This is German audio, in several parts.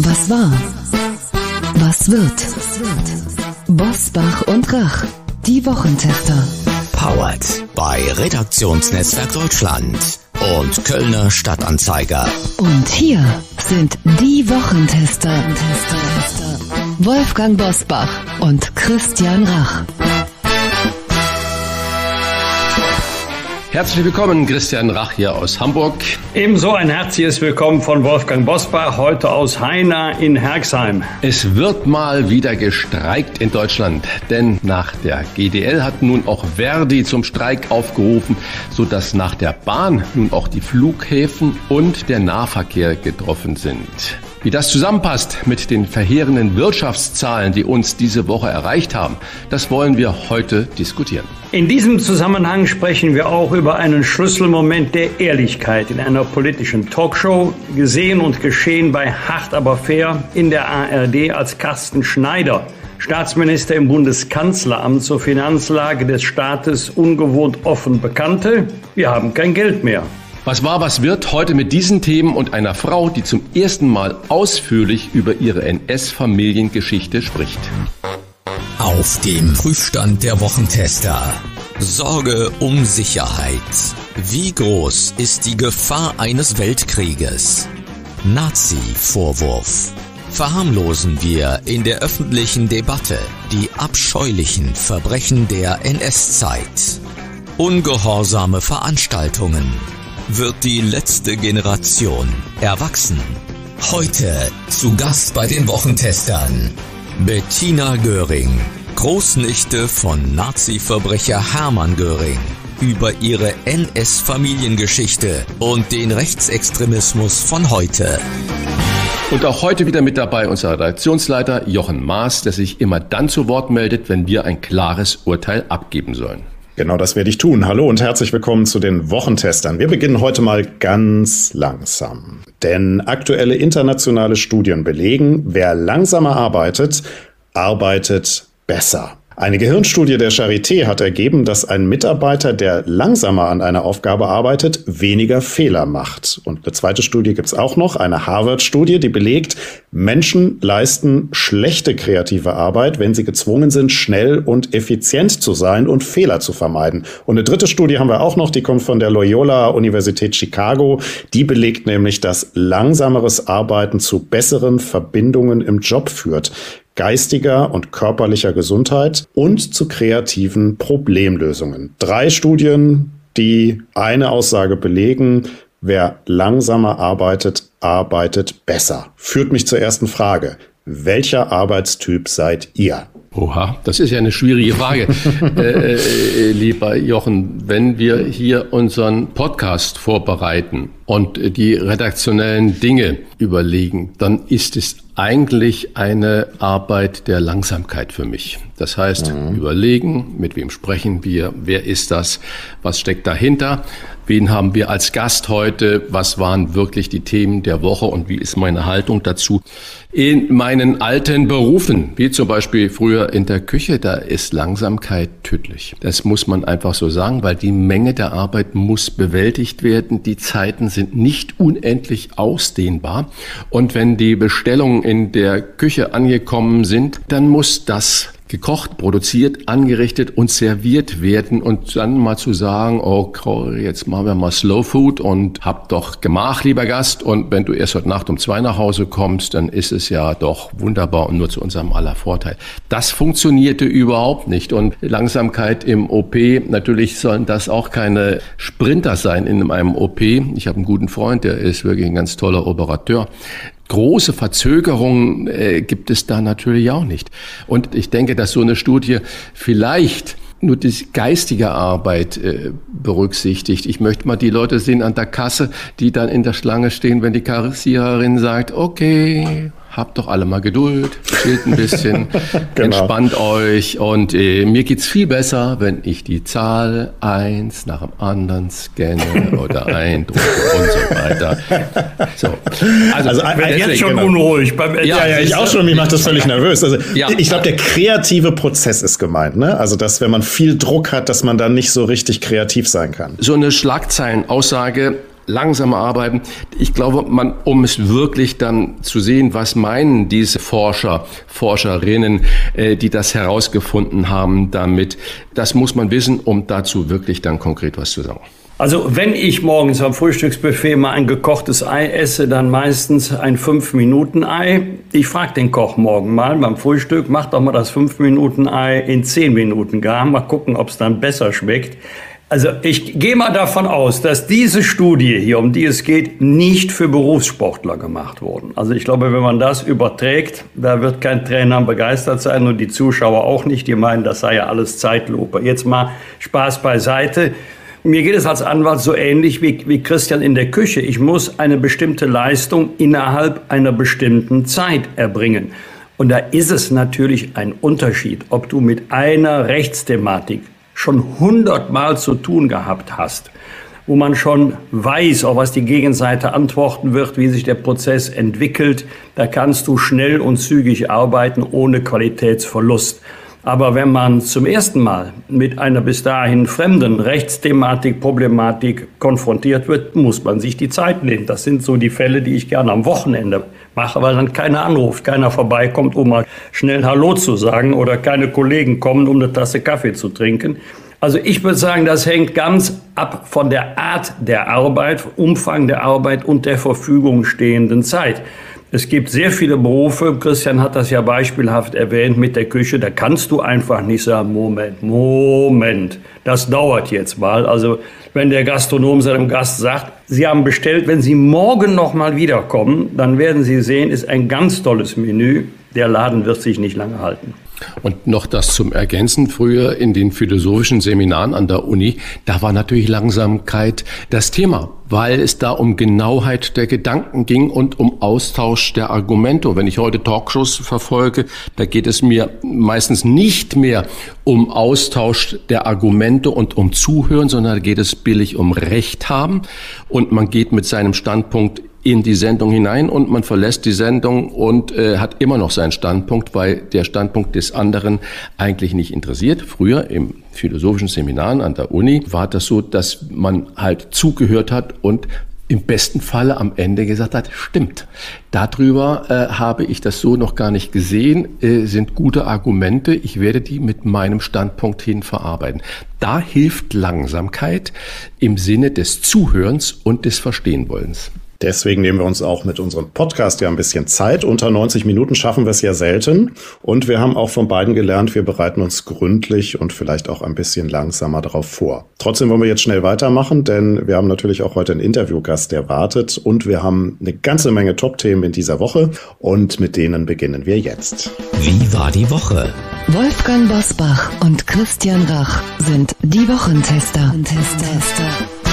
Was war? Was wird? Bosbach und Rach, die Wochentester. Powered bei Redaktionsnetzwerk Deutschland und Kölner Stadtanzeiger. Und hier sind die Wochentester. Wolfgang Bosbach und Christian Rach. Herzlich willkommen, Christian Rach hier aus Hamburg. Ebenso ein herzliches Willkommen von Wolfgang Bosbach, heute aus Heina in Herxheim. Es wird mal wieder gestreikt in Deutschland, denn nach der GDL hat nun auch Verdi zum Streik aufgerufen, sodass nach der Bahn nun auch die Flughäfen und der Nahverkehr getroffen sind. Wie das zusammenpasst mit den verheerenden Wirtschaftszahlen, die uns diese Woche erreicht haben, das wollen wir heute diskutieren. In diesem Zusammenhang sprechen wir auch über einen Schlüsselmoment der Ehrlichkeit in einer politischen Talkshow, gesehen und geschehen bei Hart aber fair in der ARD als Carsten Schneider Staatsminister im Bundeskanzleramt zur Finanzlage des Staates ungewohnt offen bekannte, wir haben kein Geld mehr. Was war, was wird heute mit diesen Themen und einer Frau, die zum ersten Mal ausführlich über ihre NS-Familiengeschichte spricht. Auf dem Prüfstand der Wochentester. Sorge um Sicherheit. Wie groß ist die Gefahr eines Weltkrieges? Nazi-Vorwurf. Verharmlosen wir in der öffentlichen Debatte die abscheulichen Verbrechen der NS-Zeit. Ungehorsame Veranstaltungen wird die letzte Generation erwachsen. Heute zu Gast bei den Wochentestern Bettina Göring, Großnichte von Nazi-Verbrecher Hermann Göring, über ihre NS-Familiengeschichte und den Rechtsextremismus von heute. Und auch heute wieder mit dabei unser Redaktionsleiter Jochen Maas, der sich immer dann zu Wort meldet, wenn wir ein klares Urteil abgeben sollen. Genau das werde ich tun. Hallo und herzlich willkommen zu den Wochentestern. Wir beginnen heute mal ganz langsam. Denn aktuelle internationale Studien belegen, wer langsamer arbeitet, arbeitet besser. Eine Gehirnstudie der Charité hat ergeben, dass ein Mitarbeiter, der langsamer an einer Aufgabe arbeitet, weniger Fehler macht. Und eine zweite Studie gibt's auch noch, eine Harvard-Studie, die belegt, Menschen leisten schlechte kreative Arbeit, wenn sie gezwungen sind, schnell und effizient zu sein und Fehler zu vermeiden. Und eine dritte Studie haben wir auch noch, die kommt von der Loyola Universität Chicago. Die belegt nämlich, dass langsameres Arbeiten zu besseren Verbindungen im Job führt geistiger und körperlicher Gesundheit und zu kreativen Problemlösungen. Drei Studien, die eine Aussage belegen, wer langsamer arbeitet, arbeitet besser. Führt mich zur ersten Frage. Welcher Arbeitstyp seid ihr? Oha, das ist ja eine schwierige Frage, äh, äh, lieber Jochen. Wenn wir hier unseren Podcast vorbereiten und die redaktionellen Dinge überlegen, dann ist es eigentlich eine Arbeit der Langsamkeit für mich. Das heißt, mhm. überlegen, mit wem sprechen wir, wer ist das, was steckt dahinter, wen haben wir als Gast heute, was waren wirklich die Themen der Woche und wie ist meine Haltung dazu. In meinen alten Berufen, wie zum Beispiel früher in der Küche, da ist Langsamkeit tödlich. Das muss man einfach so sagen, weil die Menge der Arbeit muss bewältigt werden. Die Zeiten sind nicht unendlich ausdehnbar. Und wenn die Bestellungen in der Küche angekommen sind, dann muss das gekocht, produziert, angerichtet und serviert werden und dann mal zu sagen, oh, jetzt machen wir mal Slow Food und hab doch Gemach, lieber Gast. Und wenn du erst heute Nacht um zwei nach Hause kommst, dann ist es ja doch wunderbar und nur zu unserem aller Vorteil. Das funktionierte überhaupt nicht. Und Langsamkeit im OP, natürlich sollen das auch keine Sprinter sein in einem OP. Ich habe einen guten Freund, der ist wirklich ein ganz toller Operateur große Verzögerungen äh, gibt es da natürlich auch nicht. Und ich denke, dass so eine Studie vielleicht nur die geistige Arbeit äh, berücksichtigt. Ich möchte mal die Leute sehen an der Kasse, die dann in der Schlange stehen, wenn die Kassiererin sagt, okay, habt doch alle mal Geduld, chillt ein bisschen, genau. entspannt euch und äh, mir geht's viel besser, wenn ich die Zahl eins nach dem anderen scanne oder eindrucke und so weiter. So. Also, also ich bin jetzt schon genau. unruhig. Beim ja, ja, ich auch schon, mich macht das völlig nervös. Also ja. ich glaube, der kreative Prozess ist gemeint, ne? Also dass wenn man viel Druck hat, dass man dann nicht so richtig kreativ sein kann. So eine Schlagzeilenaussage langsamer arbeiten. Ich glaube, man, um es wirklich dann zu sehen, was meinen diese Forscher, Forscherinnen, äh, die das herausgefunden haben damit, das muss man wissen, um dazu wirklich dann konkret was zu sagen. Also wenn ich morgens am Frühstücksbuffet mal ein gekochtes Ei esse, dann meistens ein 5-Minuten-Ei. Ich frage den Koch morgen mal beim Frühstück, mach doch mal das 5-Minuten-Ei in 10 Minuten gar, mal gucken, ob es dann besser schmeckt. Also ich gehe mal davon aus, dass diese Studie hier, um die es geht, nicht für Berufssportler gemacht wurden. Also ich glaube, wenn man das überträgt, da wird kein Trainer begeistert sein und die Zuschauer auch nicht. Die meinen, das sei ja alles Zeitlupe. Jetzt mal Spaß beiseite. Mir geht es als Anwalt so ähnlich wie, wie Christian in der Küche. Ich muss eine bestimmte Leistung innerhalb einer bestimmten Zeit erbringen. Und da ist es natürlich ein Unterschied, ob du mit einer Rechtsthematik schon hundertmal zu tun gehabt hast, wo man schon weiß, auch was die Gegenseite antworten wird, wie sich der Prozess entwickelt, da kannst du schnell und zügig arbeiten ohne Qualitätsverlust. Aber wenn man zum ersten Mal mit einer bis dahin fremden Rechtsthematik, Problematik konfrontiert wird, muss man sich die Zeit nehmen. Das sind so die Fälle, die ich gerne am Wochenende mache, weil dann keiner anruft, keiner vorbeikommt, um mal schnell Hallo zu sagen oder keine Kollegen kommen, um eine Tasse Kaffee zu trinken. Also ich würde sagen, das hängt ganz ab von der Art der Arbeit, Umfang der Arbeit und der Verfügung stehenden Zeit. Es gibt sehr viele Berufe, Christian hat das ja beispielhaft erwähnt mit der Küche, da kannst du einfach nicht sagen, Moment, Moment, das dauert jetzt mal. Also wenn der Gastronom seinem Gast sagt, Sie haben bestellt, wenn Sie morgen noch mal wiederkommen, dann werden Sie sehen, ist ein ganz tolles Menü. Der Laden wird sich nicht lange halten. Und noch das zum Ergänzen. Früher in den philosophischen Seminaren an der Uni, da war natürlich Langsamkeit das Thema, weil es da um Genauheit der Gedanken ging und um Austausch der Argumente. Und wenn ich heute Talkshows verfolge, da geht es mir meistens nicht mehr um Austausch der Argumente und um Zuhören, sondern da geht es billig um Recht haben. Und man geht mit seinem Standpunkt in die Sendung hinein und man verlässt die Sendung und äh, hat immer noch seinen Standpunkt, weil der Standpunkt des anderen eigentlich nicht interessiert. Früher im philosophischen Seminaren an der Uni war das so, dass man halt zugehört hat und im besten Falle am Ende gesagt hat, stimmt. Darüber äh, habe ich das so noch gar nicht gesehen, äh, sind gute Argumente. Ich werde die mit meinem Standpunkt hin verarbeiten. Da hilft Langsamkeit im Sinne des Zuhörens und des Verstehenwollens. Deswegen nehmen wir uns auch mit unserem Podcast ja ein bisschen Zeit. Unter 90 Minuten schaffen wir es ja selten. Und wir haben auch von beiden gelernt, wir bereiten uns gründlich und vielleicht auch ein bisschen langsamer darauf vor. Trotzdem wollen wir jetzt schnell weitermachen, denn wir haben natürlich auch heute einen Interviewgast, der wartet. Und wir haben eine ganze Menge Top-Themen in dieser Woche. Und mit denen beginnen wir jetzt. Wie war die Woche? Wolfgang Bosbach und Christian Rach sind die Wochentester. Wochentester.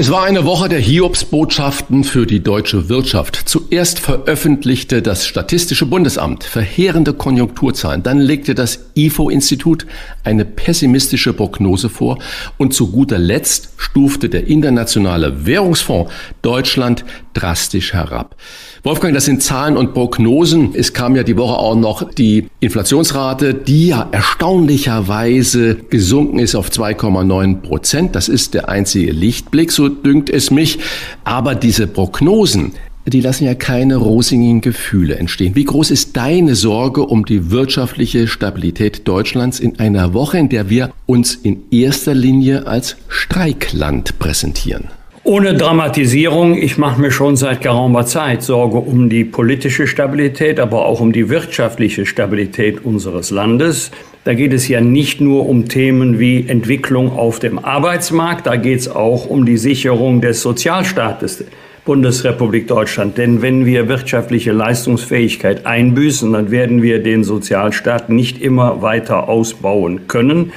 Es war eine Woche der Hiobsbotschaften für die deutsche Wirtschaft. Zuerst veröffentlichte das Statistische Bundesamt verheerende Konjunkturzahlen. Dann legte das IFO-Institut eine pessimistische Prognose vor. Und zu guter Letzt stufte der Internationale Währungsfonds Deutschland drastisch herab. Wolfgang, das sind Zahlen und Prognosen. Es kam ja die Woche auch noch die Inflationsrate, die ja erstaunlicherweise gesunken ist auf 2,9 Prozent. Das ist der einzige Lichtblick, so dünkt es mich. Aber diese Prognosen, die lassen ja keine rosigen Gefühle entstehen. Wie groß ist deine Sorge um die wirtschaftliche Stabilität Deutschlands in einer Woche, in der wir uns in erster Linie als Streikland präsentieren? Ohne Dramatisierung, ich mache mir schon seit geraumer Zeit Sorge um die politische Stabilität, aber auch um die wirtschaftliche Stabilität unseres Landes. Da geht es ja nicht nur um Themen wie Entwicklung auf dem Arbeitsmarkt, da geht es auch um die Sicherung des Sozialstaates. Bundesrepublik Deutschland. Denn wenn wir wirtschaftliche Leistungsfähigkeit einbüßen, dann werden wir den Sozialstaat nicht immer weiter ausbauen können.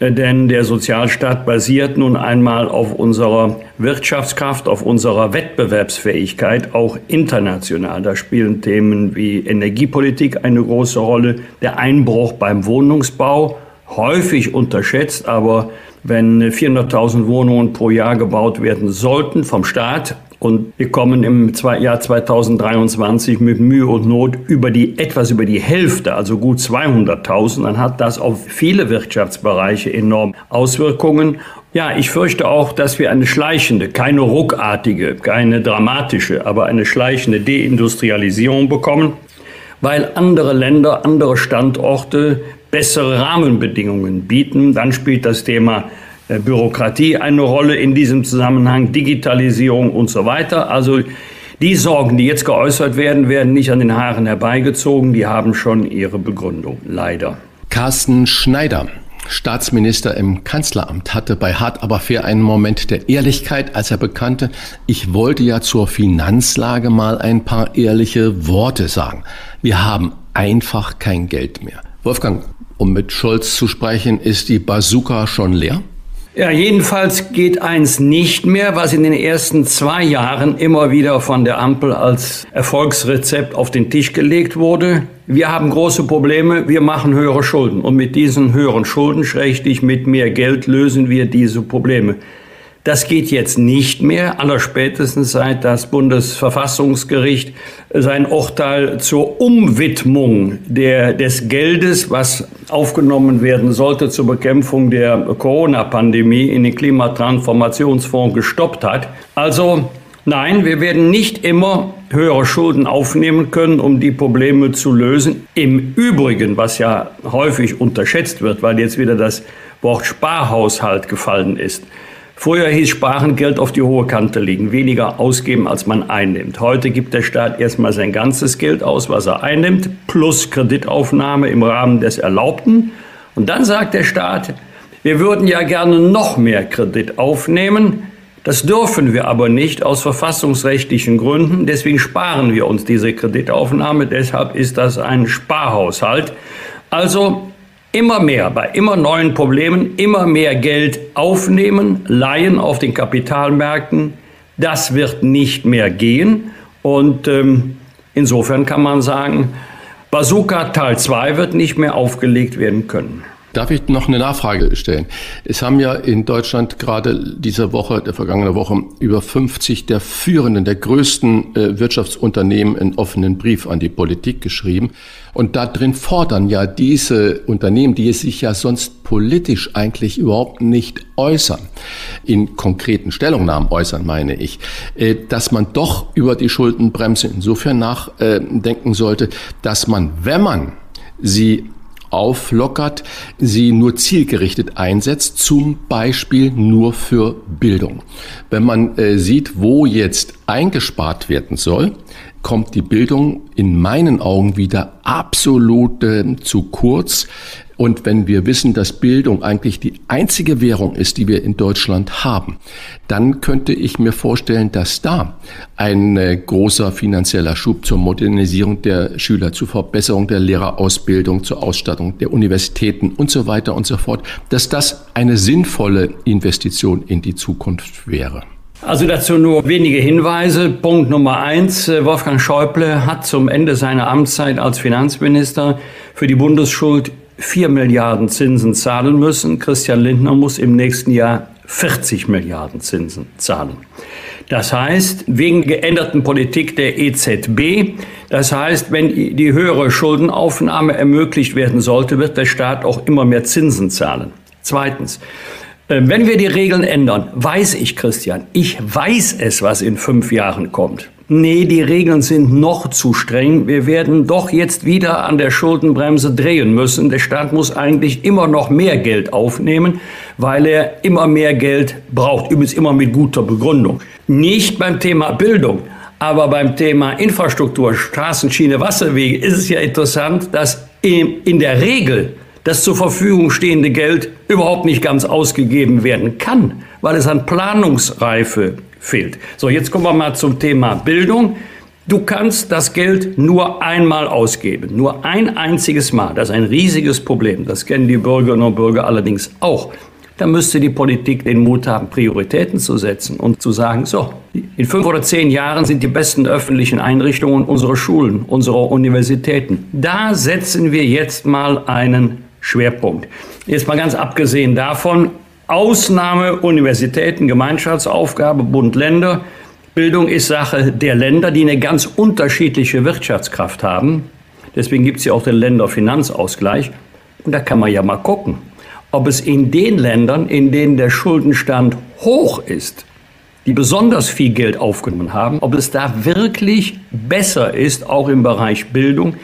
Denn der Sozialstaat basiert nun einmal auf unserer Wirtschaftskraft, auf unserer Wettbewerbsfähigkeit, auch international. Da spielen Themen wie Energiepolitik eine große Rolle, der Einbruch beim Wohnungsbau, häufig unterschätzt, aber wenn 400.000 Wohnungen pro Jahr gebaut werden sollten vom Staat, und wir kommen im Jahr 2023 mit Mühe und Not über die, etwas über die Hälfte, also gut 200.000. Dann hat das auf viele Wirtschaftsbereiche enorm Auswirkungen. Ja, ich fürchte auch, dass wir eine schleichende, keine ruckartige, keine dramatische, aber eine schleichende Deindustrialisierung bekommen, weil andere Länder, andere Standorte bessere Rahmenbedingungen bieten. Dann spielt das Thema Bürokratie eine Rolle in diesem Zusammenhang, Digitalisierung und so weiter. Also die Sorgen, die jetzt geäußert werden, werden nicht an den Haaren herbeigezogen, die haben schon ihre Begründung, leider. Carsten Schneider, Staatsminister im Kanzleramt, hatte bei Hart aber fair einen Moment der Ehrlichkeit, als er bekannte, ich wollte ja zur Finanzlage mal ein paar ehrliche Worte sagen. Wir haben einfach kein Geld mehr. Wolfgang, um mit Scholz zu sprechen, ist die Bazooka schon leer? Ja, jedenfalls geht eins nicht mehr, was in den ersten zwei Jahren immer wieder von der Ampel als Erfolgsrezept auf den Tisch gelegt wurde. Wir haben große Probleme, wir machen höhere Schulden. Und mit diesen höheren Schulden, schrägstich mit mehr Geld, lösen wir diese Probleme. Das geht jetzt nicht mehr, allerspätestens seit das Bundesverfassungsgericht sein Urteil zur Umwidmung der, des Geldes, was aufgenommen werden sollte zur Bekämpfung der Corona-Pandemie in den Klimatransformationsfonds gestoppt hat. Also nein, wir werden nicht immer höhere Schulden aufnehmen können, um die Probleme zu lösen. Im Übrigen, was ja häufig unterschätzt wird, weil jetzt wieder das Wort Sparhaushalt gefallen ist. Früher hieß Sparen Geld auf die hohe Kante legen, weniger ausgeben, als man einnimmt. Heute gibt der Staat erstmal sein ganzes Geld aus, was er einnimmt, plus Kreditaufnahme im Rahmen des Erlaubten. Und dann sagt der Staat, wir würden ja gerne noch mehr Kredit aufnehmen. Das dürfen wir aber nicht aus verfassungsrechtlichen Gründen. Deswegen sparen wir uns diese Kreditaufnahme. Deshalb ist das ein Sparhaushalt. Also immer mehr, bei immer neuen Problemen, immer mehr Geld aufnehmen, leihen auf den Kapitalmärkten. Das wird nicht mehr gehen. Und ähm, insofern kann man sagen, Bazooka Teil 2 wird nicht mehr aufgelegt werden können. Darf ich noch eine Nachfrage stellen? Es haben ja in Deutschland gerade diese Woche, der vergangene Woche, über 50 der führenden, der größten äh, Wirtschaftsunternehmen einen offenen Brief an die Politik geschrieben. Und da drin fordern ja diese Unternehmen, die sich ja sonst politisch eigentlich überhaupt nicht äußern, in konkreten Stellungnahmen äußern, meine ich, äh, dass man doch über die Schuldenbremse insofern nachdenken sollte, dass man, wenn man sie auflockert, sie nur zielgerichtet einsetzt, zum Beispiel nur für Bildung. Wenn man äh, sieht, wo jetzt eingespart werden soll, kommt die Bildung in meinen Augen wieder absolut äh, zu kurz. Und wenn wir wissen, dass Bildung eigentlich die einzige Währung ist, die wir in Deutschland haben, dann könnte ich mir vorstellen, dass da ein äh, großer finanzieller Schub zur Modernisierung der Schüler, zur Verbesserung der Lehrerausbildung, zur Ausstattung der Universitäten und so weiter und so fort, dass das eine sinnvolle Investition in die Zukunft wäre. Also dazu nur wenige Hinweise. Punkt Nummer eins. Äh, Wolfgang Schäuble hat zum Ende seiner Amtszeit als Finanzminister für die Bundesschuld 4 Milliarden Zinsen zahlen müssen. Christian Lindner muss im nächsten Jahr 40 Milliarden Zinsen zahlen. Das heißt, wegen geänderten Politik der EZB, das heißt, wenn die höhere Schuldenaufnahme ermöglicht werden sollte, wird der Staat auch immer mehr Zinsen zahlen. Zweitens, äh, wenn wir die Regeln ändern, weiß ich, Christian, ich weiß es, was in fünf Jahren kommt nee, die Regeln sind noch zu streng. Wir werden doch jetzt wieder an der Schuldenbremse drehen müssen. Der Staat muss eigentlich immer noch mehr Geld aufnehmen, weil er immer mehr Geld braucht. Übrigens immer mit guter Begründung. Nicht beim Thema Bildung. Aber beim Thema Infrastruktur, Straßen, Schiene, Wasserwege ist es ja interessant, dass in der Regel das zur Verfügung stehende Geld überhaupt nicht ganz ausgegeben werden kann, weil es an Planungsreife fehlt. So, jetzt kommen wir mal zum Thema Bildung. Du kannst das Geld nur einmal ausgeben, nur ein einziges Mal. Das ist ein riesiges Problem. Das kennen die Bürgerinnen und Bürger allerdings auch. Da müsste die Politik den Mut haben, Prioritäten zu setzen und zu sagen, so, in fünf oder zehn Jahren sind die besten öffentlichen Einrichtungen unsere Schulen, unsere Universitäten. Da setzen wir jetzt mal einen Schwerpunkt. Jetzt mal ganz abgesehen davon, Ausnahme Universitäten, Gemeinschaftsaufgabe, Bund, Länder. Bildung ist Sache der Länder, die eine ganz unterschiedliche Wirtschaftskraft haben. Deswegen gibt es ja auch den Länderfinanzausgleich. Und da kann man ja mal gucken, ob es in den Ländern, in denen der Schuldenstand hoch ist, die besonders viel Geld aufgenommen haben, ob es da wirklich besser ist, auch im Bereich Bildung,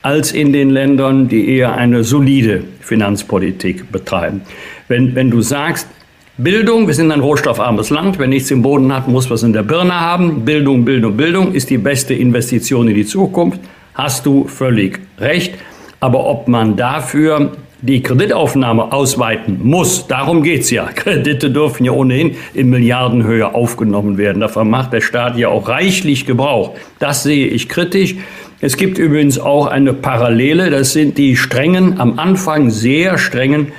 als in den Ländern, die eher eine solide Finanzpolitik betreiben. Wenn, wenn du sagst, Bildung, wir sind ein rohstoffarmes Land, wer nichts im Boden hat, muss was in der Birne haben. Bildung, Bildung, Bildung ist die beste Investition in die Zukunft. Hast du völlig recht. Aber ob man dafür die Kreditaufnahme ausweiten muss. Darum geht es ja. Kredite dürfen ja ohnehin in Milliardenhöhe aufgenommen werden. Davon macht der Staat ja auch reichlich Gebrauch. Das sehe ich kritisch. Es gibt übrigens auch eine Parallele. Das sind die strengen, am Anfang sehr strengen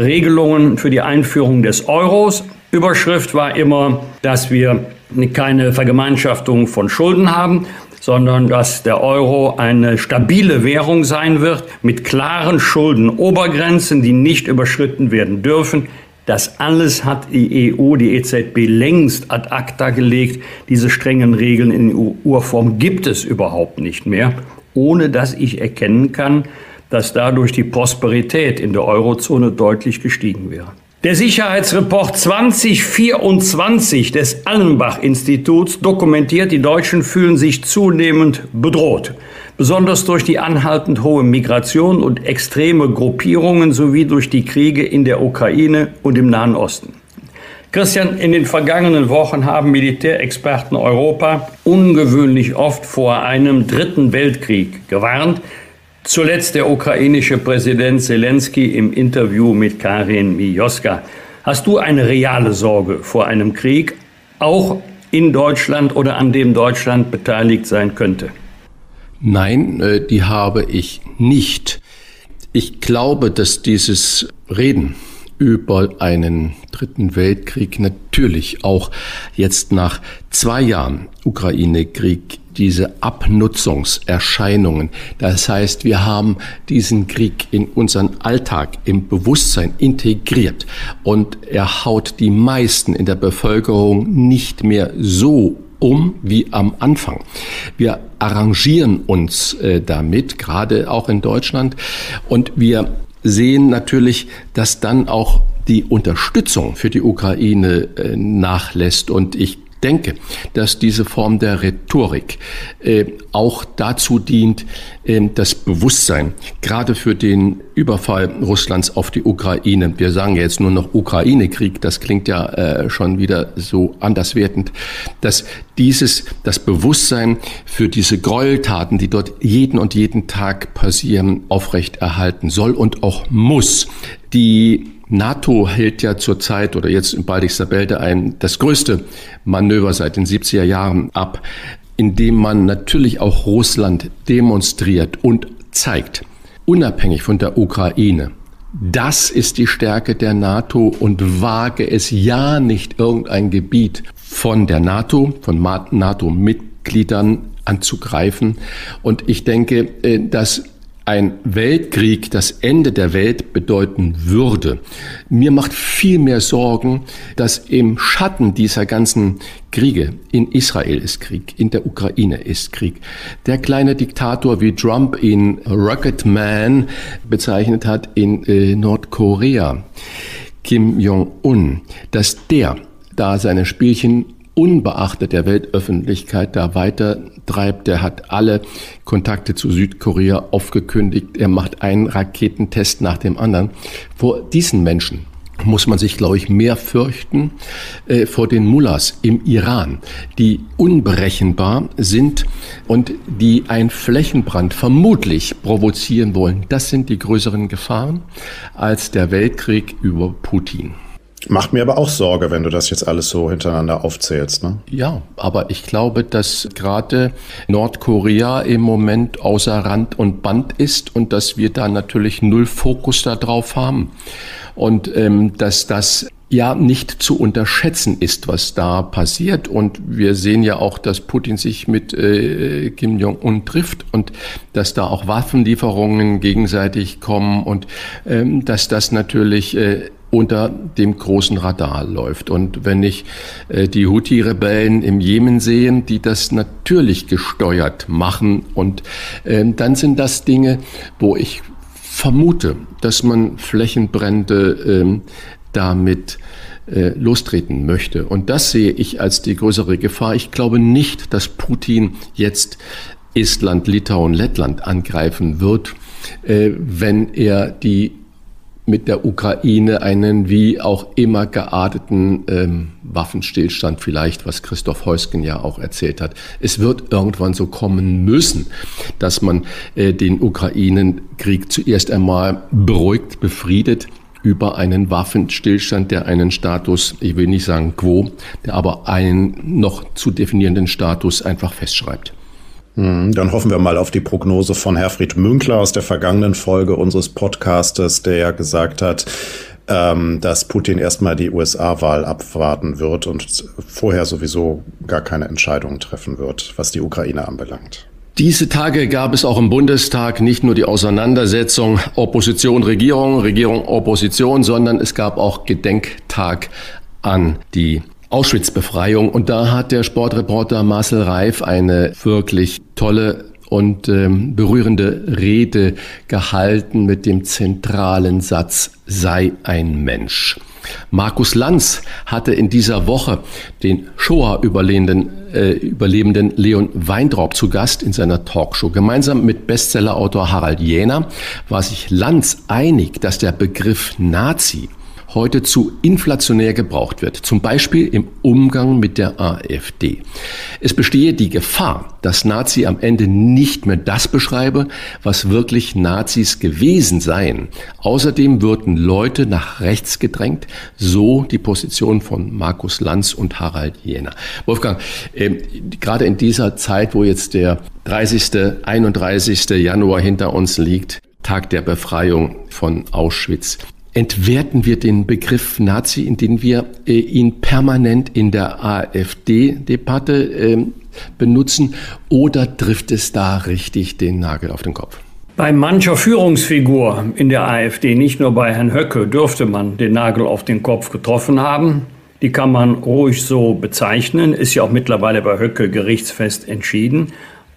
Regelungen für die Einführung des Euros. Überschrift war immer, dass wir keine Vergemeinschaftung von Schulden haben sondern dass der Euro eine stabile Währung sein wird mit klaren Schuldenobergrenzen, die nicht überschritten werden dürfen. Das alles hat die EU, die EZB längst ad acta gelegt. Diese strengen Regeln in Urform gibt es überhaupt nicht mehr, ohne dass ich erkennen kann, dass dadurch die Prosperität in der Eurozone deutlich gestiegen wäre. Der Sicherheitsreport 2024 des Allenbach-Instituts dokumentiert, die Deutschen fühlen sich zunehmend bedroht, besonders durch die anhaltend hohe Migration und extreme Gruppierungen sowie durch die Kriege in der Ukraine und im Nahen Osten. Christian, in den vergangenen Wochen haben Militärexperten Europa ungewöhnlich oft vor einem dritten Weltkrieg gewarnt. Zuletzt der ukrainische Präsident Zelensky im Interview mit Karin Mioska. Hast du eine reale Sorge vor einem Krieg, auch in Deutschland oder an dem Deutschland beteiligt sein könnte? Nein, äh, die habe ich nicht. Ich glaube, dass dieses Reden über einen dritten Weltkrieg natürlich auch jetzt nach zwei Jahren Ukraine-Krieg diese Abnutzungserscheinungen. Das heißt, wir haben diesen Krieg in unseren Alltag, im Bewusstsein integriert und er haut die meisten in der Bevölkerung nicht mehr so um wie am Anfang. Wir arrangieren uns äh, damit, gerade auch in Deutschland, und wir sehen natürlich, dass dann auch die Unterstützung für die Ukraine äh, nachlässt. Und ich denke, dass diese Form der Rhetorik äh, auch dazu dient, äh, das Bewusstsein, gerade für den Überfall Russlands auf die Ukraine, wir sagen ja jetzt nur noch Ukraine-Krieg, das klingt ja äh, schon wieder so anderswertend, dass dieses, das Bewusstsein für diese Gräueltaten, die dort jeden und jeden Tag passieren, aufrechterhalten soll und auch muss. Die NATO hält ja zurzeit oder jetzt in baldigster Bälde ein das größte Manöver seit den 70er Jahren ab, indem man natürlich auch Russland demonstriert und zeigt, unabhängig von der Ukraine, das ist die Stärke der NATO und wage es ja nicht irgendein Gebiet von der NATO, von NATO-Mitgliedern anzugreifen. Und ich denke, äh, dass ein Weltkrieg das Ende der Welt bedeuten würde. Mir macht viel mehr Sorgen, dass im Schatten dieser ganzen Kriege, in Israel ist Krieg, in der Ukraine ist Krieg, der kleine Diktator, wie Trump ihn Rocket Man bezeichnet hat, in äh, Nordkorea, Kim Jong-un, dass der da seine Spielchen unbeachtet der Weltöffentlichkeit da weiter treibt. Der hat alle Kontakte zu Südkorea aufgekündigt. Er macht einen Raketentest nach dem anderen. Vor diesen Menschen muss man sich, glaube ich, mehr fürchten äh, vor den Mullahs im Iran, die unberechenbar sind und die einen Flächenbrand vermutlich provozieren wollen. Das sind die größeren Gefahren als der Weltkrieg über Putin. Macht mir aber auch Sorge, wenn du das jetzt alles so hintereinander aufzählst. Ne? Ja, aber ich glaube, dass gerade Nordkorea im Moment außer Rand und Band ist und dass wir da natürlich null Fokus darauf haben. Und ähm, dass das ja nicht zu unterschätzen ist, was da passiert. Und wir sehen ja auch, dass Putin sich mit äh, Kim Jong-un trifft und dass da auch Waffenlieferungen gegenseitig kommen und ähm, dass das natürlich äh, unter dem großen Radar läuft. Und wenn ich äh, die Houthi-Rebellen im Jemen sehe, die das natürlich gesteuert machen, und äh, dann sind das Dinge, wo ich vermute, dass man Flächenbrände äh, damit äh, lostreten möchte. Und das sehe ich als die größere Gefahr. Ich glaube nicht, dass Putin jetzt Estland, Litauen, Lettland angreifen wird, äh, wenn er die mit der Ukraine einen wie auch immer gearteten ähm, Waffenstillstand vielleicht, was Christoph Heusgen ja auch erzählt hat. Es wird irgendwann so kommen müssen, dass man äh, den Ukrainenkrieg zuerst einmal beruhigt, befriedet über einen Waffenstillstand, der einen Status, ich will nicht sagen quo, der aber einen noch zu definierenden Status einfach festschreibt. Hm, dann hoffen wir mal auf die Prognose von Herfried Münkler aus der vergangenen Folge unseres Podcastes, der ja gesagt hat, ähm, dass Putin erstmal die USA-Wahl abwarten wird und vorher sowieso gar keine Entscheidungen treffen wird, was die Ukraine anbelangt. Diese Tage gab es auch im Bundestag nicht nur die Auseinandersetzung Opposition, Regierung, Regierung, Opposition, sondern es gab auch Gedenktag an die Auschwitz-Befreiung. Und da hat der Sportreporter Marcel Reif eine wirklich tolle und ähm, berührende Rede gehalten mit dem zentralen Satz, sei ein Mensch. Markus Lanz hatte in dieser Woche den Shoah-Überlebenden äh, Überlebenden Leon Weintraub zu Gast in seiner Talkshow. Gemeinsam mit Bestsellerautor Harald Jäner war sich Lanz einig, dass der Begriff Nazi heute zu inflationär gebraucht wird, zum Beispiel im Umgang mit der AfD. Es bestehe die Gefahr, dass Nazi am Ende nicht mehr das beschreibe, was wirklich Nazis gewesen seien. Außerdem würden Leute nach rechts gedrängt, so die Position von Markus Lanz und Harald Jäner. Wolfgang, äh, gerade in dieser Zeit, wo jetzt der 30., 31. Januar hinter uns liegt, Tag der Befreiung von Auschwitz entwerten wir den Begriff Nazi, indem wir äh, ihn permanent in der AfD-Debatte äh, benutzen, oder trifft es da richtig den Nagel auf den Kopf? Bei mancher Führungsfigur in der AfD, nicht nur bei Herrn Höcke, dürfte man den Nagel auf den Kopf getroffen haben. Die kann man ruhig so bezeichnen, ist ja auch mittlerweile bei Höcke gerichtsfest entschieden.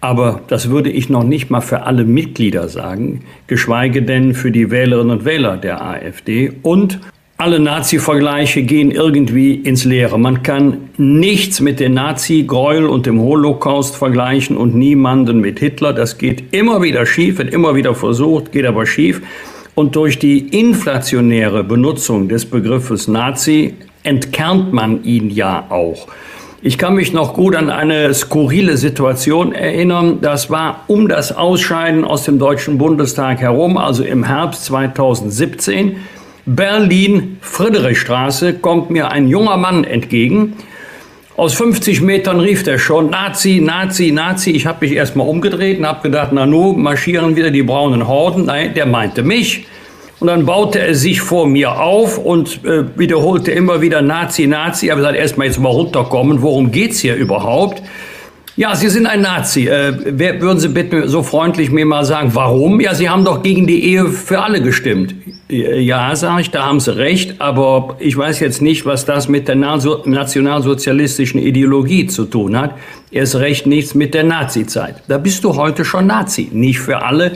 Aber das würde ich noch nicht mal für alle Mitglieder sagen, geschweige denn für die Wählerinnen und Wähler der AfD. Und alle Nazi-Vergleiche gehen irgendwie ins Leere. Man kann nichts mit den Nazi-Gräuel und dem Holocaust vergleichen und niemanden mit Hitler. Das geht immer wieder schief, wird immer wieder versucht, geht aber schief. Und durch die inflationäre Benutzung des Begriffes Nazi entkernt man ihn ja auch. Ich kann mich noch gut an eine skurrile Situation erinnern. Das war um das Ausscheiden aus dem Deutschen Bundestag herum, also im Herbst 2017. Berlin, Friedrichstraße, kommt mir ein junger Mann entgegen. Aus 50 Metern rief er schon, Nazi, Nazi, Nazi. Ich habe mich erstmal umgedreht und habe gedacht, na nu, marschieren wieder die braunen Horden. Nein, der meinte mich. Und dann baute er sich vor mir auf und äh, wiederholte immer wieder Nazi, Nazi. Aber gesagt, erstmal jetzt mal runterkommen. Worum geht's hier überhaupt? Ja, Sie sind ein Nazi. Äh, würden Sie bitte so freundlich mir mal sagen, warum? Ja, Sie haben doch gegen die Ehe für alle gestimmt. Ja, sage ich, da haben Sie recht, aber ich weiß jetzt nicht, was das mit der nationalsozialistischen Ideologie zu tun hat. Erst recht nichts mit der Nazizeit. Da bist du heute schon Nazi. Nicht für alle,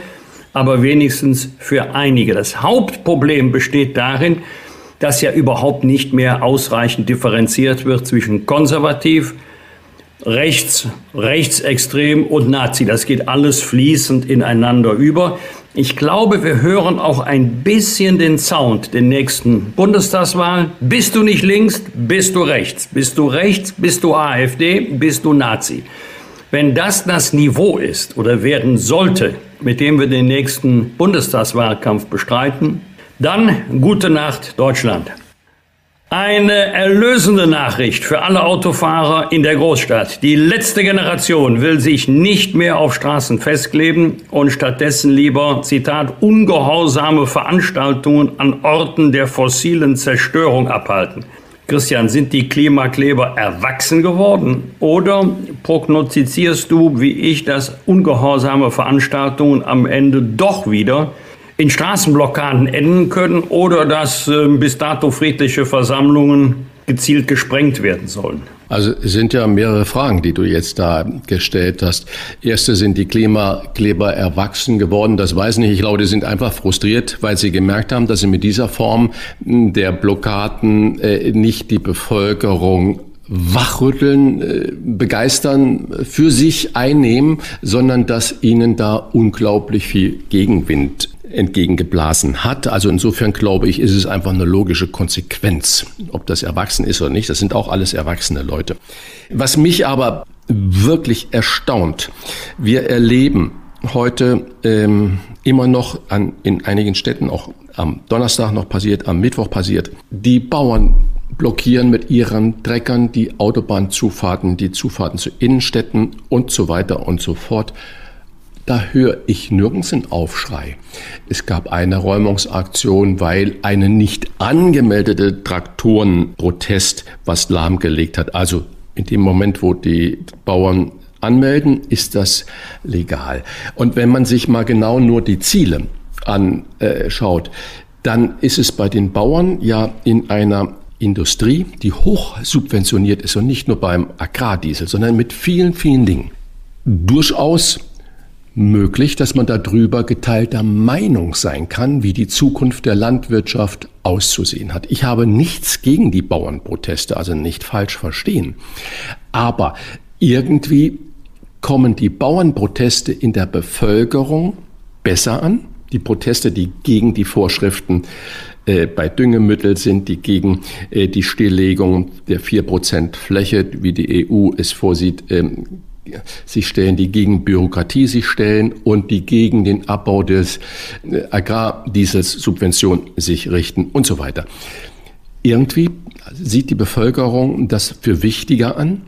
aber wenigstens für einige. Das Hauptproblem besteht darin, dass ja überhaupt nicht mehr ausreichend differenziert wird zwischen konservativ, rechts, rechtsextrem und Nazi. Das geht alles fließend ineinander über. Ich glaube, wir hören auch ein bisschen den Sound der nächsten Bundestagswahlen. Bist du nicht links, bist du rechts. Bist du rechts, bist du AfD, bist du Nazi. Wenn das das Niveau ist oder werden sollte, mit dem wir den nächsten Bundestagswahlkampf bestreiten, dann gute Nacht Deutschland. Eine erlösende Nachricht für alle Autofahrer in der Großstadt. Die letzte Generation will sich nicht mehr auf Straßen festkleben und stattdessen lieber, Zitat, ungehorsame Veranstaltungen an Orten der fossilen Zerstörung abhalten. Christian, sind die Klimakleber erwachsen geworden oder prognostizierst du, wie ich, dass ungehorsame Veranstaltungen am Ende doch wieder in Straßenblockaden enden können oder dass äh, bis dato friedliche Versammlungen gezielt gesprengt werden sollen? Also es sind ja mehrere Fragen, die du jetzt da gestellt hast. Erste sind die Klimakleber erwachsen geworden. Das weiß ich nicht. Ich glaube, die sind einfach frustriert, weil sie gemerkt haben, dass sie mit dieser Form der Blockaden äh, nicht die Bevölkerung wachrütteln, äh, begeistern, für sich einnehmen, sondern dass ihnen da unglaublich viel Gegenwind entgegengeblasen hat. Also insofern glaube ich, ist es einfach eine logische Konsequenz, ob das erwachsen ist oder nicht. Das sind auch alles erwachsene Leute. Was mich aber wirklich erstaunt, wir erleben heute ähm, immer noch an, in einigen Städten, auch am Donnerstag noch passiert, am Mittwoch passiert, die Bauern blockieren mit ihren Treckern die Autobahnzufahrten, die Zufahrten zu Innenstädten und so weiter und so fort. Da höre ich nirgends einen Aufschrei. Es gab eine Räumungsaktion, weil eine nicht angemeldete Traktorenprotest was lahmgelegt hat. Also in dem Moment, wo die Bauern anmelden, ist das legal. Und wenn man sich mal genau nur die Ziele anschaut, dann ist es bei den Bauern ja in einer Industrie, die hoch subventioniert ist und nicht nur beim Agrardiesel, sondern mit vielen, vielen Dingen, durchaus möglich, dass man darüber geteilter Meinung sein kann, wie die Zukunft der Landwirtschaft auszusehen hat. Ich habe nichts gegen die Bauernproteste, also nicht falsch verstehen. Aber irgendwie kommen die Bauernproteste in der Bevölkerung besser an. Die Proteste, die gegen die Vorschriften äh, bei Düngemittel sind, die gegen äh, die Stilllegung der vier Prozent Fläche, wie die EU es vorsieht, ähm, sich stellen, die gegen Bürokratie sich stellen und die gegen den Abbau des äh, Agrardiesels Subvention sich richten und so weiter. Irgendwie sieht die Bevölkerung das für wichtiger an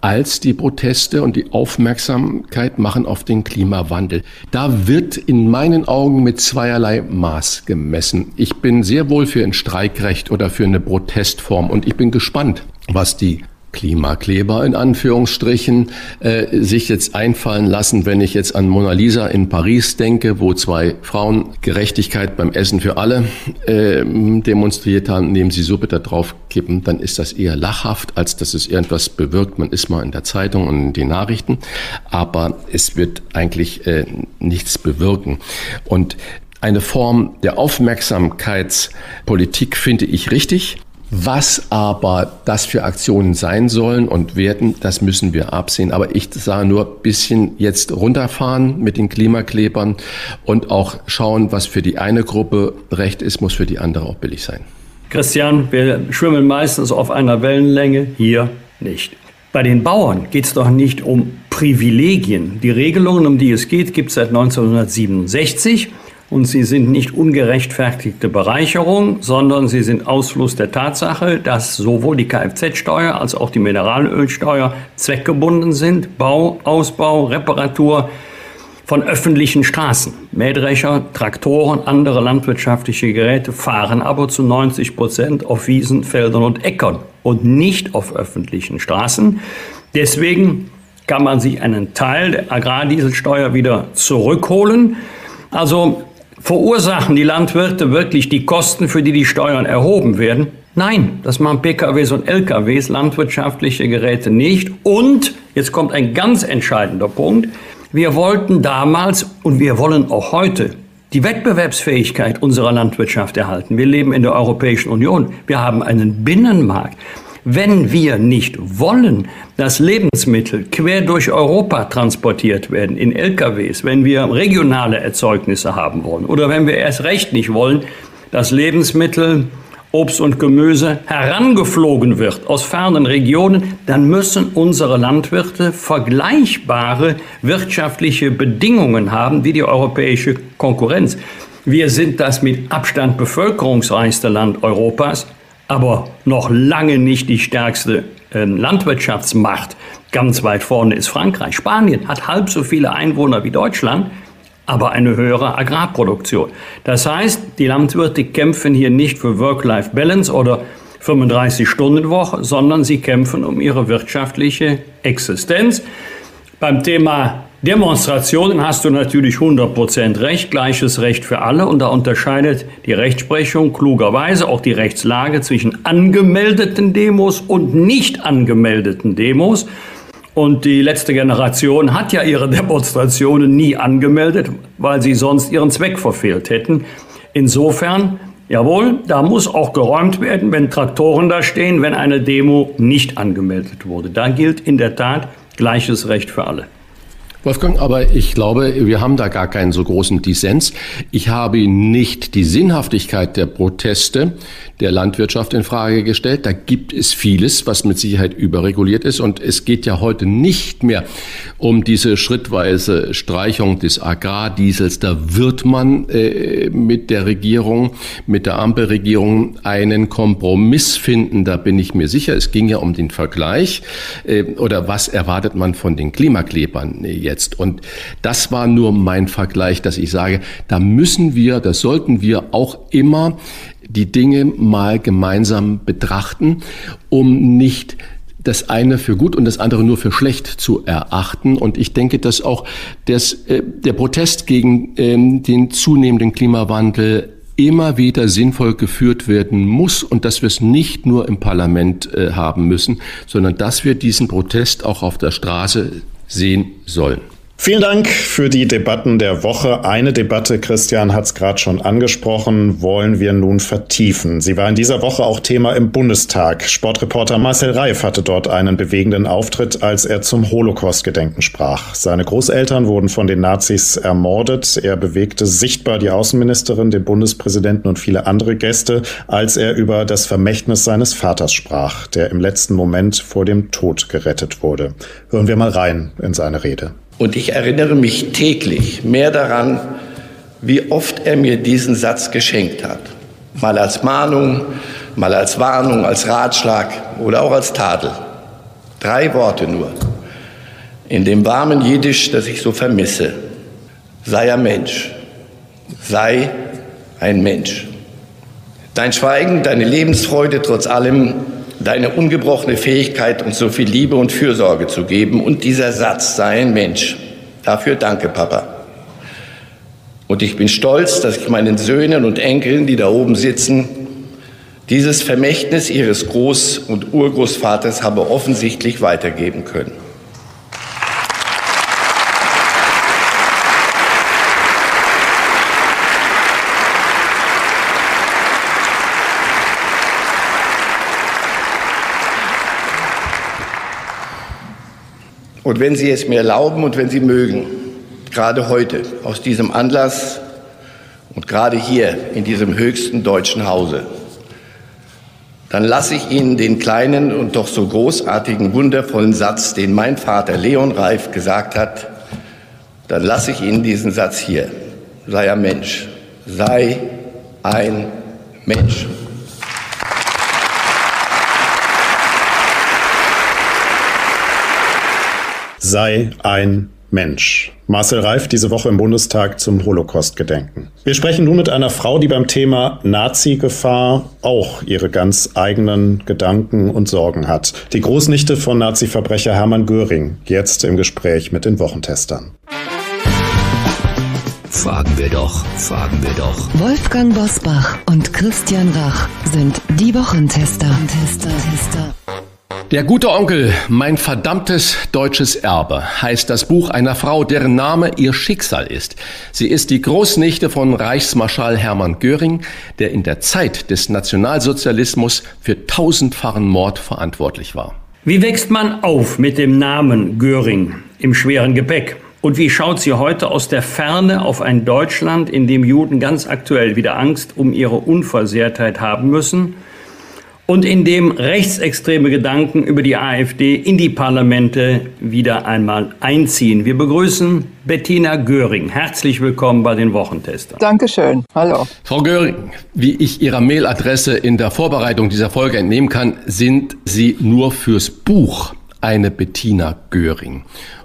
als die Proteste und die Aufmerksamkeit machen auf den Klimawandel. Da wird in meinen Augen mit zweierlei Maß gemessen. Ich bin sehr wohl für ein Streikrecht oder für eine Protestform und ich bin gespannt, was die Klimakleber in Anführungsstrichen äh, sich jetzt einfallen lassen, wenn ich jetzt an Mona Lisa in Paris denke, wo zwei Frauen Gerechtigkeit beim Essen für alle äh, demonstriert haben, indem sie Suppe da drauf kippen, dann ist das eher lachhaft, als dass es irgendwas bewirkt. Man ist mal in der Zeitung und in den Nachrichten, aber es wird eigentlich äh, nichts bewirken. Und eine Form der Aufmerksamkeitspolitik finde ich richtig. Was aber das für Aktionen sein sollen und werden, das müssen wir absehen. Aber ich sage nur ein bisschen jetzt runterfahren mit den Klimaklebern und auch schauen, was für die eine Gruppe recht ist, muss für die andere auch billig sein. Christian, wir schwimmen meistens auf einer Wellenlänge, hier nicht. Bei den Bauern geht es doch nicht um Privilegien. Die Regelungen, um die es geht, gibt es seit 1967 und sie sind nicht ungerechtfertigte Bereicherung, sondern sie sind Ausfluss der Tatsache, dass sowohl die Kfz-Steuer als auch die Mineralölsteuer zweckgebunden sind. Bau, Ausbau, Reparatur von öffentlichen Straßen. Mähdrescher, Traktoren, andere landwirtschaftliche Geräte fahren aber zu 90 Prozent auf Wiesen, Feldern und Äckern und nicht auf öffentlichen Straßen. Deswegen kann man sich einen Teil der Agrardieselsteuer wieder zurückholen. Also Verursachen die Landwirte wirklich die Kosten, für die die Steuern erhoben werden? Nein, das machen PKWs und LKWs, landwirtschaftliche Geräte nicht. Und, jetzt kommt ein ganz entscheidender Punkt, wir wollten damals und wir wollen auch heute die Wettbewerbsfähigkeit unserer Landwirtschaft erhalten. Wir leben in der Europäischen Union. Wir haben einen Binnenmarkt. Wenn wir nicht wollen, dass Lebensmittel quer durch Europa transportiert werden in LKWs, wenn wir regionale Erzeugnisse haben wollen oder wenn wir erst recht nicht wollen, dass Lebensmittel, Obst und Gemüse herangeflogen wird aus fernen Regionen, dann müssen unsere Landwirte vergleichbare wirtschaftliche Bedingungen haben wie die europäische Konkurrenz. Wir sind das mit Abstand bevölkerungsreichste Land Europas aber noch lange nicht die stärkste äh, Landwirtschaftsmacht. Ganz weit vorne ist Frankreich. Spanien hat halb so viele Einwohner wie Deutschland, aber eine höhere Agrarproduktion. Das heißt, die Landwirte kämpfen hier nicht für Work-Life-Balance oder 35-Stunden-Woche, sondern sie kämpfen um ihre wirtschaftliche Existenz. Beim Thema Demonstrationen hast du natürlich 100% recht, gleiches Recht für alle und da unterscheidet die Rechtsprechung klugerweise auch die Rechtslage zwischen angemeldeten Demos und nicht angemeldeten Demos. Und die letzte Generation hat ja ihre Demonstrationen nie angemeldet, weil sie sonst ihren Zweck verfehlt hätten. Insofern, jawohl, da muss auch geräumt werden, wenn Traktoren da stehen, wenn eine Demo nicht angemeldet wurde. Da gilt in der Tat gleiches Recht für alle. Wolfgang, aber ich glaube, wir haben da gar keinen so großen Dissens. Ich habe nicht die Sinnhaftigkeit der Proteste der Landwirtschaft in Frage gestellt. Da gibt es vieles, was mit Sicherheit überreguliert ist. Und es geht ja heute nicht mehr um diese schrittweise Streichung des Agrardiesels. Da wird man äh, mit der Regierung, mit der Ampelregierung einen Kompromiss finden. Da bin ich mir sicher. Es ging ja um den Vergleich. Äh, oder was erwartet man von den Klimaklebern jetzt? Und das war nur mein Vergleich, dass ich sage, da müssen wir, da sollten wir auch immer die Dinge mal gemeinsam betrachten, um nicht das eine für gut und das andere nur für schlecht zu erachten. Und ich denke, dass auch das, äh, der Protest gegen ähm, den zunehmenden Klimawandel immer wieder sinnvoll geführt werden muss und dass wir es nicht nur im Parlament äh, haben müssen, sondern dass wir diesen Protest auch auf der Straße sehen sollen. Vielen Dank für die Debatten der Woche. Eine Debatte, Christian hat es gerade schon angesprochen, wollen wir nun vertiefen. Sie war in dieser Woche auch Thema im Bundestag. Sportreporter Marcel Reif hatte dort einen bewegenden Auftritt, als er zum Holocaust-Gedenken sprach. Seine Großeltern wurden von den Nazis ermordet. Er bewegte sichtbar die Außenministerin, den Bundespräsidenten und viele andere Gäste, als er über das Vermächtnis seines Vaters sprach, der im letzten Moment vor dem Tod gerettet wurde. Hören wir mal rein in seine Rede. Und ich erinnere mich täglich mehr daran, wie oft er mir diesen Satz geschenkt hat. Mal als Mahnung, mal als Warnung, als Ratschlag oder auch als Tadel. Drei Worte nur. In dem warmen Jiddisch, das ich so vermisse. Sei ein Mensch. Sei ein Mensch. Dein Schweigen, deine Lebensfreude trotz allem deine ungebrochene Fähigkeit, uns so viel Liebe und Fürsorge zu geben. Und dieser Satz, sei ein Mensch. Dafür danke, Papa. Und ich bin stolz, dass ich meinen Söhnen und Enkeln, die da oben sitzen, dieses Vermächtnis ihres Groß- und Urgroßvaters habe offensichtlich weitergeben können. Und wenn Sie es mir erlauben und wenn Sie mögen, gerade heute aus diesem Anlass und gerade hier in diesem höchsten deutschen Hause, dann lasse ich Ihnen den kleinen und doch so großartigen, wundervollen Satz, den mein Vater Leon Reif gesagt hat, dann lasse ich Ihnen diesen Satz hier. Sei ein Mensch. Sei ein Mensch. Sei ein Mensch. Marcel Reif diese Woche im Bundestag zum Holocaust-Gedenken. Wir sprechen nun mit einer Frau, die beim Thema Nazi-Gefahr auch ihre ganz eigenen Gedanken und Sorgen hat. Die Großnichte von Nazi-Verbrecher Hermann Göring, jetzt im Gespräch mit den Wochentestern. Fragen wir doch, fragen wir doch. Wolfgang Bosbach und Christian Rach sind die Wochentester. Tester, Tester. Der gute Onkel, mein verdammtes deutsches Erbe, heißt das Buch einer Frau, deren Name ihr Schicksal ist. Sie ist die Großnichte von Reichsmarschall Hermann Göring, der in der Zeit des Nationalsozialismus für tausendfachen Mord verantwortlich war. Wie wächst man auf mit dem Namen Göring im schweren Gepäck? Und wie schaut sie heute aus der Ferne auf ein Deutschland, in dem Juden ganz aktuell wieder Angst um ihre Unversehrtheit haben müssen? Und in dem rechtsextreme Gedanken über die AfD in die Parlamente wieder einmal einziehen. Wir begrüßen Bettina Göring. Herzlich willkommen bei den Wochentestern. Dankeschön. Hallo. Frau Göring, wie ich Ihrer Mailadresse in der Vorbereitung dieser Folge entnehmen kann, sind Sie nur fürs Buch eine Bettina Göring.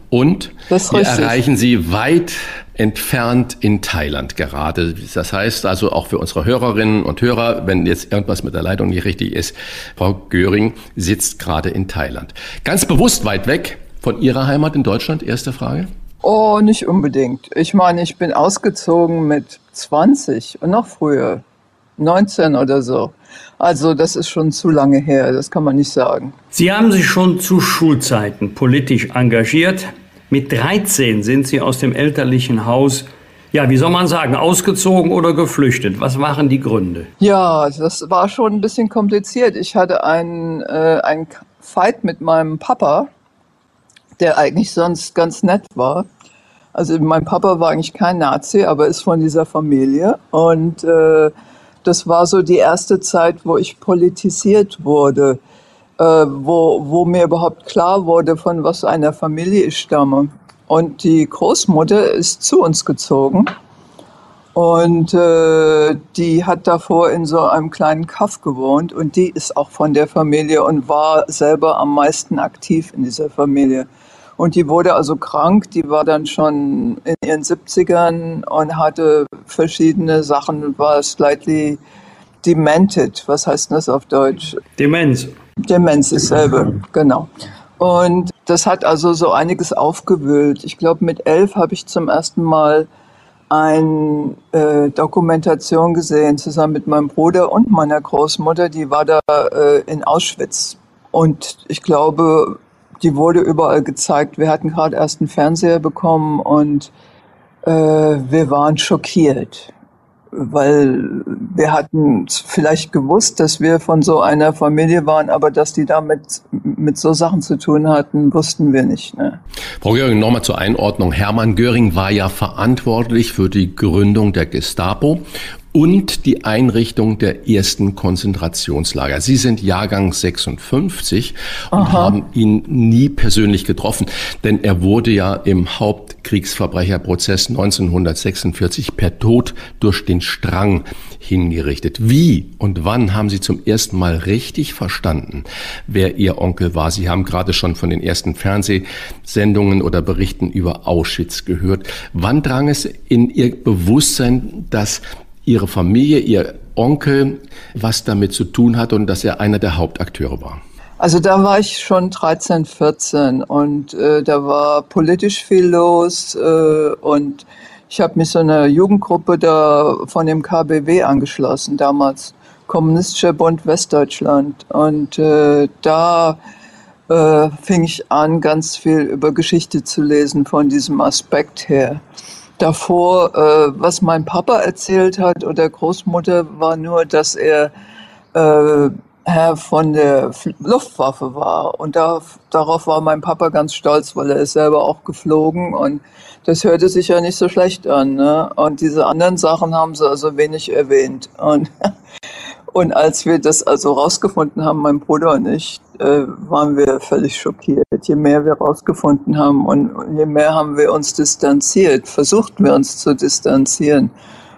Und wir erreichen Sie weit entfernt in Thailand gerade. Das heißt also auch für unsere Hörerinnen und Hörer, wenn jetzt irgendwas mit der Leitung nicht richtig ist, Frau Göring sitzt gerade in Thailand. Ganz bewusst weit weg, Von Ihrer Heimat in Deutschland, erste Frage? Oh, nicht unbedingt. Ich meine, ich bin ausgezogen mit 20 und noch früher, 19 oder so. Also das ist schon zu lange her, das kann man nicht sagen. Sie haben sich schon zu Schulzeiten politisch engagiert. Mit 13 sind Sie aus dem elterlichen Haus, ja, wie soll man sagen, ausgezogen oder geflüchtet. Was waren die Gründe? Ja, das war schon ein bisschen kompliziert. Ich hatte einen, äh, einen Fight mit meinem Papa, der eigentlich sonst ganz nett war. Also mein Papa war eigentlich kein Nazi, aber ist von dieser Familie. Und äh, das war so die erste Zeit, wo ich politisiert wurde, äh, wo, wo mir überhaupt klar wurde, von was einer Familie ich stamme. Und die Großmutter ist zu uns gezogen. Und äh, die hat davor in so einem kleinen Kaff gewohnt und die ist auch von der Familie und war selber am meisten aktiv in dieser Familie. Und die wurde also krank, die war dann schon in ihren 70ern und hatte verschiedene Sachen, war slightly demented. Was heißt das auf Deutsch? Demenz. Demenz ist selber, genau. Und das hat also so einiges aufgewühlt. Ich glaube, mit elf habe ich zum ersten Mal eine äh, Dokumentation gesehen, zusammen mit meinem Bruder und meiner Großmutter. Die war da äh, in Auschwitz. Und ich glaube, die wurde überall gezeigt. Wir hatten gerade erst einen Fernseher bekommen und äh, wir waren schockiert, weil wir hatten vielleicht gewusst, dass wir von so einer Familie waren, aber dass die damit mit so Sachen zu tun hatten, wussten wir nicht. Ne? Frau Göring, nochmal zur Einordnung. Hermann Göring war ja verantwortlich für die Gründung der Gestapo und die Einrichtung der ersten Konzentrationslager. Sie sind Jahrgang 56 und Aha. haben ihn nie persönlich getroffen, denn er wurde ja im Hauptkriegsverbrecherprozess 1946 per Tod durch den Strang hingerichtet. Wie und wann haben Sie zum ersten Mal richtig verstanden, wer Ihr Onkel war? Sie haben gerade schon von den ersten Fernsehsendungen oder Berichten über Auschwitz gehört. Wann drang es in Ihr Bewusstsein, dass Ihre Familie, Ihr Onkel, was damit zu tun hat und dass er einer der Hauptakteure war? Also da war ich schon 13, 14 und äh, da war politisch viel los äh, und ich habe mich so einer Jugendgruppe da von dem KBW angeschlossen, damals Kommunistischer Bund Westdeutschland. Und äh, da äh, fing ich an, ganz viel über Geschichte zu lesen von diesem Aspekt her davor, äh, was mein Papa erzählt hat oder Großmutter, war nur, dass er äh, Herr von der Luftwaffe war. Und da, darauf war mein Papa ganz stolz, weil er ist selber auch geflogen und das hörte sich ja nicht so schlecht an. Ne? Und diese anderen Sachen haben sie also wenig erwähnt. Und Und als wir das also rausgefunden haben, mein Bruder und ich, äh, waren wir völlig schockiert. Je mehr wir rausgefunden haben und je mehr haben wir uns distanziert, versuchten wir uns zu distanzieren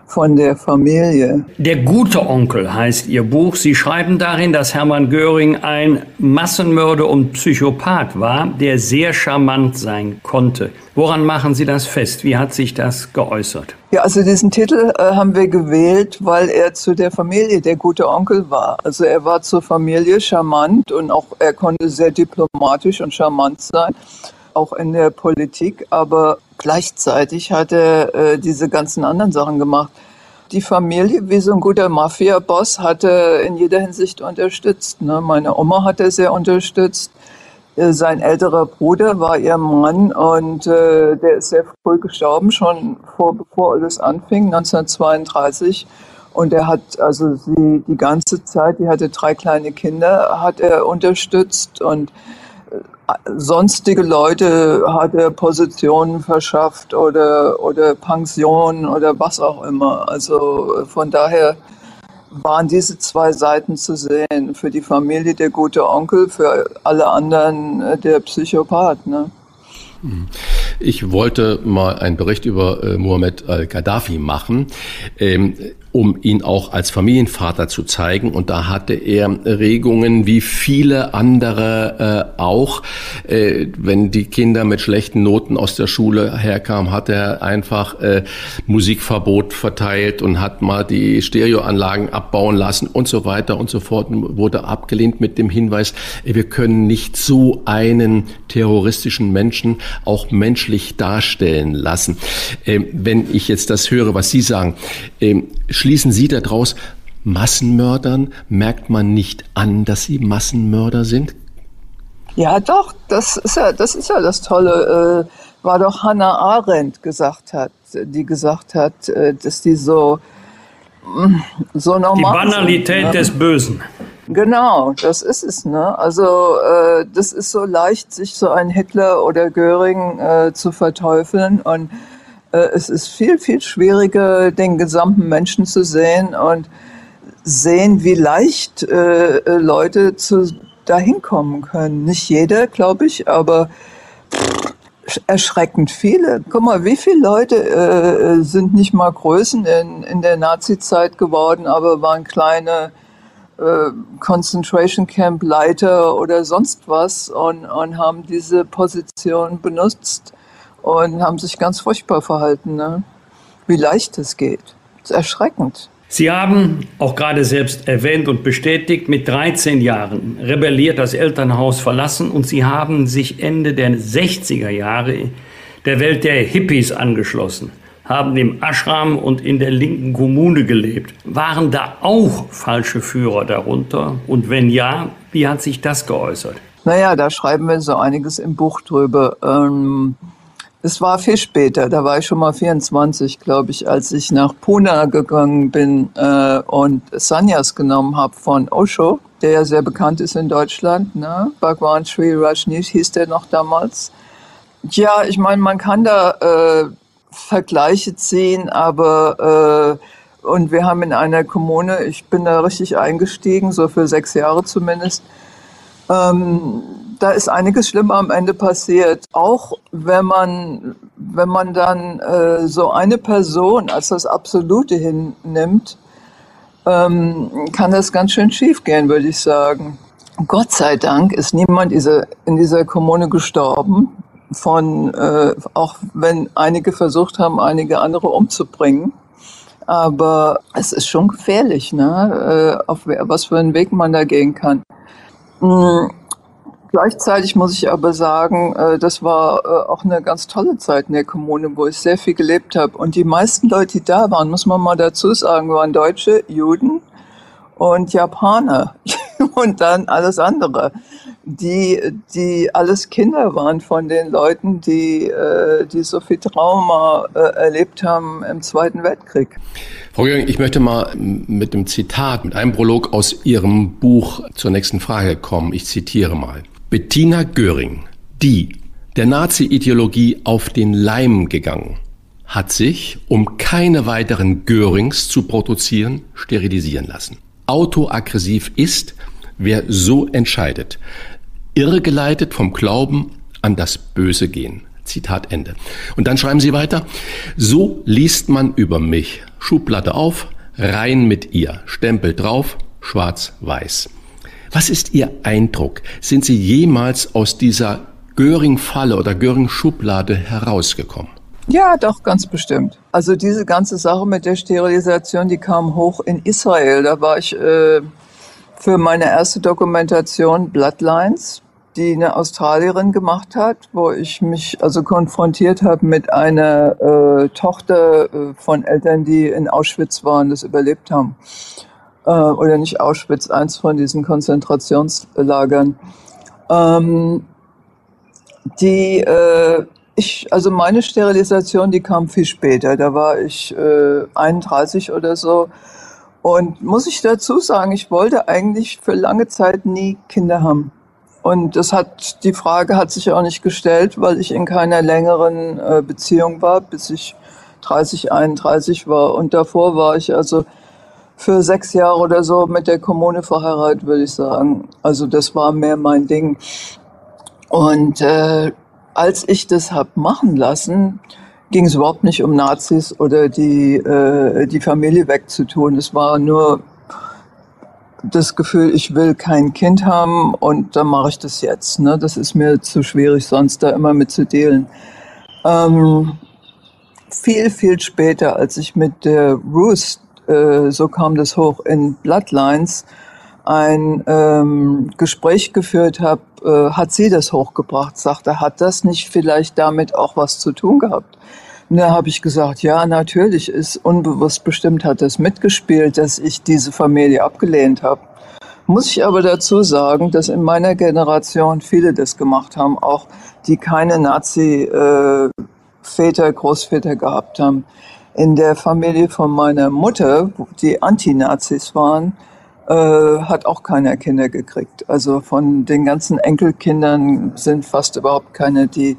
von der Familie. Der gute Onkel heißt Ihr Buch. Sie schreiben darin, dass Hermann Göring ein Massenmörder und Psychopath war, der sehr charmant sein konnte. Woran machen Sie das fest? Wie hat sich das geäußert? Ja, also diesen Titel äh, haben wir gewählt, weil er zu der Familie der gute Onkel war. Also er war zur Familie charmant und auch er konnte sehr diplomatisch und charmant sein auch in der Politik, aber gleichzeitig hat er äh, diese ganzen anderen Sachen gemacht. Die Familie, wie so ein guter Mafia-Boss, hat er in jeder Hinsicht unterstützt. Ne? Meine Oma hat er sehr unterstützt. Äh, sein älterer Bruder war ihr Mann und äh, der ist sehr früh gestorben, schon vor, bevor alles anfing, 1932. Und er hat also sie die ganze Zeit, die hatte drei kleine Kinder, hat er unterstützt und sonstige Leute hat er Positionen verschafft oder, oder Pensionen oder was auch immer. Also von daher waren diese zwei Seiten zu sehen. Für die Familie der gute Onkel, für alle anderen äh, der Psychopath. Ne? Ich wollte mal einen Bericht über äh, Muhammad al-Gaddafi machen. Ähm, um ihn auch als Familienvater zu zeigen. Und da hatte er Regungen wie viele andere äh, auch. Äh, wenn die Kinder mit schlechten Noten aus der Schule herkamen, hat er einfach äh, Musikverbot verteilt und hat mal die Stereoanlagen abbauen lassen und so weiter und so fort. Und wurde abgelehnt mit dem Hinweis, wir können nicht so einen terroristischen Menschen auch menschlich darstellen lassen. Ähm, wenn ich jetzt das höre, was Sie sagen, ähm, schließen Sie daraus, Massenmördern merkt man nicht an, dass sie Massenmörder sind? Ja, doch, das ist ja das, ist ja das Tolle, äh, war doch Hannah Arendt gesagt hat, die gesagt hat, äh, dass die so, mm, so normal Die Banalität sind, ne? des Bösen. Genau, das ist es. Ne? Also äh, das ist so leicht, sich so ein Hitler oder Göring äh, zu verteufeln und äh, es ist viel, viel schwieriger, den gesamten Menschen zu sehen und sehen, wie leicht äh, äh Leute zu, dahin kommen können. Nicht jeder, glaube ich, aber erschreckend viele. Guck mal, wie viele Leute äh, sind nicht mal Größen in, in der Nazi-Zeit geworden, aber waren kleine äh, Concentration Camp Leiter oder sonst was und, und haben diese Position benutzt und haben sich ganz furchtbar verhalten. Ne? Wie leicht es geht. Das ist erschreckend. Sie haben auch gerade selbst erwähnt und bestätigt, mit 13 Jahren rebelliert das Elternhaus verlassen und Sie haben sich Ende der 60er Jahre der Welt der Hippies angeschlossen haben im Ashram und in der linken Kommune gelebt. Waren da auch falsche Führer darunter? Und wenn ja, wie hat sich das geäußert? Naja, da schreiben wir so einiges im Buch drüber. Ähm, es war viel später, da war ich schon mal 24, glaube ich, als ich nach Pune gegangen bin äh, und Sanyas genommen habe von Osho, der ja sehr bekannt ist in Deutschland. Ne? Bhagwan Sri Rajneesh hieß der noch damals. Ja, ich meine, man kann da äh, Vergleiche ziehen, aber äh, und wir haben in einer Kommune, ich bin da richtig eingestiegen, so für sechs Jahre zumindest. Ähm, da ist einiges Schlimmer am Ende passiert. Auch wenn man, wenn man dann äh, so eine Person als das Absolute hinnimmt, ähm, kann das ganz schön schief gehen, würde ich sagen. Gott sei Dank ist niemand diese, in dieser Kommune gestorben von, äh, auch wenn einige versucht haben, einige andere umzubringen. Aber es ist schon gefährlich, ne? äh, auf was für einen Weg man da gehen kann. Mhm. Gleichzeitig muss ich aber sagen, äh, das war äh, auch eine ganz tolle Zeit in der Kommune, wo ich sehr viel gelebt habe. Und die meisten Leute, die da waren, muss man mal dazu sagen, waren Deutsche, Juden und Japaner und dann alles andere die, die alles Kinder waren von den Leuten, die, äh, die so viel Trauma erlebt haben im Zweiten Weltkrieg. Frau Göring, ich möchte mal mit dem Zitat, mit einem Prolog aus Ihrem Buch zur nächsten Frage kommen. Ich zitiere mal. Bettina Göring, die der Nazi-Ideologie auf den Leim gegangen, hat sich, um keine weiteren Görings zu produzieren, sterilisieren lassen. Autoaggressiv ist, wer so entscheidet irregeleitet vom Glauben an das Böse gehen. Zitat Ende. Und dann schreiben Sie weiter, so liest man über mich. Schublade auf, rein mit ihr, Stempel drauf, schwarz-weiß. Was ist Ihr Eindruck? Sind Sie jemals aus dieser Göring-Falle oder Göring-Schublade herausgekommen? Ja, doch, ganz bestimmt. Also diese ganze Sache mit der Sterilisation, die kam hoch in Israel. Da war ich äh, für meine erste Dokumentation Bloodlines die eine Australierin gemacht hat, wo ich mich also konfrontiert habe mit einer äh, Tochter äh, von Eltern, die in Auschwitz waren, das überlebt haben. Äh, oder nicht Auschwitz, eins von diesen Konzentrationslagern. Ähm, die, äh, ich, also meine Sterilisation, die kam viel später. Da war ich äh, 31 oder so. Und muss ich dazu sagen, ich wollte eigentlich für lange Zeit nie Kinder haben. Und das hat, die Frage hat sich auch nicht gestellt, weil ich in keiner längeren äh, Beziehung war, bis ich 30, 31 war. Und davor war ich also für sechs Jahre oder so mit der Kommune verheiratet, würde ich sagen. Also das war mehr mein Ding. Und äh, als ich das hab machen lassen, ging es überhaupt nicht um Nazis oder die, äh, die Familie wegzutun. Es war nur das Gefühl, ich will kein Kind haben und dann mache ich das jetzt. Ne? Das ist mir zu schwierig, sonst da immer mit zu dealen. Ähm, viel, viel später, als ich mit der Ruth, äh, so kam das hoch, in Bloodlines ein ähm, Gespräch geführt habe, äh, hat sie das hochgebracht, sagte, hat das nicht vielleicht damit auch was zu tun gehabt? Und da habe ich gesagt, ja, natürlich ist unbewusst bestimmt hat das mitgespielt, dass ich diese Familie abgelehnt habe. Muss ich aber dazu sagen, dass in meiner Generation viele das gemacht haben, auch die keine Nazi-Väter, äh, Großväter gehabt haben. In der Familie von meiner Mutter, die Anti-Nazis waren, äh, hat auch keiner Kinder gekriegt. Also von den ganzen Enkelkindern sind fast überhaupt keine, die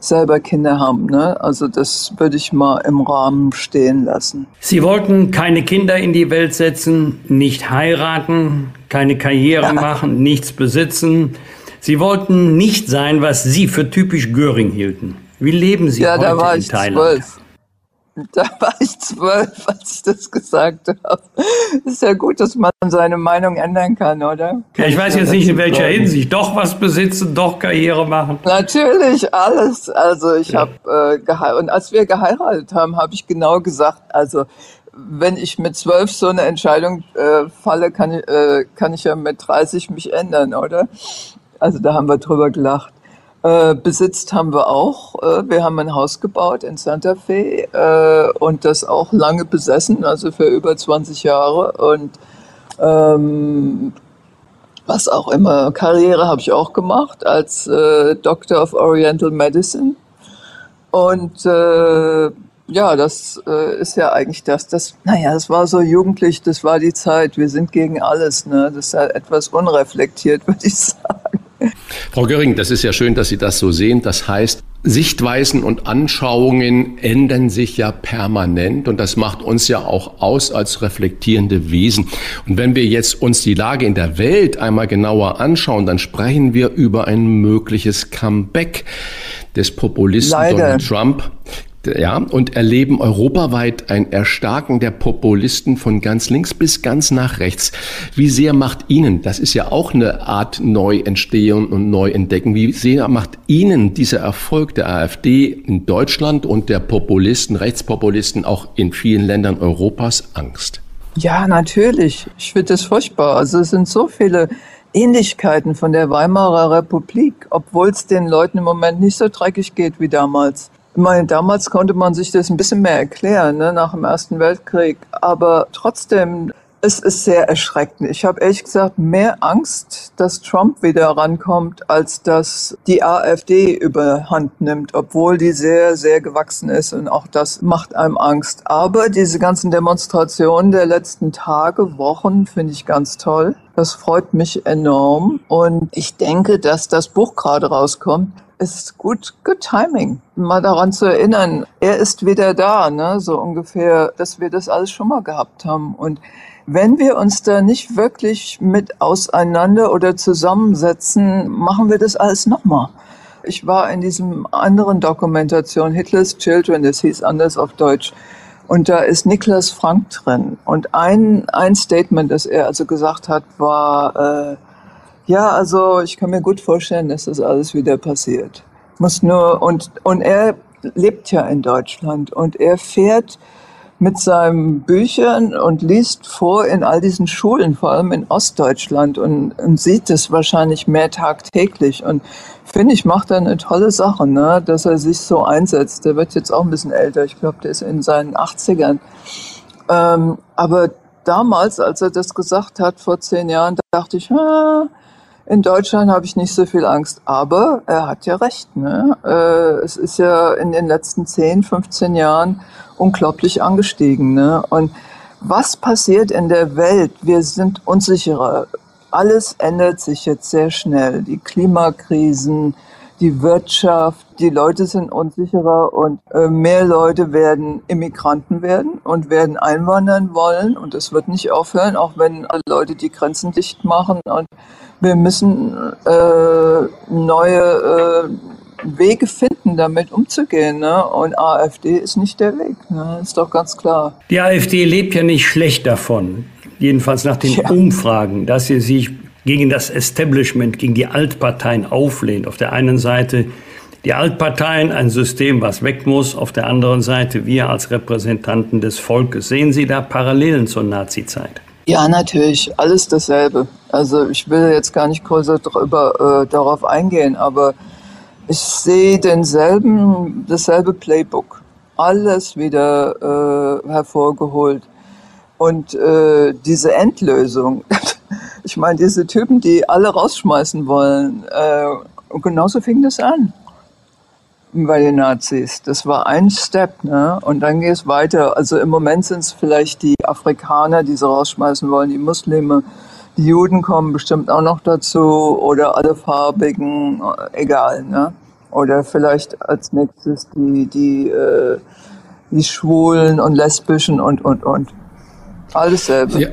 selber Kinder haben. Ne? Also das würde ich mal im Rahmen stehen lassen. Sie wollten keine Kinder in die Welt setzen, nicht heiraten, keine Karriere ja. machen, nichts besitzen. Sie wollten nicht sein, was Sie für typisch Göring hielten. Wie leben Sie ja, heute da war in ich Thailand? Zwölf. Da war ich zwölf, als ich das gesagt habe. Ist ja gut, dass man seine Meinung ändern kann, oder? Ja, ich weiß jetzt nicht, in welcher Hinsicht. Doch was besitzen, doch Karriere machen. Natürlich, alles. Also ich ja. habe äh, geheiratet. Und als wir geheiratet haben, habe ich genau gesagt, also wenn ich mit zwölf so eine Entscheidung äh, falle, kann ich, äh, kann ich ja mit 30 mich ändern, oder? Also da haben wir drüber gelacht. Äh, besitzt haben wir auch. Äh, wir haben ein Haus gebaut in Santa Fe äh, und das auch lange besessen, also für über 20 Jahre. Und ähm, was auch immer, Karriere habe ich auch gemacht als äh, Doctor of Oriental Medicine. Und äh, ja, das äh, ist ja eigentlich das, das, naja, das war so jugendlich, das war die Zeit, wir sind gegen alles, ne? Das ist ja etwas unreflektiert, würde ich sagen. Frau Göring, das ist ja schön, dass Sie das so sehen. Das heißt, Sichtweisen und Anschauungen ändern sich ja permanent und das macht uns ja auch aus als reflektierende Wesen. Und wenn wir jetzt uns die Lage in der Welt einmal genauer anschauen, dann sprechen wir über ein mögliches Comeback des Populisten Leider. Donald Trump ja, und erleben europaweit ein Erstarken der Populisten von ganz links bis ganz nach rechts. Wie sehr macht Ihnen, das ist ja auch eine Art Neuentstehung und Neuentdecken, wie sehr macht Ihnen dieser Erfolg der AfD in Deutschland und der Populisten, Rechtspopulisten auch in vielen Ländern Europas Angst? Ja, natürlich. Ich finde das furchtbar. Also es sind so viele Ähnlichkeiten von der Weimarer Republik, obwohl es den Leuten im Moment nicht so dreckig geht wie damals. Ich meine, damals konnte man sich das ein bisschen mehr erklären, ne, nach dem Ersten Weltkrieg. Aber trotzdem, es ist sehr erschreckend. Ich habe ehrlich gesagt mehr Angst, dass Trump wieder rankommt, als dass die AfD überhand nimmt, obwohl die sehr, sehr gewachsen ist und auch das macht einem Angst. Aber diese ganzen Demonstrationen der letzten Tage, Wochen finde ich ganz toll. Das freut mich enorm und ich denke, dass das Buch gerade rauskommt ist gut, good timing, mal daran zu erinnern, er ist wieder da, ne, so ungefähr, dass wir das alles schon mal gehabt haben. Und wenn wir uns da nicht wirklich mit auseinander oder zusammensetzen, machen wir das alles nochmal. Ich war in diesem anderen Dokumentation, Hitler's Children, das hieß anders auf Deutsch, und da ist Niklas Frank drin. Und ein, ein Statement, das er also gesagt hat, war, äh, ja, also ich kann mir gut vorstellen, dass das alles wieder passiert. Muss nur und und er lebt ja in Deutschland und er fährt mit seinen Büchern und liest vor in all diesen Schulen, vor allem in Ostdeutschland und, und sieht es wahrscheinlich mehr tagtäglich. Und finde ich, macht er eine tolle Sache, ne? dass er sich so einsetzt. Der wird jetzt auch ein bisschen älter. Ich glaube, der ist in seinen 80ern. Ähm, aber damals, als er das gesagt hat, vor zehn Jahren, dachte ich, ah, in Deutschland habe ich nicht so viel Angst, aber er hat ja recht. Ne? Äh, es ist ja in den letzten 10, 15 Jahren unglaublich angestiegen. Ne? Und was passiert in der Welt? Wir sind unsicherer. Alles ändert sich jetzt sehr schnell. Die Klimakrisen, die Wirtschaft, die Leute sind unsicherer und äh, mehr Leute werden Immigranten werden und werden einwandern wollen und es wird nicht aufhören, auch wenn alle Leute die Grenzen dicht machen und wir müssen äh, neue äh, Wege finden, damit umzugehen. Ne? Und AfD ist nicht der Weg. Ne? Ist doch ganz klar. Die AfD lebt ja nicht schlecht davon, jedenfalls nach den ja. Umfragen, dass sie sich gegen das Establishment, gegen die Altparteien auflehnt. Auf der einen Seite die Altparteien, ein System, was weg muss. Auf der anderen Seite wir als Repräsentanten des Volkes. Sehen Sie da Parallelen zur Nazizeit? Ja, natürlich. Alles dasselbe. Also ich will jetzt gar nicht größer darüber, äh, darauf eingehen, aber ich sehe denselben, dasselbe Playbook. Alles wieder äh, hervorgeholt. Und äh, diese Endlösung, ich meine, diese Typen, die alle rausschmeißen wollen, äh, und genauso fing das an bei den Nazis. Das war ein Step, ne? Und dann geht es weiter. Also im Moment sind es vielleicht die Afrikaner, die sie rausschmeißen wollen, die Muslime, die Juden kommen bestimmt auch noch dazu oder alle Farbigen, egal, ne? Oder vielleicht als nächstes die, die, äh, die Schwulen und Lesbischen und, und, und. Alles selber. Ja.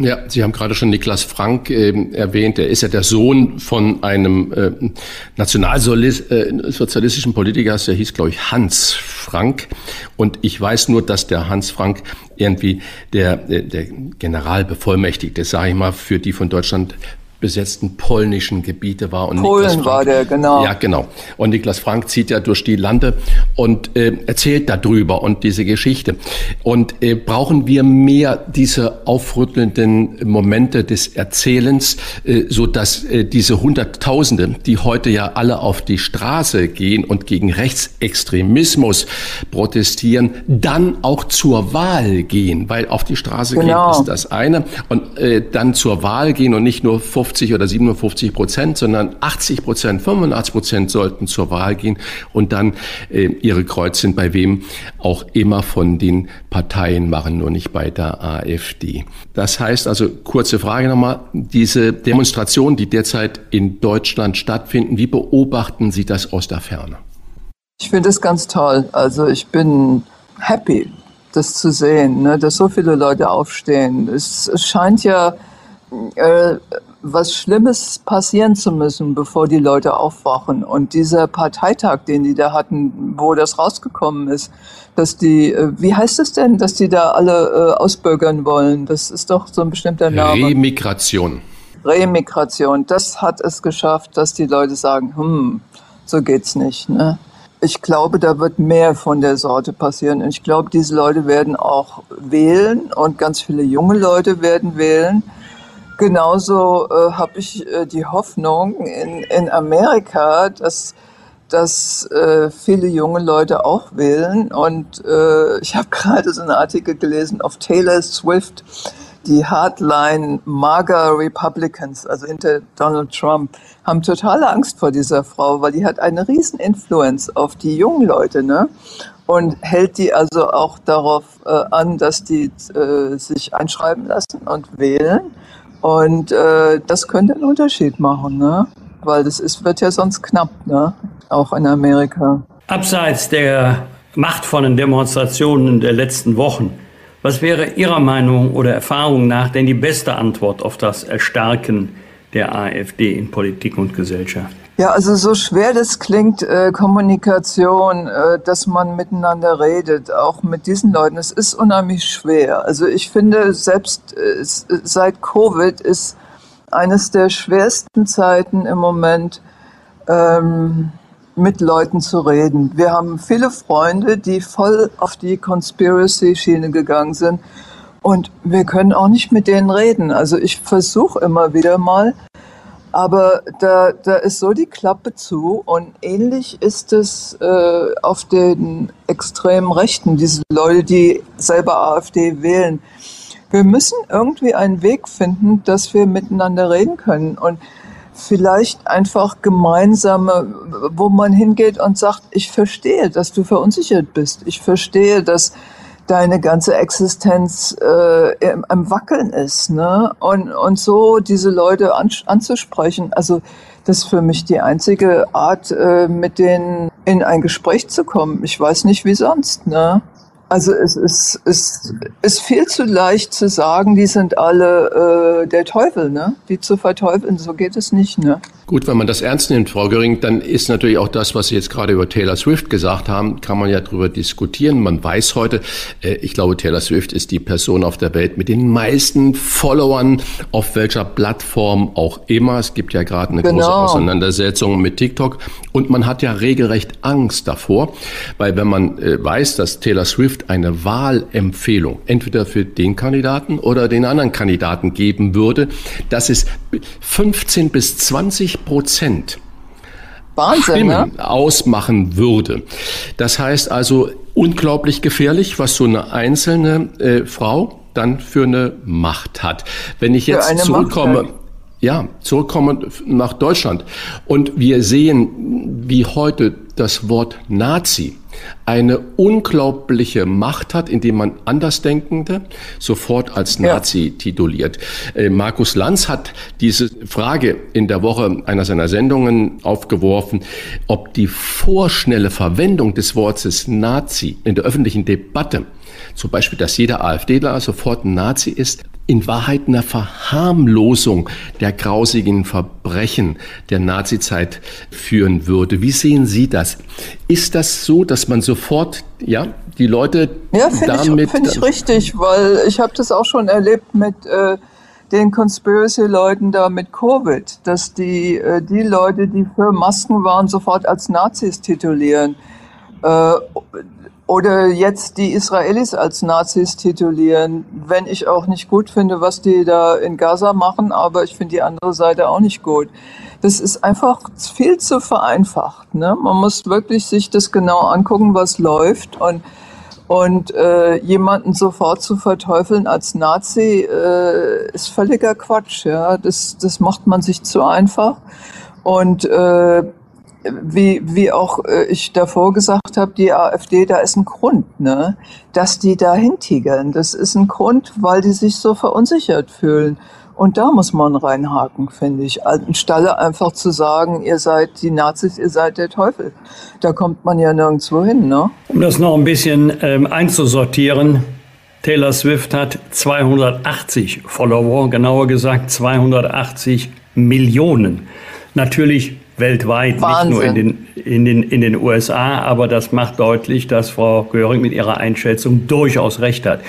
Ja, Sie haben gerade schon Niklas Frank äh, erwähnt. Er ist ja der Sohn von einem äh, nationalsozialistischen Politiker, der hieß, glaube ich, Hans Frank. Und ich weiß nur, dass der Hans Frank irgendwie der, der Generalbevollmächtigte, sage ich mal, für die von Deutschland besetzten polnischen Gebiete war. Und Polen Frank, war der, genau. Ja, genau. Und Niklas Frank zieht ja durch die Lande und äh, erzählt darüber und diese Geschichte. Und äh, brauchen wir mehr diese aufrüttelnden Momente des Erzählens, äh, so dass äh, diese Hunderttausende, die heute ja alle auf die Straße gehen und gegen Rechtsextremismus protestieren, dann auch zur Wahl gehen, weil auf die Straße genau. gehen ist das eine und äh, dann zur Wahl gehen und nicht nur 50 oder 57 Prozent, sondern 80 Prozent, 85 Prozent sollten zur Wahl gehen und dann äh, ihre Kreuzchen bei wem auch immer von den Parteien machen, nur nicht bei der AfD. Das heißt also, kurze Frage nochmal, diese Demonstrationen, die derzeit in Deutschland stattfinden, wie beobachten Sie das aus der Ferne? Ich finde es ganz toll. Also ich bin happy, das zu sehen, ne, dass so viele Leute aufstehen. Es, es scheint ja äh, was Schlimmes passieren zu müssen, bevor die Leute aufwachen. Und dieser Parteitag, den die da hatten, wo das rausgekommen ist, dass die, äh, wie heißt es denn, dass die da alle äh, ausbürgern wollen? Das ist doch so ein bestimmter Name. Remigration. Remigration. Das hat es geschafft, dass die Leute sagen, hm, so geht's nicht. Ne? Ich glaube, da wird mehr von der Sorte passieren. Und ich glaube, diese Leute werden auch wählen und ganz viele junge Leute werden wählen genauso äh, habe ich äh, die Hoffnung in, in Amerika, dass, dass äh, viele junge Leute auch wählen. Und äh, ich habe gerade so einen Artikel gelesen auf Taylor Swift, die Hardline MAGA Republicans, also hinter Donald Trump, haben totale Angst vor dieser Frau, weil die hat eine riesen Influence auf die jungen Leute, ne? Und hält die also auch darauf äh, an, dass die äh, sich einschreiben lassen und wählen. Und äh, das könnte einen Unterschied machen, ne? weil das ist, wird ja sonst knapp, ne? auch in Amerika. Abseits der machtvollen Demonstrationen der letzten Wochen, was wäre Ihrer Meinung oder Erfahrung nach denn die beste Antwort auf das Erstarken der AfD in Politik und Gesellschaft? Ja, also so schwer das klingt, äh, Kommunikation, äh, dass man miteinander redet, auch mit diesen Leuten, es ist unheimlich schwer. Also ich finde, selbst äh, seit Covid ist eines der schwersten Zeiten im Moment, ähm, mit Leuten zu reden. Wir haben viele Freunde, die voll auf die Conspiracy-Schiene gegangen sind. Und wir können auch nicht mit denen reden. Also ich versuche immer wieder mal, aber da, da ist so die Klappe zu und ähnlich ist es äh, auf den extremen Rechten, diese Leute, die selber AfD wählen. Wir müssen irgendwie einen Weg finden, dass wir miteinander reden können und vielleicht einfach gemeinsame, wo man hingeht und sagt, ich verstehe, dass du verunsichert bist. Ich verstehe, dass deine ganze Existenz äh, im, im, Wackeln ist. Ne? Und, und so diese Leute an, anzusprechen, also das ist für mich die einzige Art, äh, mit denen in ein Gespräch zu kommen. Ich weiß nicht, wie sonst. Ne? Also es ist, es ist viel zu leicht zu sagen, die sind alle äh, der Teufel, ne? die zu verteufeln, so geht es nicht. Ne? Gut, wenn man das ernst nimmt, Frau Göring, dann ist natürlich auch das, was Sie jetzt gerade über Taylor Swift gesagt haben, kann man ja darüber diskutieren. Man weiß heute, äh, ich glaube, Taylor Swift ist die Person auf der Welt mit den meisten Followern auf welcher Plattform auch immer. Es gibt ja gerade eine genau. große Auseinandersetzung mit TikTok und man hat ja regelrecht Angst davor, weil wenn man äh, weiß, dass Taylor Swift eine Wahlempfehlung entweder für den Kandidaten oder den anderen Kandidaten geben würde, dass es 15 bis 20 Prozent Wahnsinn, Stimmen ne? ausmachen würde. Das heißt also unglaublich gefährlich, was so eine einzelne äh, Frau dann für eine Macht hat. Wenn ich jetzt zurückkomme, Macht, ja, zurückkomme nach Deutschland und wir sehen, wie heute das Wort Nazi eine unglaubliche Macht hat, indem man Andersdenkende sofort als Nazi ja. tituliert. Äh, Markus Lanz hat diese Frage in der Woche einer seiner Sendungen aufgeworfen, ob die vorschnelle Verwendung des Wortes Nazi in der öffentlichen Debatte zum Beispiel, dass jeder AfDler sofort ein Nazi ist, in Wahrheit einer Verharmlosung der grausigen Verbrechen der Nazizeit führen würde. Wie sehen Sie das? Ist das so, dass man sofort, ja, die Leute ja, damit... Ja, finde ich richtig, weil ich habe das auch schon erlebt mit... Äh, den Conspiracy-Leuten da mit Covid, dass die, äh, die Leute, die für Masken waren, sofort als Nazis titulieren. Äh, oder jetzt die Israelis als Nazis titulieren, wenn ich auch nicht gut finde, was die da in Gaza machen, aber ich finde die andere Seite auch nicht gut. Das ist einfach viel zu vereinfacht. Ne? Man muss wirklich sich das genau angucken, was läuft und und äh, jemanden sofort zu verteufeln als Nazi äh, ist völliger Quatsch. Ja, das das macht man sich zu einfach. Und äh, wie, wie auch äh, ich davor gesagt habe, die AfD, da ist ein Grund, ne, dass die da hintigern. Das ist ein Grund, weil die sich so verunsichert fühlen. Und da muss man reinhaken, finde ich. Anstelle einfach zu sagen, ihr seid die Nazis, ihr seid der Teufel. Da kommt man ja nirgendwo hin, ne? Um das noch ein bisschen ähm, einzusortieren. Taylor Swift hat 280 Follower, genauer gesagt 280 Millionen. Natürlich weltweit, Wahnsinn. nicht nur in den, in, den, in den USA, aber das macht deutlich, dass Frau Göring mit ihrer Einschätzung durchaus recht hat.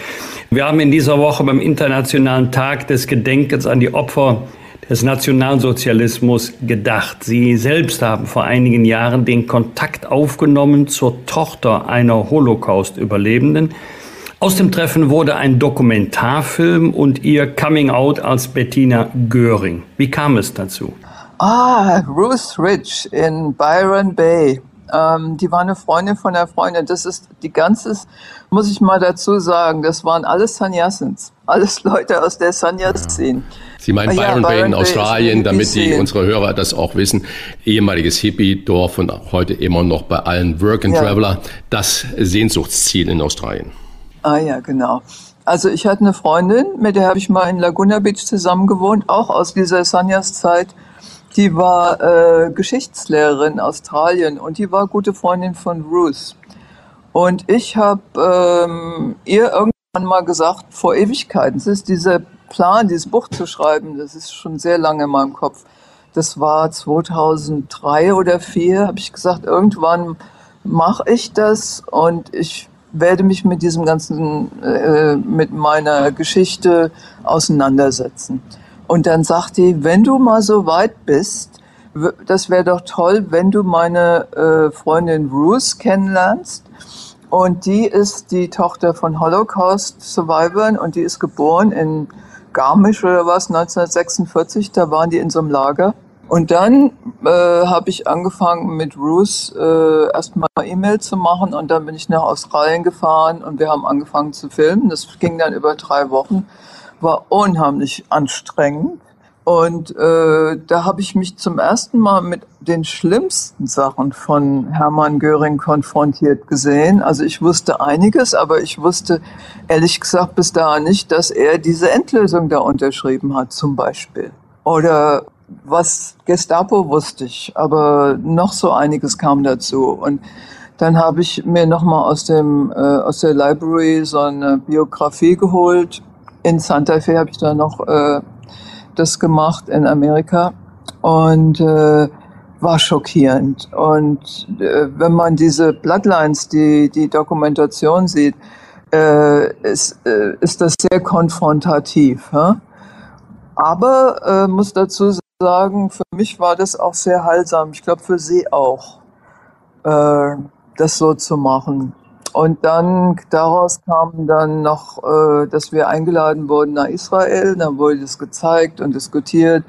Wir haben in dieser Woche beim Internationalen Tag des Gedenkens an die Opfer des Nationalsozialismus gedacht. Sie selbst haben vor einigen Jahren den Kontakt aufgenommen zur Tochter einer Holocaust-Überlebenden. Aus dem Treffen wurde ein Dokumentarfilm und ihr Coming Out als Bettina Göring. Wie kam es dazu? Ah, Ruth Rich in Byron Bay. Ähm, die war eine Freundin von der Freundin. Das ist die ganze, muss ich mal dazu sagen, das waren alles Sannyasins. Alles Leute aus der Sanyas-Szene. Ja. Sie meinen Byron, ja, Byron Bay in Australien, damit die unsere Hörer das auch wissen. Ehemaliges Hippie-Dorf und heute immer noch bei allen Work and ja. Traveler. Das Sehnsuchtsziel in Australien. Ah ja, genau. Also ich hatte eine Freundin, mit der habe ich mal in Laguna Beach zusammen gewohnt, auch aus dieser Sanyas-Zeit. Die war äh, Geschichtslehrerin in Australien und die war gute Freundin von Ruth. Und ich habe ähm, ihr irgendwann mal gesagt, vor Ewigkeiten, es ist dieser Plan, dieses Buch zu schreiben, das ist schon sehr lange in meinem Kopf. Das war 2003 oder 2004, habe ich gesagt, irgendwann mache ich das und ich werde mich mit diesem ganzen, äh, mit meiner Geschichte auseinandersetzen. Und dann sagt die, wenn du mal so weit bist, das wäre doch toll, wenn du meine äh, Freundin Ruth kennenlernst. Und die ist die Tochter von Holocaust-Survivors und die ist geboren in Garmisch oder was, 1946. Da waren die in so einem Lager. Und dann äh, habe ich angefangen mit Ruth äh, erstmal E-Mail zu machen und dann bin ich nach Australien gefahren und wir haben angefangen zu filmen. Das ging dann über drei Wochen war unheimlich anstrengend. Und äh, da habe ich mich zum ersten Mal mit den schlimmsten Sachen von Hermann Göring konfrontiert gesehen. Also ich wusste einiges, aber ich wusste ehrlich gesagt bis dahin nicht, dass er diese Endlösung da unterschrieben hat, zum Beispiel. Oder was Gestapo wusste ich, aber noch so einiges kam dazu. Und dann habe ich mir nochmal aus, äh, aus der Library so eine Biografie geholt in Santa Fe habe ich da noch äh, das gemacht in Amerika. und äh, war schockierend. Und äh, wenn man diese Bloodlines, die, die Dokumentation sieht, äh, ist, äh, ist das sehr konfrontativ. Hä? Aber äh, muss dazu sagen, für mich war das auch sehr heilsam. Ich glaube für Sie auch, das so zu machen. Und dann daraus kam dann noch, äh, dass wir eingeladen wurden nach Israel. Dann wurde das gezeigt und diskutiert.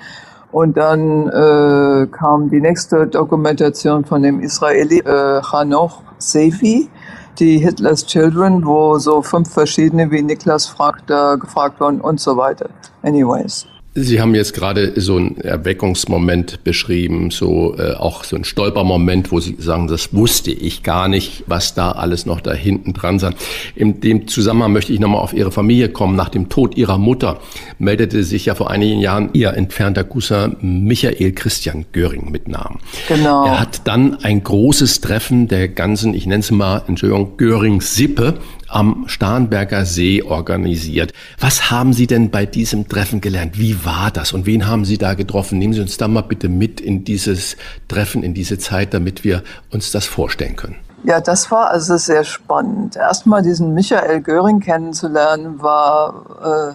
Und dann äh, kam die nächste Dokumentation von dem Israeli äh, Hanoch Sefi, die Hitlers Children, wo so fünf verschiedene, wie Niklas fragt, äh, gefragt wurden und so weiter. Anyways. Sie haben jetzt gerade so einen Erweckungsmoment beschrieben, so äh, auch so ein Stolpermoment, wo Sie sagen, das wusste ich gar nicht, was da alles noch da hinten dran sei. In dem Zusammenhang möchte ich nochmal auf Ihre Familie kommen. Nach dem Tod Ihrer Mutter meldete sich ja vor einigen Jahren Ihr entfernter Cousin Michael Christian Göring mit Namen. Genau. Er hat dann ein großes Treffen der ganzen, ich nenne es mal, Entschuldigung, Göring-Sippe am Starnberger See organisiert. Was haben Sie denn bei diesem Treffen gelernt? Wie war das und wen haben Sie da getroffen? Nehmen Sie uns da mal bitte mit in dieses Treffen, in diese Zeit, damit wir uns das vorstellen können. Ja, das war also sehr spannend. Erstmal diesen Michael Göring kennenzulernen, war äh,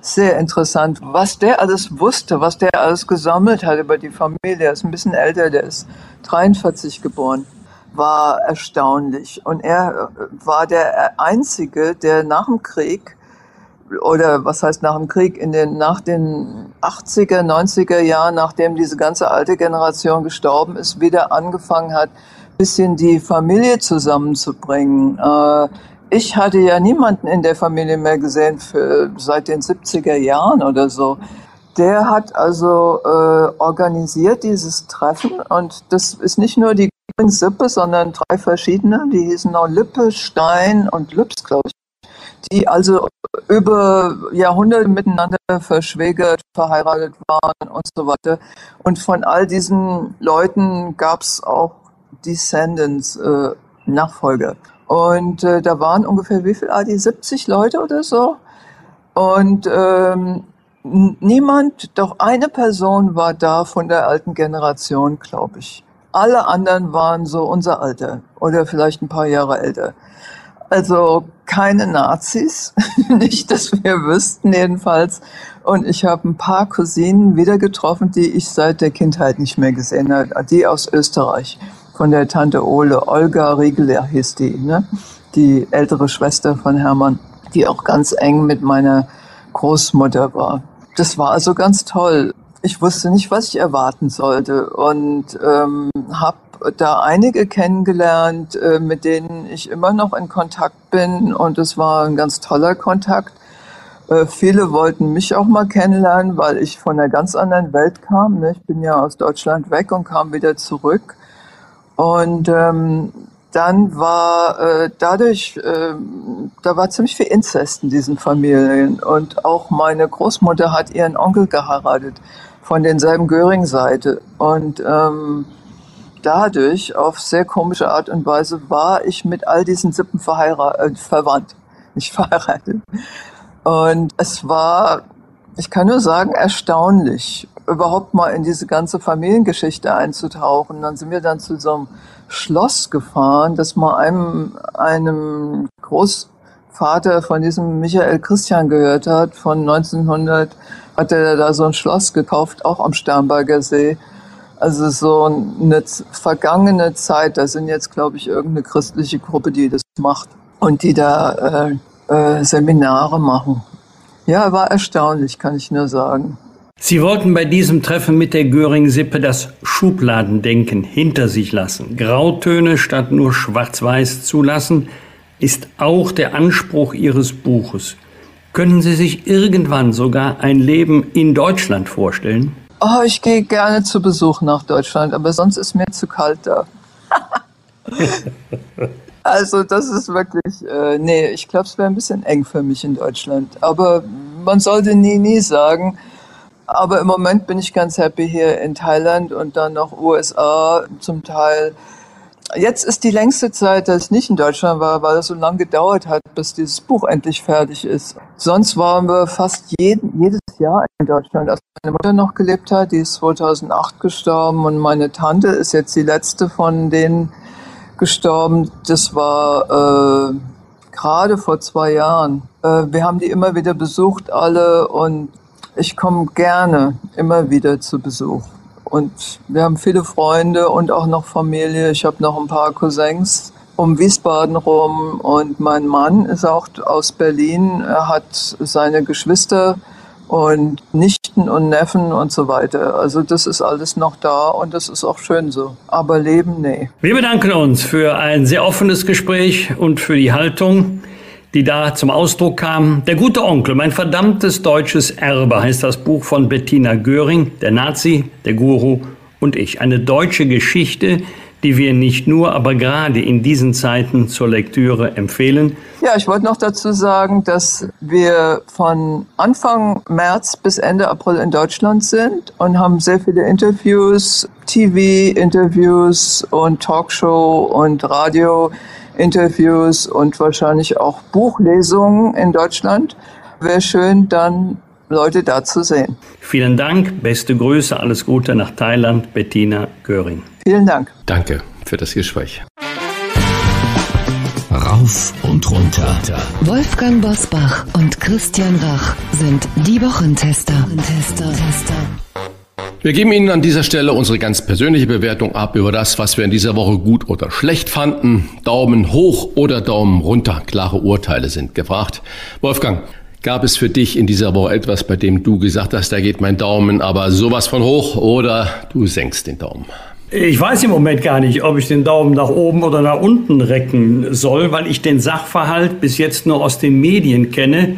sehr interessant. Was der alles wusste, was der alles gesammelt hat über die Familie. Er ist ein bisschen älter, der ist 43 geboren war erstaunlich. Und er äh, war der Einzige, der nach dem Krieg, oder was heißt nach dem Krieg, in den, nach den 80er, 90er Jahren, nachdem diese ganze alte Generation gestorben ist, wieder angefangen hat, bisschen die Familie zusammenzubringen. Äh, ich hatte ja niemanden in der Familie mehr gesehen für, seit den 70er Jahren oder so. Der hat also äh, organisiert dieses Treffen und das ist nicht nur die Sippe, sondern drei verschiedene, die hießen auch Lippe, Stein und Lübs, glaube ich, die also über Jahrhunderte miteinander verschwägert, verheiratet waren und so weiter. Und von all diesen Leuten gab es auch Descendants, äh, Nachfolger. Und äh, da waren ungefähr, wie viel, Adi? 70 Leute oder so. Und ähm, niemand, doch eine Person war da von der alten Generation, glaube ich. Alle anderen waren so unser Alter oder vielleicht ein paar Jahre älter. Also keine Nazis, nicht, dass wir wüssten jedenfalls. Und ich habe ein paar Cousinen wieder getroffen, die ich seit der Kindheit nicht mehr gesehen habe. Die aus Österreich, von der Tante Ole, Olga Riegel hieß die, ne? die ältere Schwester von Hermann, die auch ganz eng mit meiner Großmutter war. Das war also ganz toll ich wusste nicht, was ich erwarten sollte und ähm, habe da einige kennengelernt, äh, mit denen ich immer noch in Kontakt bin und es war ein ganz toller Kontakt. Äh, viele wollten mich auch mal kennenlernen, weil ich von einer ganz anderen Welt kam. Ne? Ich bin ja aus Deutschland weg und kam wieder zurück. Und ähm, dann war äh, dadurch, äh, da war ziemlich viel Inzest in diesen Familien. Und auch meine Großmutter hat ihren Onkel geheiratet von denselben Göring-Seite. Und ähm, dadurch, auf sehr komische Art und Weise, war ich mit all diesen Sippen verheiratet, äh, verwandt, nicht verheiratet. Und es war, ich kann nur sagen, erstaunlich, überhaupt mal in diese ganze Familiengeschichte einzutauchen. Dann sind wir dann zu so einem Schloss gefahren, das mal einem, einem Großvater von diesem Michael Christian gehört hat, von 1900 hat er da so ein Schloss gekauft, auch am Sternberger See. Also so eine vergangene Zeit, da sind jetzt, glaube ich, irgendeine christliche Gruppe, die das macht und die da äh, äh, Seminare machen. Ja, war erstaunlich, kann ich nur sagen. Sie wollten bei diesem Treffen mit der Göring-Sippe das Schubladendenken hinter sich lassen. Grautöne statt nur schwarz-weiß zulassen, ist auch der Anspruch Ihres Buches. Können Sie sich irgendwann sogar ein Leben in Deutschland vorstellen? Oh, ich gehe gerne zu Besuch nach Deutschland, aber sonst ist mir zu kalt da. also das ist wirklich, äh, nee, ich glaube, es wäre ein bisschen eng für mich in Deutschland. Aber man sollte nie, nie sagen. Aber im Moment bin ich ganz happy hier in Thailand und dann noch USA zum Teil. Jetzt ist die längste Zeit, dass ich nicht in Deutschland war, weil es so lange gedauert hat, bis dieses Buch endlich fertig ist. Sonst waren wir fast jeden, jedes Jahr in Deutschland, als meine Mutter noch gelebt hat. Die ist 2008 gestorben und meine Tante ist jetzt die letzte von denen gestorben. Das war äh, gerade vor zwei Jahren. Äh, wir haben die immer wieder besucht, alle, und ich komme gerne immer wieder zu Besuch. Und wir haben viele Freunde und auch noch Familie. Ich habe noch ein paar Cousins um Wiesbaden rum und mein Mann ist auch aus Berlin. Er hat seine Geschwister und Nichten und Neffen und so weiter. Also das ist alles noch da und das ist auch schön so. Aber Leben, nee. Wir bedanken uns für ein sehr offenes Gespräch und für die Haltung, die da zum Ausdruck kam. Der gute Onkel, mein verdammtes deutsches Erbe heißt das Buch von Bettina Göring, der Nazi, der Guru und ich. Eine deutsche Geschichte, die wir nicht nur, aber gerade in diesen Zeiten zur Lektüre empfehlen. Ja, ich wollte noch dazu sagen, dass wir von Anfang März bis Ende April in Deutschland sind und haben sehr viele Interviews, TV-Interviews und Talkshow und Radio-Interviews und wahrscheinlich auch Buchlesungen in Deutschland. Wäre schön, dann Leute da zu sehen. Vielen Dank, beste Grüße, alles Gute nach Thailand, Bettina Göring. Vielen Dank. Danke für das Gespräch. Rauf und runter. Wolfgang Bosbach und Christian Rach sind die Wochentester. Wir geben Ihnen an dieser Stelle unsere ganz persönliche Bewertung ab über das, was wir in dieser Woche gut oder schlecht fanden. Daumen hoch oder Daumen runter. Klare Urteile sind gefragt. Wolfgang, gab es für dich in dieser Woche etwas, bei dem du gesagt hast, da geht mein Daumen aber sowas von hoch oder du senkst den Daumen? Ich weiß im Moment gar nicht, ob ich den Daumen nach oben oder nach unten recken soll, weil ich den Sachverhalt bis jetzt nur aus den Medien kenne.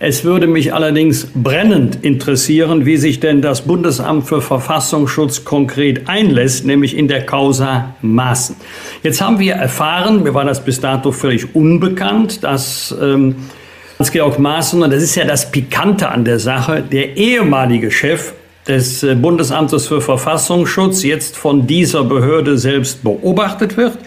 Es würde mich allerdings brennend interessieren, wie sich denn das Bundesamt für Verfassungsschutz konkret einlässt, nämlich in der Causa Maaßen. Jetzt haben wir erfahren, mir war das bis dato völlig unbekannt, dass ähm, Hans-Georg Maaßen, und das ist ja das Pikante an der Sache, der ehemalige Chef des äh, Bundesamtes für Verfassungsschutz jetzt von dieser Behörde selbst beobachtet wird.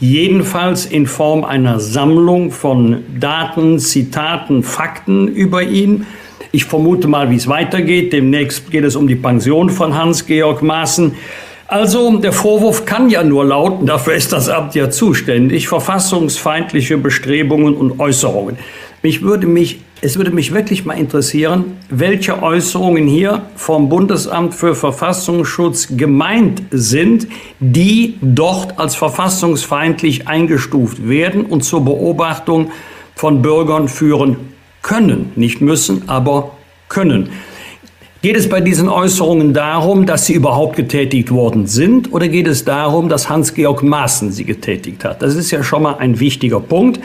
Jedenfalls in Form einer Sammlung von Daten, Zitaten, Fakten über ihn. Ich vermute mal, wie es weitergeht. Demnächst geht es um die Pension von Hans-Georg Maaßen. Also der Vorwurf kann ja nur lauten, dafür ist das Amt ja zuständig, verfassungsfeindliche Bestrebungen und Äußerungen. Mich würde mich, es würde mich wirklich mal interessieren, welche Äußerungen hier vom Bundesamt für Verfassungsschutz gemeint sind, die dort als verfassungsfeindlich eingestuft werden und zur Beobachtung von Bürgern führen können. Nicht müssen, aber können. Geht es bei diesen Äußerungen darum, dass sie überhaupt getätigt worden sind oder geht es darum, dass Hans-Georg Maaßen sie getätigt hat? Das ist ja schon mal ein wichtiger Punkt.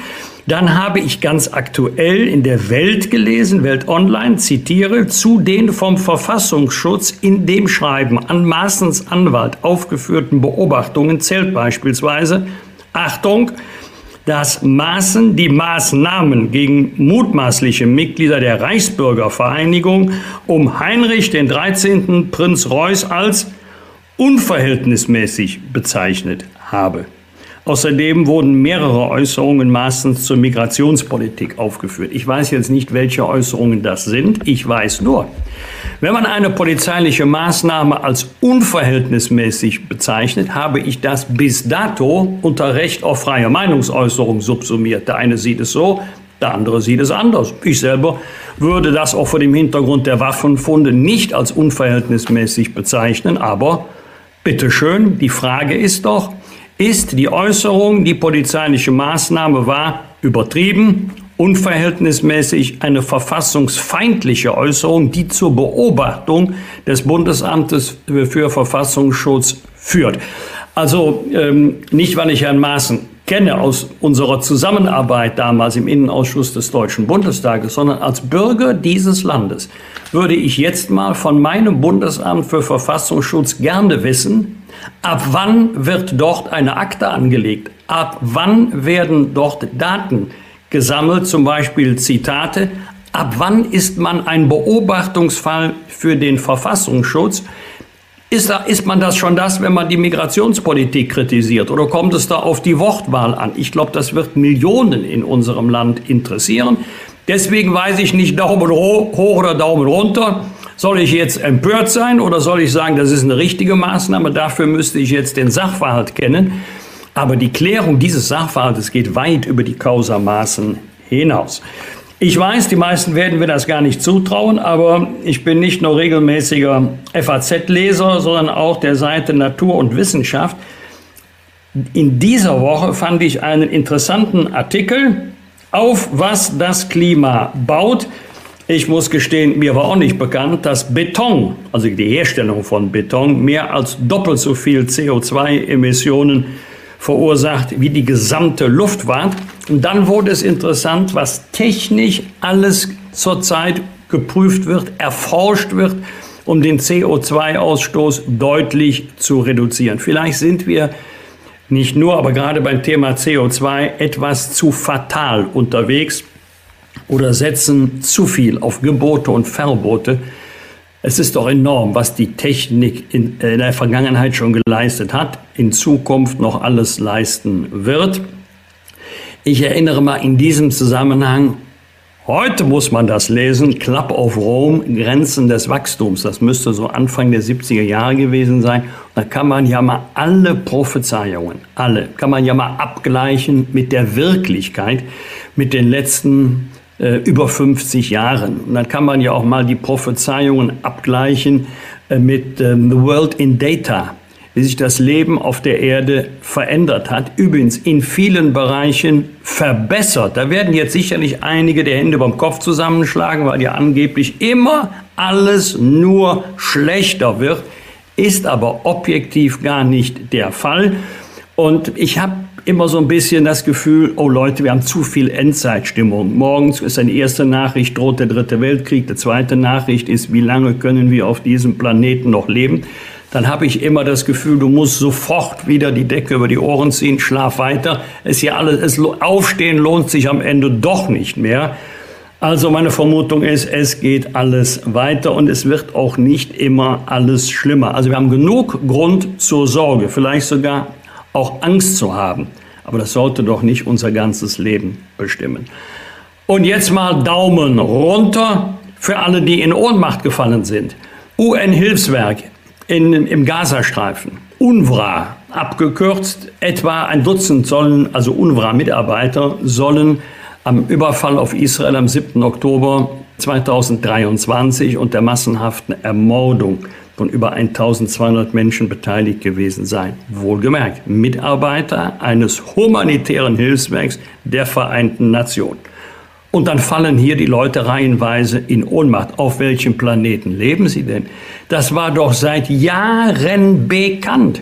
Dann habe ich ganz aktuell in der Welt gelesen, Welt Online, zitiere, zu den vom Verfassungsschutz in dem Schreiben an Maaßens Anwalt aufgeführten Beobachtungen zählt beispielsweise, Achtung, dass Maaßen die Maßnahmen gegen mutmaßliche Mitglieder der Reichsbürgervereinigung um Heinrich den 13. Prinz Reuß als unverhältnismäßig bezeichnet habe. Außerdem wurden mehrere Äußerungen Maaßens zur Migrationspolitik aufgeführt. Ich weiß jetzt nicht, welche Äußerungen das sind. Ich weiß nur, wenn man eine polizeiliche Maßnahme als unverhältnismäßig bezeichnet, habe ich das bis dato unter Recht auf freie Meinungsäußerung subsumiert. Der eine sieht es so, der andere sieht es anders. Ich selber würde das auch vor dem Hintergrund der Waffenfunde nicht als unverhältnismäßig bezeichnen, aber bitteschön, die Frage ist doch, ist die Äußerung, die polizeiliche Maßnahme war übertrieben, unverhältnismäßig eine verfassungsfeindliche Äußerung, die zur Beobachtung des Bundesamtes für Verfassungsschutz führt. Also ähm, nicht, weil ich Herrn Maaßen kenne aus unserer Zusammenarbeit damals im Innenausschuss des Deutschen Bundestages, sondern als Bürger dieses Landes würde ich jetzt mal von meinem Bundesamt für Verfassungsschutz gerne wissen, Ab wann wird dort eine Akte angelegt? Ab wann werden dort Daten gesammelt, zum Beispiel Zitate? Ab wann ist man ein Beobachtungsfall für den Verfassungsschutz? Ist, da, ist man das schon das, wenn man die Migrationspolitik kritisiert? Oder kommt es da auf die Wortwahl an? Ich glaube, das wird Millionen in unserem Land interessieren. Deswegen weiß ich nicht Daumen hoch oder Daumen runter. Soll ich jetzt empört sein oder soll ich sagen, das ist eine richtige Maßnahme? Dafür müsste ich jetzt den Sachverhalt kennen. Aber die Klärung dieses Sachverhaltes geht weit über die Kausamaßen hinaus. Ich weiß, die meisten werden mir das gar nicht zutrauen, aber ich bin nicht nur regelmäßiger FAZ-Leser, sondern auch der Seite Natur und Wissenschaft. In dieser Woche fand ich einen interessanten Artikel, auf was das Klima baut. Ich muss gestehen, mir war auch nicht bekannt, dass Beton, also die Herstellung von Beton, mehr als doppelt so viel CO2-Emissionen verursacht wie die gesamte Luftfahrt. Und dann wurde es interessant, was technisch alles zurzeit geprüft wird, erforscht wird, um den CO2-Ausstoß deutlich zu reduzieren. Vielleicht sind wir nicht nur, aber gerade beim Thema CO2 etwas zu fatal unterwegs oder setzen zu viel auf Gebote und Verbote. Es ist doch enorm, was die Technik in, in der Vergangenheit schon geleistet hat, in Zukunft noch alles leisten wird. Ich erinnere mal in diesem Zusammenhang, heute muss man das lesen, Club of Rome, Grenzen des Wachstums. Das müsste so Anfang der 70er Jahre gewesen sein. Da kann man ja mal alle Prophezeiungen, alle, kann man ja mal abgleichen mit der Wirklichkeit, mit den letzten äh, über 50 Jahren. Und dann kann man ja auch mal die Prophezeiungen abgleichen äh, mit ähm, The World in Data, wie sich das Leben auf der Erde verändert hat. Übrigens in vielen Bereichen verbessert. Da werden jetzt sicherlich einige die Hände beim Kopf zusammenschlagen, weil ja angeblich immer alles nur schlechter wird. Ist aber objektiv gar nicht der Fall. Und ich habe immer so ein bisschen das Gefühl, oh Leute, wir haben zu viel Endzeitstimmung. Morgens ist eine erste Nachricht, droht der dritte Weltkrieg. Die zweite Nachricht ist, wie lange können wir auf diesem Planeten noch leben? Dann habe ich immer das Gefühl, du musst sofort wieder die Decke über die Ohren ziehen, schlaf weiter. Es hier alles, es, aufstehen lohnt sich am Ende doch nicht mehr. Also meine Vermutung ist, es geht alles weiter und es wird auch nicht immer alles schlimmer. Also wir haben genug Grund zur Sorge, vielleicht sogar auch Angst zu haben. Aber das sollte doch nicht unser ganzes Leben bestimmen. Und jetzt mal Daumen runter für alle, die in Ohnmacht gefallen sind. UN-Hilfswerk im Gazastreifen, UNWRA abgekürzt, etwa ein Dutzend sollen, also UNWRA-Mitarbeiter, sollen am Überfall auf Israel am 7. Oktober 2023 und der massenhaften Ermordung von über 1200 Menschen beteiligt gewesen sein. Wohlgemerkt, Mitarbeiter eines humanitären Hilfswerks der Vereinten Nationen. Und dann fallen hier die Leute reihenweise in Ohnmacht. Auf welchem Planeten leben sie denn? Das war doch seit Jahren bekannt,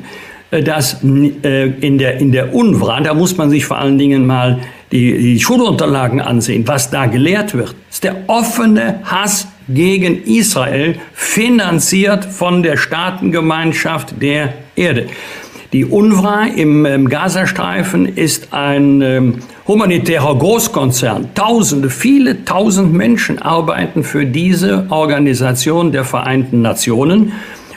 äh, dass äh, in der, in der UNRWA, da muss man sich vor allen Dingen mal die, die Schulunterlagen ansehen, was da gelehrt wird. Das ist der offene Hass gegen Israel, finanziert von der Staatengemeinschaft der Erde. Die UNRWA im, im Gazastreifen ist ein ähm, humanitärer Großkonzern. Tausende, viele tausend Menschen arbeiten für diese Organisation der Vereinten Nationen.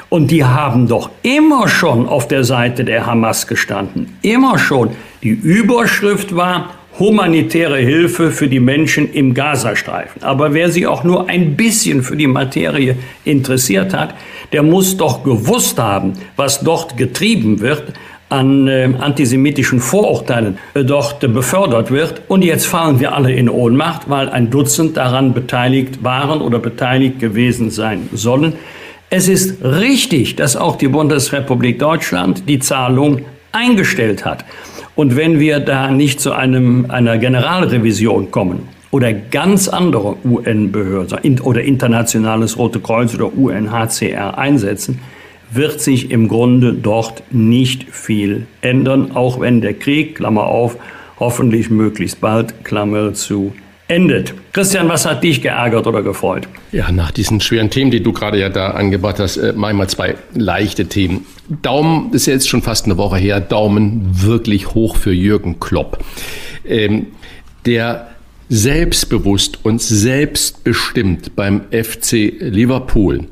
Und die haben doch immer schon auf der Seite der Hamas gestanden. Immer schon. Die Überschrift war humanitäre Hilfe für die Menschen im Gazastreifen. Aber wer sich auch nur ein bisschen für die Materie interessiert hat, der muss doch gewusst haben, was dort getrieben wird an äh, antisemitischen Vorurteilen äh, dort befördert wird. Und jetzt fallen wir alle in Ohnmacht, weil ein Dutzend daran beteiligt waren oder beteiligt gewesen sein sollen. Es ist richtig, dass auch die Bundesrepublik Deutschland die Zahlung eingestellt hat. Und wenn wir da nicht zu einem, einer Generalrevision kommen oder ganz andere UN-Behörden oder internationales Rote Kreuz oder UNHCR einsetzen, wird sich im Grunde dort nicht viel ändern, auch wenn der Krieg, Klammer auf, hoffentlich möglichst bald, Klammer zu, endet. Christian, was hat dich geärgert oder gefreut? Ja, nach diesen schweren Themen, die du gerade ja da angebracht hast, äh, mal zwei leichte Themen. Daumen, ist jetzt schon fast eine Woche her, Daumen wirklich hoch für Jürgen Klopp. Ähm, der selbstbewusst und selbstbestimmt beim FC Liverpool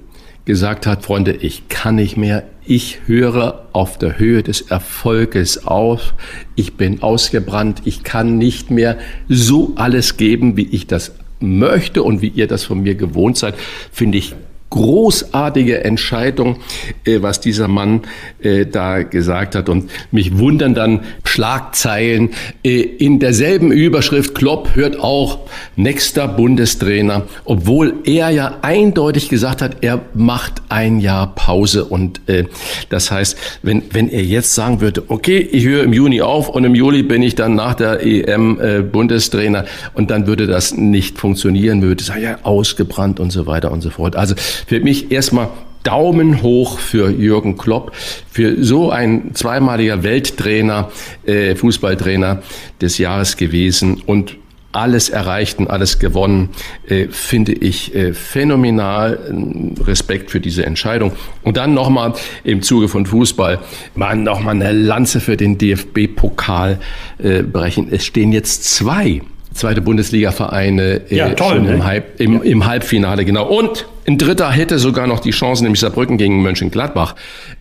gesagt hat, Freunde, ich kann nicht mehr, ich höre auf der Höhe des Erfolges auf, ich bin ausgebrannt, ich kann nicht mehr so alles geben, wie ich das möchte und wie ihr das von mir gewohnt seid, finde ich großartige Entscheidung, äh, was dieser Mann äh, da gesagt hat. Und mich wundern dann Schlagzeilen äh, in derselben Überschrift. Klopp hört auch nächster Bundestrainer, obwohl er ja eindeutig gesagt hat, er macht ein Jahr Pause. Und das heißt, wenn, wenn er jetzt sagen würde, okay, ich höre im Juni auf und im Juli bin ich dann nach der EM Bundestrainer und dann würde das nicht funktionieren, würde sagen, ja, ausgebrannt und so weiter und so fort. Also für mich erstmal Daumen hoch für Jürgen Klopp, für so ein zweimaliger Welttrainer, äh, Fußballtrainer des Jahres gewesen und alles erreicht und alles gewonnen, äh, finde ich äh, phänomenal. Respekt für diese Entscheidung. Und dann nochmal im Zuge von Fußball, mal nochmal eine Lanze für den DFB-Pokal äh, brechen. Es stehen jetzt zwei zweite Bundesliga-Vereine äh, ja, toll, ne? im, Halb, im, ja. im, Halbfinale, genau. Und ein Dritter hätte sogar noch die Chance, nämlich Saarbrücken gegen Mönchengladbach.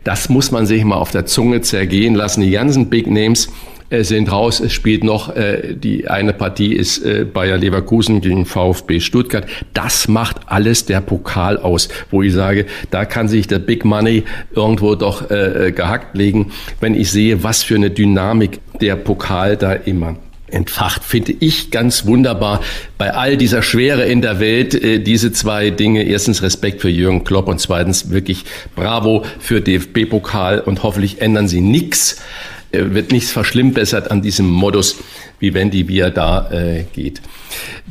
Das muss man sich mal auf der Zunge zergehen lassen. Die ganzen Big Names äh, sind raus. Es spielt noch, äh, die eine Partie ist äh, Bayer Leverkusen gegen VfB Stuttgart. Das macht alles der Pokal aus, wo ich sage, da kann sich der Big Money irgendwo doch äh, äh gehackt legen, wenn ich sehe, was für eine Dynamik der Pokal da immer entfacht, finde ich ganz wunderbar. Bei all dieser Schwere in der Welt, äh, diese zwei Dinge. Erstens Respekt für Jürgen Klopp und zweitens wirklich Bravo für DFB-Pokal und hoffentlich ändern sie nichts, äh, wird nichts verschlimmbessert an diesem Modus, wie wenn die Via da äh, geht.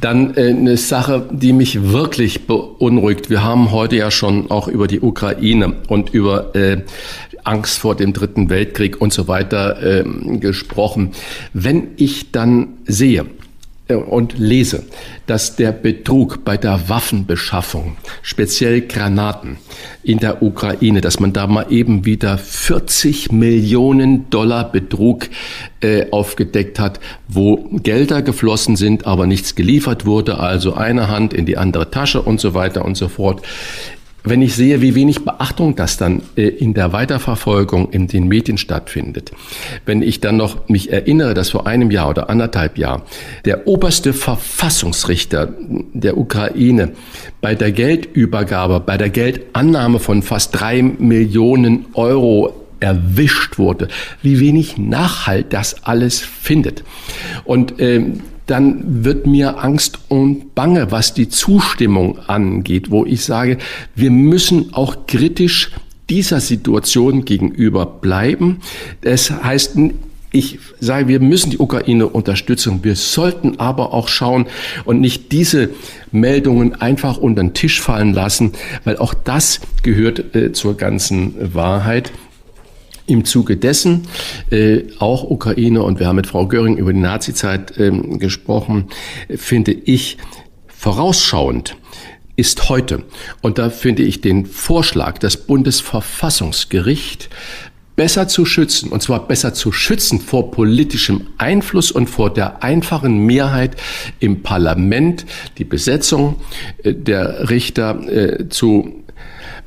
Dann eine Sache, die mich wirklich beunruhigt. Wir haben heute ja schon auch über die Ukraine und über Angst vor dem Dritten Weltkrieg und so weiter äh, gesprochen. Wenn ich dann sehe, äh, und lese, dass der Betrug bei der Waffenbeschaffung, speziell Granaten in der Ukraine, dass man da mal eben wieder 40 Millionen Dollar Betrug äh, aufgedeckt hat, wo Gelder geflossen sind, aber nichts geliefert wurde, also eine Hand in die andere Tasche und so weiter und so fort wenn ich sehe, wie wenig Beachtung das dann äh, in der Weiterverfolgung in den Medien stattfindet, wenn ich dann noch mich erinnere, dass vor einem Jahr oder anderthalb Jahr der oberste Verfassungsrichter der Ukraine bei der Geldübergabe, bei der Geldannahme von fast drei Millionen Euro erwischt wurde, wie wenig Nachhalt das alles findet. Und ähm, dann wird mir Angst und Bange, was die Zustimmung angeht, wo ich sage, wir müssen auch kritisch dieser Situation gegenüber bleiben. Das heißt, ich sage, wir müssen die Ukraine unterstützen. Wir sollten aber auch schauen und nicht diese Meldungen einfach unter den Tisch fallen lassen, weil auch das gehört äh, zur ganzen Wahrheit. Im Zuge dessen äh, auch Ukraine und wir haben mit Frau Göring über die Nazizeit ähm, gesprochen, finde ich vorausschauend ist heute. Und da finde ich den Vorschlag, das Bundesverfassungsgericht besser zu schützen, und zwar besser zu schützen vor politischem Einfluss und vor der einfachen Mehrheit im Parlament, die Besetzung äh, der Richter äh, zu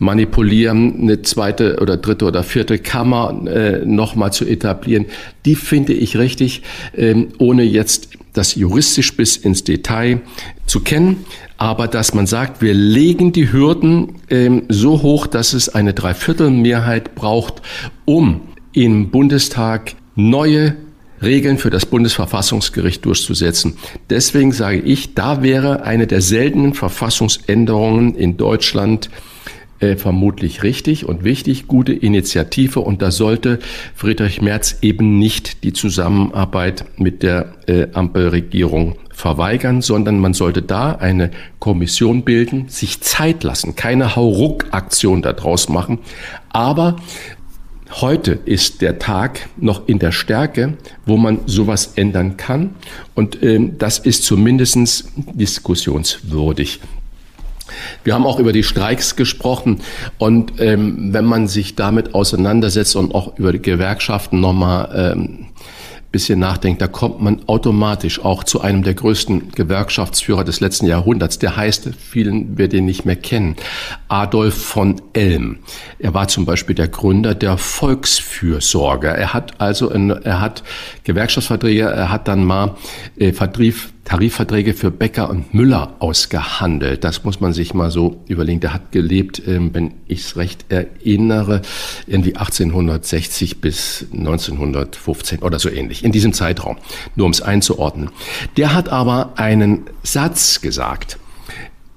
manipulieren, eine zweite oder dritte oder vierte Kammer äh, nochmal zu etablieren, die finde ich richtig, ähm, ohne jetzt das juristisch bis ins Detail zu kennen, aber dass man sagt, wir legen die Hürden ähm, so hoch, dass es eine Dreiviertelmehrheit braucht, um im Bundestag neue Regeln für das Bundesverfassungsgericht durchzusetzen. Deswegen sage ich, da wäre eine der seltenen Verfassungsänderungen in Deutschland äh, vermutlich richtig und wichtig, gute Initiative und da sollte Friedrich Merz eben nicht die Zusammenarbeit mit der äh, Ampelregierung verweigern, sondern man sollte da eine Kommission bilden, sich Zeit lassen, keine Hauruck-Aktion daraus machen, aber Heute ist der Tag noch in der Stärke, wo man sowas ändern kann. Und ähm, das ist zumindest diskussionswürdig. Wir haben auch über die Streiks gesprochen und ähm, wenn man sich damit auseinandersetzt und auch über die Gewerkschaften nochmal ähm, bisschen nachdenkt, da kommt man automatisch auch zu einem der größten Gewerkschaftsführer des letzten Jahrhunderts. Der heißt, vielen wir den nicht mehr kennen, Adolf von Elm. Er war zum Beispiel der Gründer der Volksfürsorge. Er hat also, in, er hat Gewerkschaftsverträge, er hat dann mal äh, Vertrieb Tarifverträge für Bäcker und Müller ausgehandelt. Das muss man sich mal so überlegen. Der hat gelebt, ähm, wenn ich es recht erinnere, irgendwie 1860 bis 1915 oder so ähnlich, in diesem Zeitraum, nur um es einzuordnen. Der hat aber einen Satz gesagt,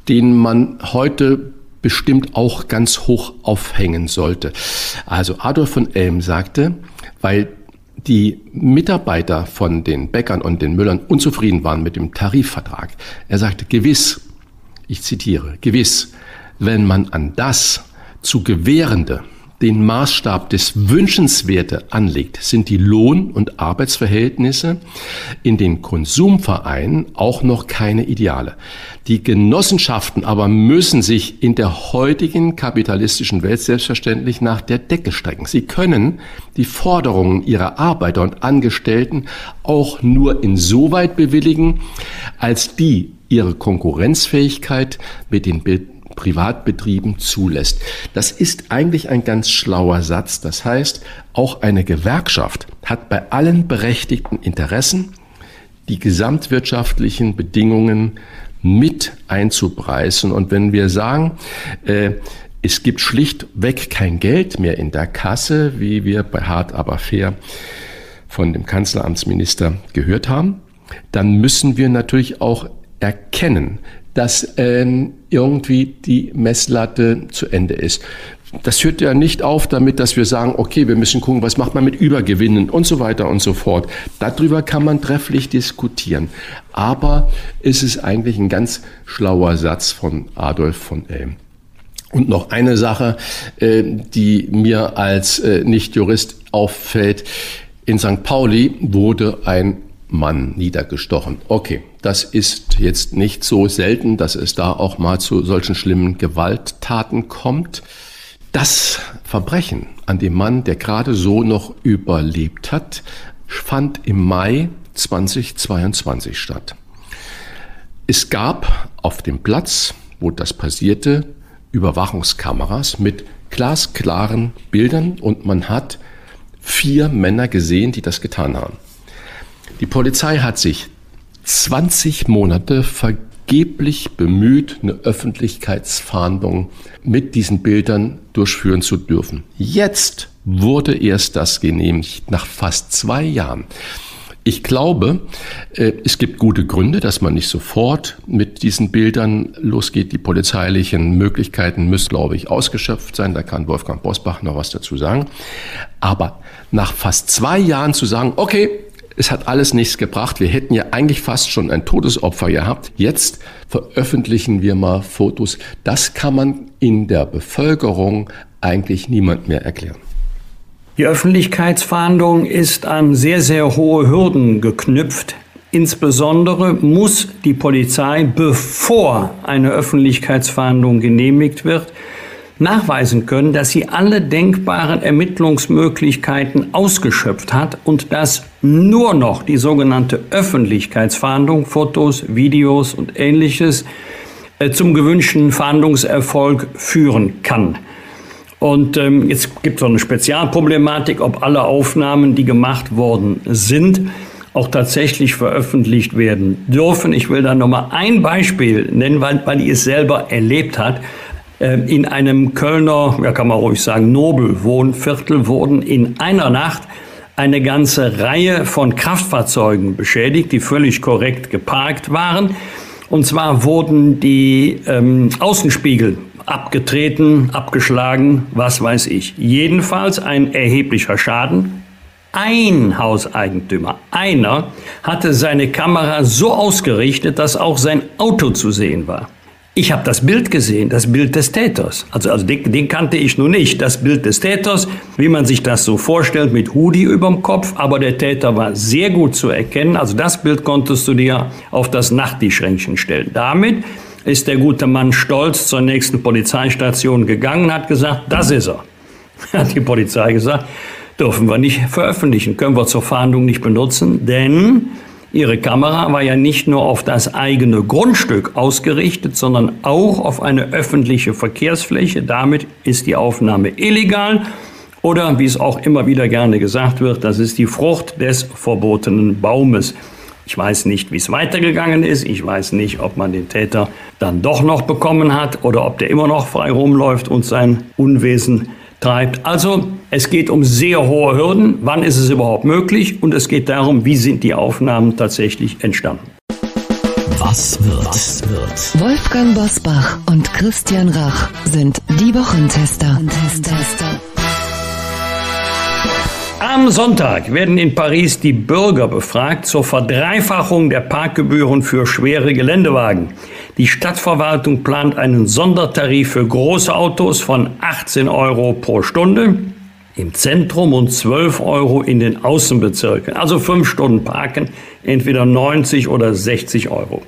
den man heute bestimmt auch ganz hoch aufhängen sollte. Also Adolf von Elm sagte, weil die Mitarbeiter von den Bäckern und den Müllern unzufrieden waren mit dem Tarifvertrag. Er sagte, gewiss, ich zitiere, gewiss, wenn man an das zu gewährende den Maßstab des Wünschenswerte anlegt, sind die Lohn- und Arbeitsverhältnisse in den Konsumvereinen auch noch keine Ideale. Die Genossenschaften aber müssen sich in der heutigen kapitalistischen Welt selbstverständlich nach der Decke strecken. Sie können die Forderungen ihrer Arbeiter und Angestellten auch nur insoweit bewilligen, als die ihre Konkurrenzfähigkeit mit den Privatbetrieben zulässt. Das ist eigentlich ein ganz schlauer Satz. Das heißt, auch eine Gewerkschaft hat bei allen berechtigten Interessen die gesamtwirtschaftlichen Bedingungen mit einzupreisen. Und wenn wir sagen, äh, es gibt schlichtweg kein Geld mehr in der Kasse, wie wir bei Hart aber fair von dem Kanzleramtsminister gehört haben, dann müssen wir natürlich auch erkennen, dass ähm, irgendwie die Messlatte zu Ende ist. Das hört ja nicht auf damit, dass wir sagen, okay, wir müssen gucken, was macht man mit Übergewinnen und so weiter und so fort. Darüber kann man trefflich diskutieren. Aber es ist eigentlich ein ganz schlauer Satz von Adolf von Elm. Und noch eine Sache, äh, die mir als äh, Nicht-Jurist auffällt. In St. Pauli wurde ein Mann niedergestochen. Okay, das ist jetzt nicht so selten, dass es da auch mal zu solchen schlimmen Gewalttaten kommt. Das Verbrechen an dem Mann, der gerade so noch überlebt hat, fand im Mai 2022 statt. Es gab auf dem Platz, wo das passierte, Überwachungskameras mit glasklaren Bildern und man hat vier Männer gesehen, die das getan haben. Die Polizei hat sich 20 Monate vergeblich bemüht, eine Öffentlichkeitsfahndung mit diesen Bildern durchführen zu dürfen. Jetzt wurde erst das genehmigt, nach fast zwei Jahren. Ich glaube, äh, es gibt gute Gründe, dass man nicht sofort mit diesen Bildern losgeht. Die polizeilichen Möglichkeiten müssen, glaube ich, ausgeschöpft sein. Da kann Wolfgang Bosbach noch was dazu sagen. Aber nach fast zwei Jahren zu sagen, okay, es hat alles nichts gebracht. Wir hätten ja eigentlich fast schon ein Todesopfer gehabt. Jetzt veröffentlichen wir mal Fotos. Das kann man in der Bevölkerung eigentlich niemand mehr erklären. Die Öffentlichkeitsfahndung ist an sehr, sehr hohe Hürden geknüpft. Insbesondere muss die Polizei, bevor eine Öffentlichkeitsfahndung genehmigt wird, nachweisen können, dass sie alle denkbaren Ermittlungsmöglichkeiten ausgeschöpft hat und dass nur noch die sogenannte Öffentlichkeitsfahndung, Fotos, Videos und ähnliches äh, zum gewünschten Fahndungserfolg führen kann. Und ähm, jetzt gibt es noch eine Spezialproblematik, ob alle Aufnahmen, die gemacht worden sind, auch tatsächlich veröffentlicht werden dürfen. Ich will da nochmal ein Beispiel nennen, weil, weil die es selber erlebt hat. Ähm, in einem Kölner, ja kann man ruhig sagen, Nobelwohnviertel wurden in einer Nacht eine ganze Reihe von Kraftfahrzeugen beschädigt, die völlig korrekt geparkt waren. Und zwar wurden die ähm, Außenspiegel abgetreten, abgeschlagen, was weiß ich. Jedenfalls ein erheblicher Schaden. Ein Hauseigentümer, einer, hatte seine Kamera so ausgerichtet, dass auch sein Auto zu sehen war. Ich habe das Bild gesehen, das Bild des Täters. Also, also den, den, kannte ich nur nicht. Das Bild des Täters, wie man sich das so vorstellt, mit Hoodie überm Kopf. Aber der Täter war sehr gut zu erkennen. Also das Bild konntest du dir auf das Nachttischschränkchen stellen. Damit ist der gute Mann stolz zur nächsten Polizeistation gegangen, hat gesagt, das ist er. Hat die Polizei gesagt, dürfen wir nicht veröffentlichen, können wir zur Fahndung nicht benutzen, denn Ihre Kamera war ja nicht nur auf das eigene Grundstück ausgerichtet, sondern auch auf eine öffentliche Verkehrsfläche. Damit ist die Aufnahme illegal. Oder wie es auch immer wieder gerne gesagt wird, das ist die Frucht des verbotenen Baumes. Ich weiß nicht, wie es weitergegangen ist. Ich weiß nicht, ob man den Täter dann doch noch bekommen hat oder ob der immer noch frei rumläuft und sein Unwesen treibt. Also es geht um sehr hohe Hürden. Wann ist es überhaupt möglich? Und es geht darum, wie sind die Aufnahmen tatsächlich entstanden. Was wird? Was wird? Wolfgang Bosbach und Christian Rach sind die Wochentester. Am Sonntag werden in Paris die Bürger befragt zur Verdreifachung der Parkgebühren für schwere Geländewagen. Die Stadtverwaltung plant einen Sondertarif für große Autos von 18 Euro pro Stunde im Zentrum und 12 Euro in den Außenbezirken. Also fünf Stunden parken, entweder 90 oder 60 Euro.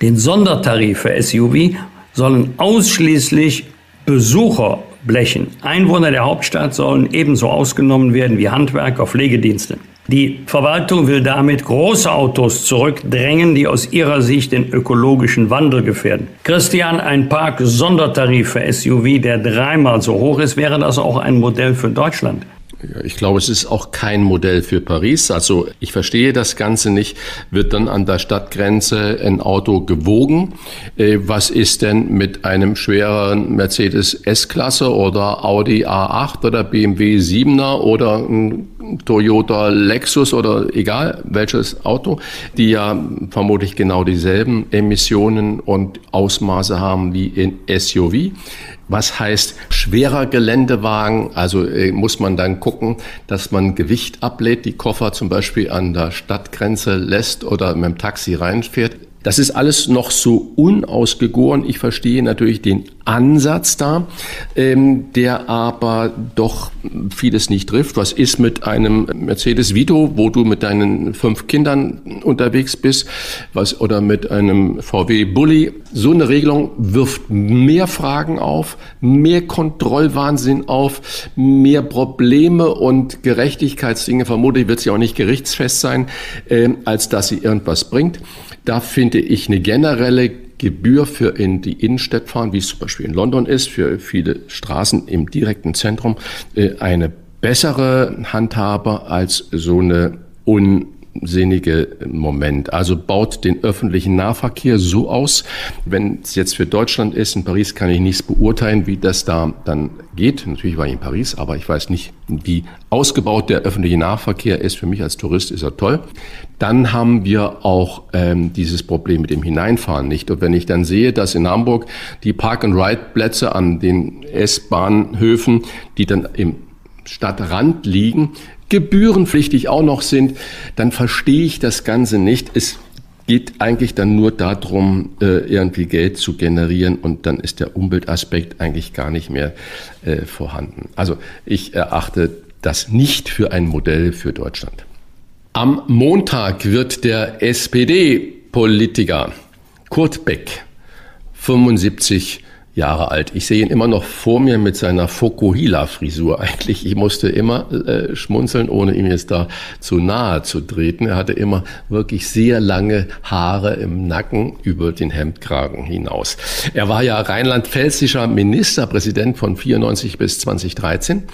Den Sondertarif für SUV sollen ausschließlich Besucher blechen. Einwohner der Hauptstadt sollen ebenso ausgenommen werden wie Handwerker, Pflegedienste. Die Verwaltung will damit große Autos zurückdrängen, die aus ihrer Sicht den ökologischen Wandel gefährden. Christian, ein Park-Sondertarif für SUV, der dreimal so hoch ist, wäre das auch ein Modell für Deutschland? Ich glaube, es ist auch kein Modell für Paris. Also ich verstehe das Ganze nicht. Wird dann an der Stadtgrenze ein Auto gewogen? Äh, was ist denn mit einem schwereren Mercedes S-Klasse oder Audi A8 oder BMW 7er oder ein Toyota Lexus oder egal welches Auto, die ja vermutlich genau dieselben Emissionen und Ausmaße haben wie in SUV. Was heißt schwerer Geländewagen? Also äh, muss man dann gucken, dass man Gewicht ablädt, die Koffer zum Beispiel an der Stadtgrenze lässt oder mit dem Taxi reinfährt. Das ist alles noch so unausgegoren. Ich verstehe natürlich den Ansatz da, ähm, der aber doch vieles nicht trifft. Was ist mit einem Mercedes Vito, wo du mit deinen fünf Kindern unterwegs bist, was oder mit einem VW Bulli? So eine Regelung wirft mehr Fragen auf, mehr Kontrollwahnsinn auf, mehr Probleme und Gerechtigkeitsdinge. Vermutlich wird sie auch nicht gerichtsfest sein, äh, als dass sie irgendwas bringt. Da finde ich eine generelle Gebühr für in die Innenstadt fahren, wie es zum Beispiel in London ist, für viele Straßen im direkten Zentrum, äh, eine bessere Handhabe als so eine un sinnige Moment. Also baut den öffentlichen Nahverkehr so aus, wenn es jetzt für Deutschland ist, in Paris kann ich nichts beurteilen, wie das da dann geht. Natürlich war ich in Paris, aber ich weiß nicht, wie ausgebaut der öffentliche Nahverkehr ist. Für mich als Tourist ist er toll. Dann haben wir auch ähm, dieses Problem mit dem Hineinfahren nicht. Und wenn ich dann sehe, dass in Hamburg die Park-and-Ride-Plätze an den S-Bahnhöfen, die dann im Stadtrand liegen, gebührenpflichtig auch noch sind, dann verstehe ich das Ganze nicht. Es geht eigentlich dann nur darum, äh, irgendwie Geld zu generieren und dann ist der Umweltaspekt eigentlich gar nicht mehr äh, vorhanden. Also ich erachte das nicht für ein Modell für Deutschland. Am Montag wird der SPD-Politiker Kurt Beck 75 Jahre alt. Ich sehe ihn immer noch vor mir mit seiner Fokuhila-Frisur. Eigentlich, ich musste immer äh, schmunzeln, ohne ihm jetzt da zu nahe zu treten. Er hatte immer wirklich sehr lange Haare im Nacken über den Hemdkragen hinaus. Er war ja rheinland-pfälzischer Ministerpräsident von 94 bis 2013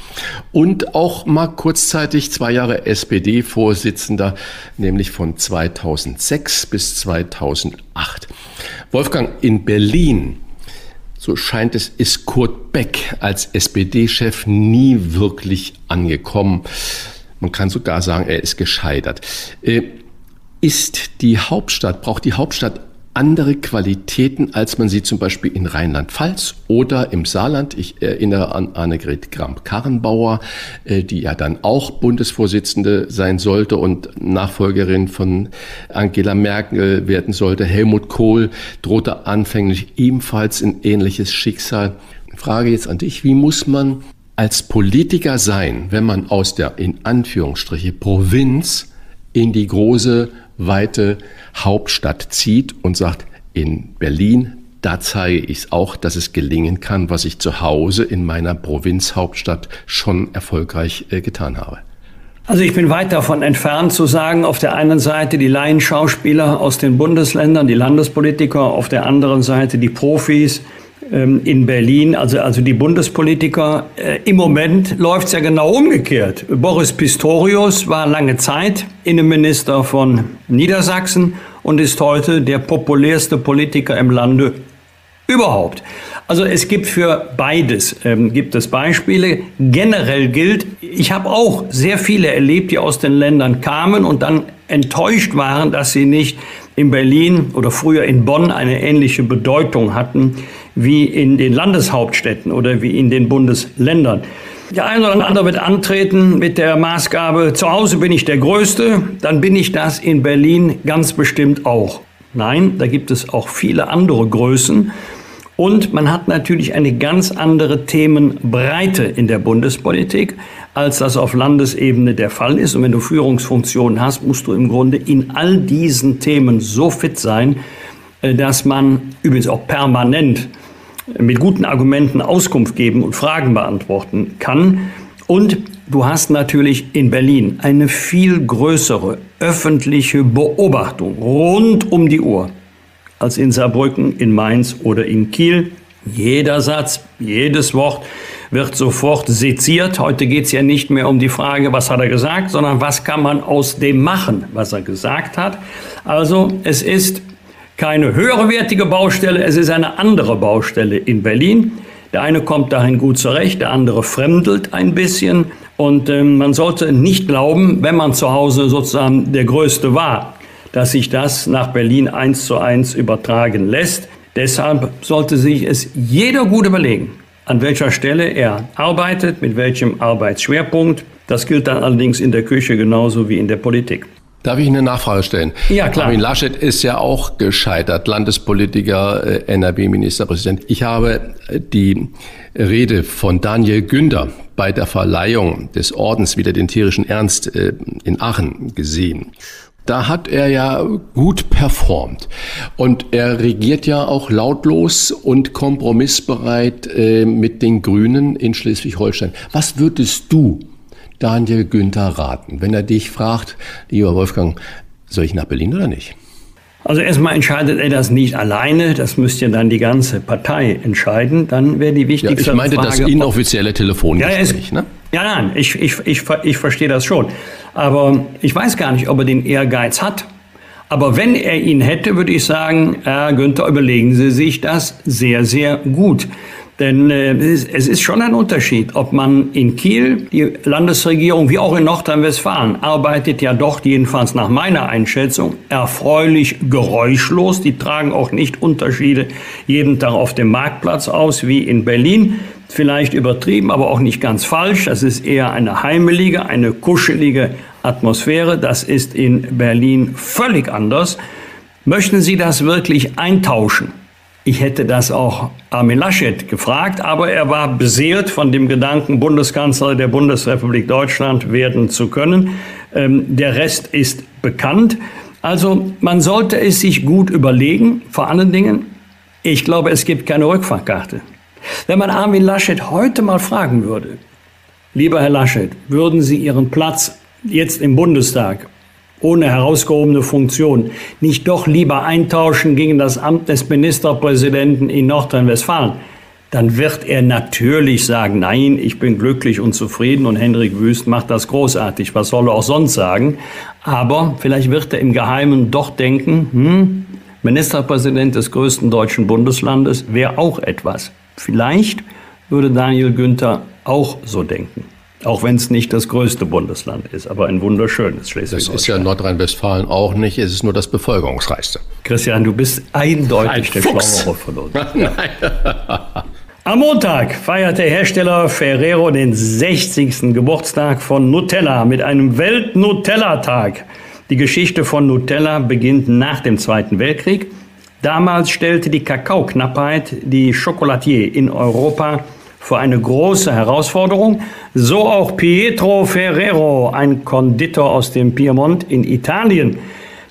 und auch mal kurzzeitig zwei Jahre SPD-Vorsitzender, nämlich von 2006 bis 2008. Wolfgang, in Berlin so scheint es, ist Kurt Beck als SPD-Chef nie wirklich angekommen. Man kann sogar sagen, er ist gescheitert. Äh, ist die Hauptstadt, braucht die Hauptstadt andere Qualitäten, als man sie zum Beispiel in Rheinland-Pfalz oder im Saarland. Ich erinnere an Annegret Kramp-Karrenbauer, äh, die ja dann auch Bundesvorsitzende sein sollte und Nachfolgerin von Angela Merkel werden sollte. Helmut Kohl drohte anfänglich ebenfalls ein ähnliches Schicksal. Frage jetzt an dich, wie muss man als Politiker sein, wenn man aus der in Anführungsstriche Provinz in die große weite Hauptstadt zieht und sagt, in Berlin, da zeige ich es auch, dass es gelingen kann, was ich zu Hause in meiner Provinzhauptstadt schon erfolgreich äh, getan habe. Also ich bin weit davon entfernt zu sagen, auf der einen Seite die Laienschauspieler aus den Bundesländern, die Landespolitiker, auf der anderen Seite die Profis, in Berlin, also, also die Bundespolitiker. Äh, Im Moment läuft es ja genau umgekehrt. Boris Pistorius war lange Zeit Innenminister von Niedersachsen und ist heute der populärste Politiker im Lande überhaupt. Also es gibt für beides ähm, gibt es Beispiele. Generell gilt, ich habe auch sehr viele erlebt, die aus den Ländern kamen und dann enttäuscht waren, dass sie nicht in Berlin oder früher in Bonn eine ähnliche Bedeutung hatten wie in den Landeshauptstädten oder wie in den Bundesländern. Der eine oder andere wird antreten mit der Maßgabe, zu Hause bin ich der Größte, dann bin ich das in Berlin ganz bestimmt auch. Nein, da gibt es auch viele andere Größen. Und man hat natürlich eine ganz andere Themenbreite in der Bundespolitik, als das auf Landesebene der Fall ist. Und wenn du Führungsfunktionen hast, musst du im Grunde in all diesen Themen so fit sein, äh, dass man übrigens auch permanent mit guten Argumenten Auskunft geben und Fragen beantworten kann. Und du hast natürlich in Berlin eine viel größere öffentliche Beobachtung rund um die Uhr als in Saarbrücken, in Mainz oder in Kiel. Jeder Satz, jedes Wort wird sofort seziert. Heute geht es ja nicht mehr um die Frage, was hat er gesagt, sondern was kann man aus dem machen, was er gesagt hat. Also es ist keine höherwertige Baustelle, es ist eine andere Baustelle in Berlin. Der eine kommt dahin gut zurecht, der andere fremdelt ein bisschen. Und äh, man sollte nicht glauben, wenn man zu Hause sozusagen der Größte war, dass sich das nach Berlin eins zu eins übertragen lässt. Deshalb sollte sich es jeder gut überlegen, an welcher Stelle er arbeitet, mit welchem Arbeitsschwerpunkt. Das gilt dann allerdings in der Küche genauso wie in der Politik. Darf ich eine Nachfrage stellen? Ja, klar. Armin Laschet ist ja auch gescheitert, Landespolitiker, NRW-Ministerpräsident. Ich habe die Rede von Daniel Günder bei der Verleihung des Ordens wieder den tierischen Ernst äh, in Aachen gesehen da hat er ja gut performt. Und er regiert ja auch lautlos und kompromissbereit äh, mit den Grünen in Schleswig-Holstein. Was würdest du Daniel Günther raten, wenn er dich fragt, lieber Wolfgang, soll ich nach Berlin oder nicht? Also erstmal entscheidet er das nicht alleine, das müsste ja dann die ganze Partei entscheiden. Dann wäre die wichtigste ja, ich meinte Frage, das inoffizielle Telefongespräch, ja, ne? Ja, nein, ich, ich, ich, ich verstehe das schon. Aber ich weiß gar nicht, ob er den Ehrgeiz hat. Aber wenn er ihn hätte, würde ich sagen, Herr Günther, überlegen Sie sich das sehr, sehr gut. Denn äh, es ist schon ein Unterschied, ob man in Kiel, die Landesregierung, wie auch in Nordrhein-Westfalen, arbeitet ja doch, jedenfalls nach meiner Einschätzung, erfreulich geräuschlos. Die tragen auch nicht Unterschiede jeden Tag auf dem Marktplatz aus wie in Berlin. Vielleicht übertrieben, aber auch nicht ganz falsch. Das ist eher eine heimelige, eine kuschelige Atmosphäre. Das ist in Berlin völlig anders. Möchten Sie das wirklich eintauschen? Ich hätte das auch Armin Laschet gefragt, aber er war beseelt von dem Gedanken, Bundeskanzler der Bundesrepublik Deutschland werden zu können. Ähm, der Rest ist bekannt. Also man sollte es sich gut überlegen, vor allen Dingen, ich glaube, es gibt keine Rückfahrkarte. Wenn man Armin Laschet heute mal fragen würde, lieber Herr Laschet, würden Sie Ihren Platz jetzt im Bundestag ohne herausgehobene Funktion nicht doch lieber eintauschen gegen das Amt des Ministerpräsidenten in Nordrhein-Westfalen, dann wird er natürlich sagen, nein, ich bin glücklich und zufrieden und Henrik Wüst macht das großartig. Was soll er auch sonst sagen? Aber vielleicht wird er im Geheimen doch denken, hm, Ministerpräsident des größten deutschen Bundeslandes wäre auch etwas. Vielleicht würde Daniel Günther auch so denken. Auch wenn es nicht das größte Bundesland ist, aber ein wunderschönes Schleswig-Holstein. Das ist ja Nordrhein-Westfalen auch nicht, es ist nur das bevölkerungsreichste. Christian, du bist eindeutig ein der Schlauere von uns. Am Montag feiert der Hersteller Ferrero den 60. Geburtstag von Nutella mit einem Welt-Nutella-Tag. Die Geschichte von Nutella beginnt nach dem Zweiten Weltkrieg. Damals stellte die Kakaoknappheit die Chocolatier in Europa vor eine große Herausforderung. So auch Pietro Ferrero, ein Konditor aus dem Piemont in Italien.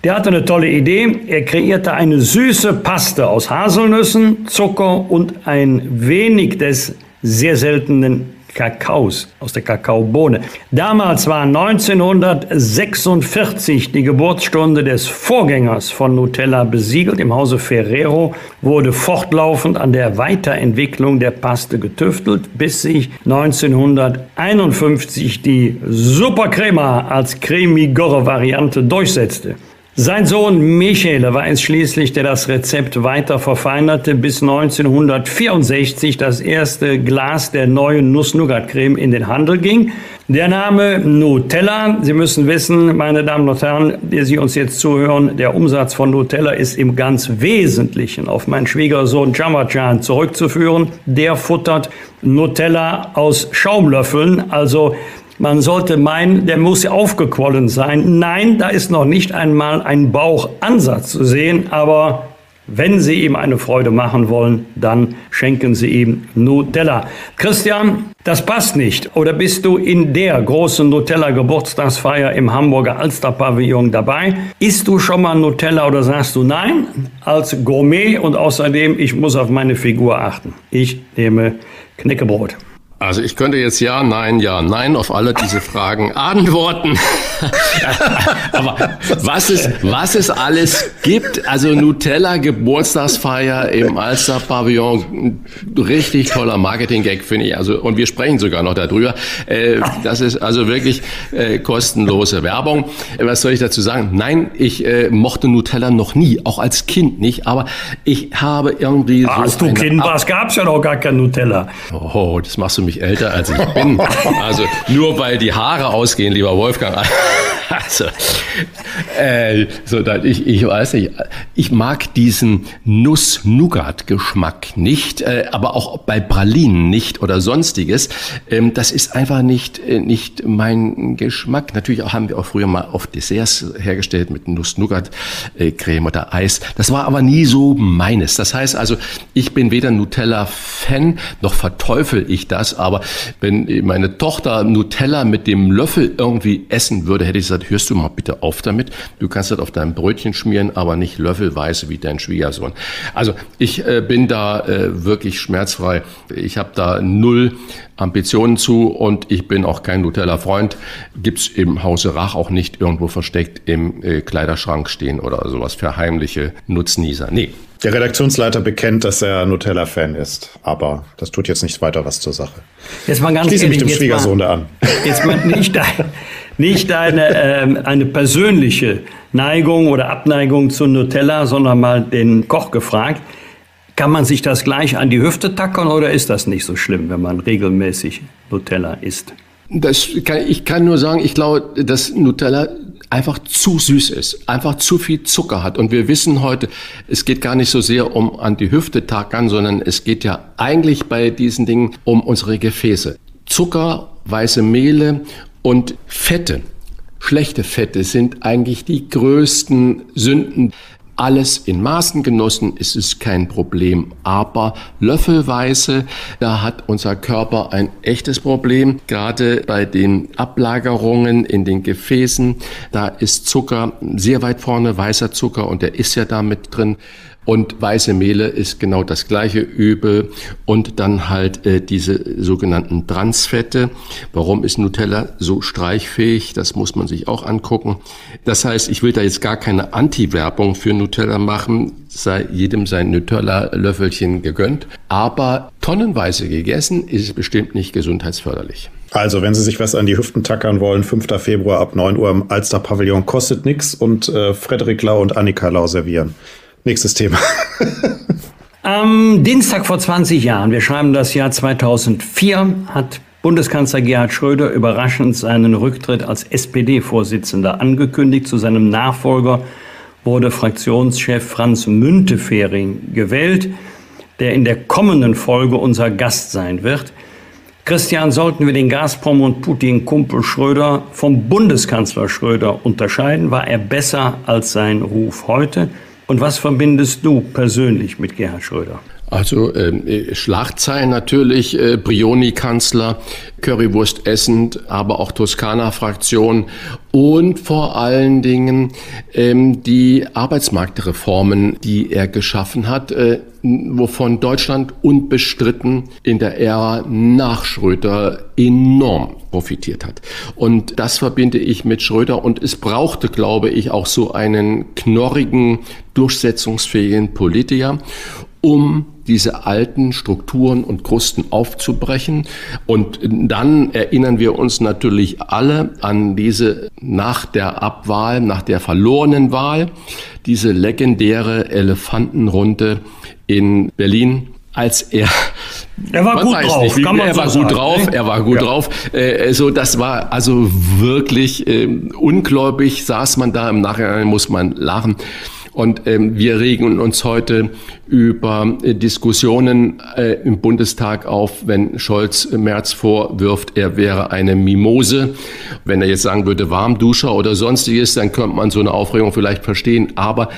Der hatte eine tolle Idee. Er kreierte eine süße Paste aus Haselnüssen, Zucker und ein wenig des sehr seltenen Kakaos, aus der Kakaobohne. Damals war 1946 die Geburtsstunde des Vorgängers von Nutella besiegelt. Im Hause Ferrero wurde fortlaufend an der Weiterentwicklung der Paste getüftelt, bis sich 1951 die Supercrema als cremigere Variante durchsetzte. Sein Sohn Michele war es schließlich, der das Rezept weiter verfeinerte, bis 1964 das erste Glas der neuen Nuss-Nougat-Creme in den Handel ging. Der Name Nutella, Sie müssen wissen, meine Damen und Herren, die Sie uns jetzt zuhören, der Umsatz von Nutella ist im ganz Wesentlichen auf meinen Schwiegersohn Jamajan zurückzuführen. Der futtert Nutella aus Schaumlöffeln, also man sollte meinen, der muss aufgequollen sein. Nein, da ist noch nicht einmal ein Bauchansatz zu sehen, aber wenn Sie ihm eine Freude machen wollen, dann schenken Sie ihm Nutella. Christian, das passt nicht. Oder bist du in der großen Nutella-Geburtstagsfeier im Hamburger Alster-Pavillon dabei? Isst du schon mal Nutella oder sagst du nein? Als Gourmet und außerdem, ich muss auf meine Figur achten. Ich nehme Knäckebrot. Also ich könnte jetzt ja, nein, ja, nein auf alle diese Fragen antworten. Aber was es, was es alles gibt, also Nutella Geburtstagsfeier im Alster Pavillon, richtig toller Marketing-Gag finde ich. Also und wir sprechen sogar noch darüber. Äh, das ist also wirklich äh, kostenlose Werbung. Was soll ich dazu sagen? Nein, ich äh, mochte Nutella noch nie, auch als Kind nicht. Aber ich habe irgendwie so als du Kind warst, gab's ja noch gar kein Nutella. Oh, das machst du mich älter als ich bin. Also nur weil die Haare ausgehen, lieber Wolfgang. Also, äh, so, ich, ich weiß nicht, ich mag diesen Nuss-Nougat-Geschmack nicht, äh, aber auch bei Pralinen nicht oder sonstiges. Ähm, das ist einfach nicht, äh, nicht mein Geschmack. Natürlich auch, haben wir auch früher mal oft Desserts hergestellt mit Nuss-Nougat-Creme oder Eis. Das war aber nie so meines. Das heißt also, ich bin weder Nutella-Fan, noch verteufel ich das, aber wenn meine Tochter Nutella mit dem Löffel irgendwie essen würde, hätte ich gesagt, hörst du mal bitte auf damit. Du kannst das auf deinem Brötchen schmieren, aber nicht löffelweise wie dein Schwiegersohn. Also ich äh, bin da äh, wirklich schmerzfrei. Ich habe da null Ambitionen zu und ich bin auch kein Nutella-Freund. Gibt's im Hause Rach auch nicht irgendwo versteckt im äh, Kleiderschrank stehen oder sowas für heimliche Nutznießer. Nee, der Redaktionsleiter bekennt, dass er Nutella-Fan ist, aber das tut jetzt nicht weiter was zur Sache. Jetzt mal ganz Schließe ehrlich, mich dem Schwiegersohn da an. Jetzt mal nicht, dein, nicht eine, äh, eine persönliche Neigung oder Abneigung zu Nutella, sondern mal den Koch gefragt. Kann man sich das gleich an die Hüfte tackern oder ist das nicht so schlimm, wenn man regelmäßig Nutella isst? Das kann, ich kann nur sagen, ich glaube, dass Nutella einfach zu süß ist, einfach zu viel Zucker hat. Und wir wissen heute, es geht gar nicht so sehr um an die Hüfte tackern, sondern es geht ja eigentlich bei diesen Dingen um unsere Gefäße. Zucker, weiße Mehle und Fette. Schlechte Fette sind eigentlich die größten Sünden alles in Maßen genossen ist es kein Problem. Aber löffelweise, da hat unser Körper ein echtes Problem. Gerade bei den Ablagerungen in den Gefäßen, da ist Zucker sehr weit vorne, weißer Zucker und der ist ja da mit drin. Und weiße Mehle ist genau das gleiche Übel. Und dann halt äh, diese sogenannten Transfette. Warum ist Nutella so streichfähig? Das muss man sich auch angucken. Das heißt, ich will da jetzt gar keine Anti-Werbung für Nutella machen. Sei jedem sein Nutella-Löffelchen gegönnt. Aber tonnenweise gegessen ist es bestimmt nicht gesundheitsförderlich. Also, wenn Sie sich was an die Hüften tackern wollen, 5. Februar ab 9 Uhr im Alster Pavillon kostet nix und äh, Frederik Lau und Annika Lau servieren. Nächstes Thema. Am Dienstag vor 20 Jahren, wir schreiben das Jahr 2004, hat Bundeskanzler Gerhard Schröder überraschend seinen Rücktritt als SPD-Vorsitzender angekündigt. Zu seinem Nachfolger wurde Fraktionschef Franz Müntefering gewählt, der in der kommenden Folge unser Gast sein wird. Christian, sollten wir den Gazprom und Putin-Kumpel Schröder vom Bundeskanzler Schröder unterscheiden, war er besser als sein Ruf heute? Und was verbindest du persönlich mit Gerhard Schröder? Also äh, Schlagzeilen natürlich, äh, Brioni-Kanzler, Currywurst essend, aber auch Toskana-Fraktion und vor allen Dingen ähm, die Arbeitsmarktreformen, die er geschaffen hat, äh, wovon Deutschland unbestritten in der Ära nach Schröder enorm profitiert hat. Und das verbinde ich mit Schröder und es brauchte, glaube ich, auch so einen knorrigen, durchsetzungsfähigen Politiker, um diese alten Strukturen und Krusten aufzubrechen. Und dann erinnern wir uns natürlich alle an diese nach der Abwahl, nach der verlorenen Wahl, diese legendäre Elefantenrunde in Berlin als er er war gut drauf, nicht, kann man er so war sagen, gut drauf, ne? er war gut ja. drauf. Äh, so das war also wirklich äh, ungläubig saß man da im Nachhinein muss man lachen. Und ähm, wir regen uns heute über äh, Diskussionen äh, im Bundestag auf, wenn Scholz Merz vorwirft, er wäre eine Mimose. Wenn er jetzt sagen würde, Warmduscher oder sonstiges, dann könnte man so eine Aufregung vielleicht verstehen. Aber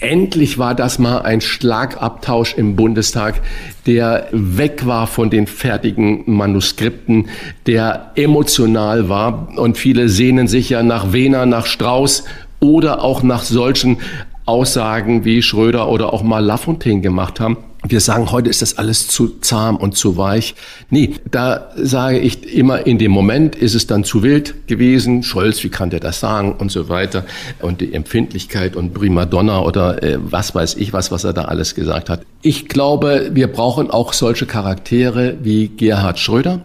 Endlich war das mal ein Schlagabtausch im Bundestag, der weg war von den fertigen Manuskripten, der emotional war. Und viele sehnen sich ja nach Wehner, nach Strauß oder auch nach solchen Aussagen wie Schröder oder auch mal Lafontaine gemacht haben. Wir sagen, heute ist das alles zu zahm und zu weich. Nee, da sage ich immer, in dem Moment ist es dann zu wild gewesen. Scholz, wie kann der das sagen und so weiter. Und die Empfindlichkeit und Primadonna oder äh, was weiß ich was, was er da alles gesagt hat. Ich glaube, wir brauchen auch solche Charaktere wie Gerhard Schröder.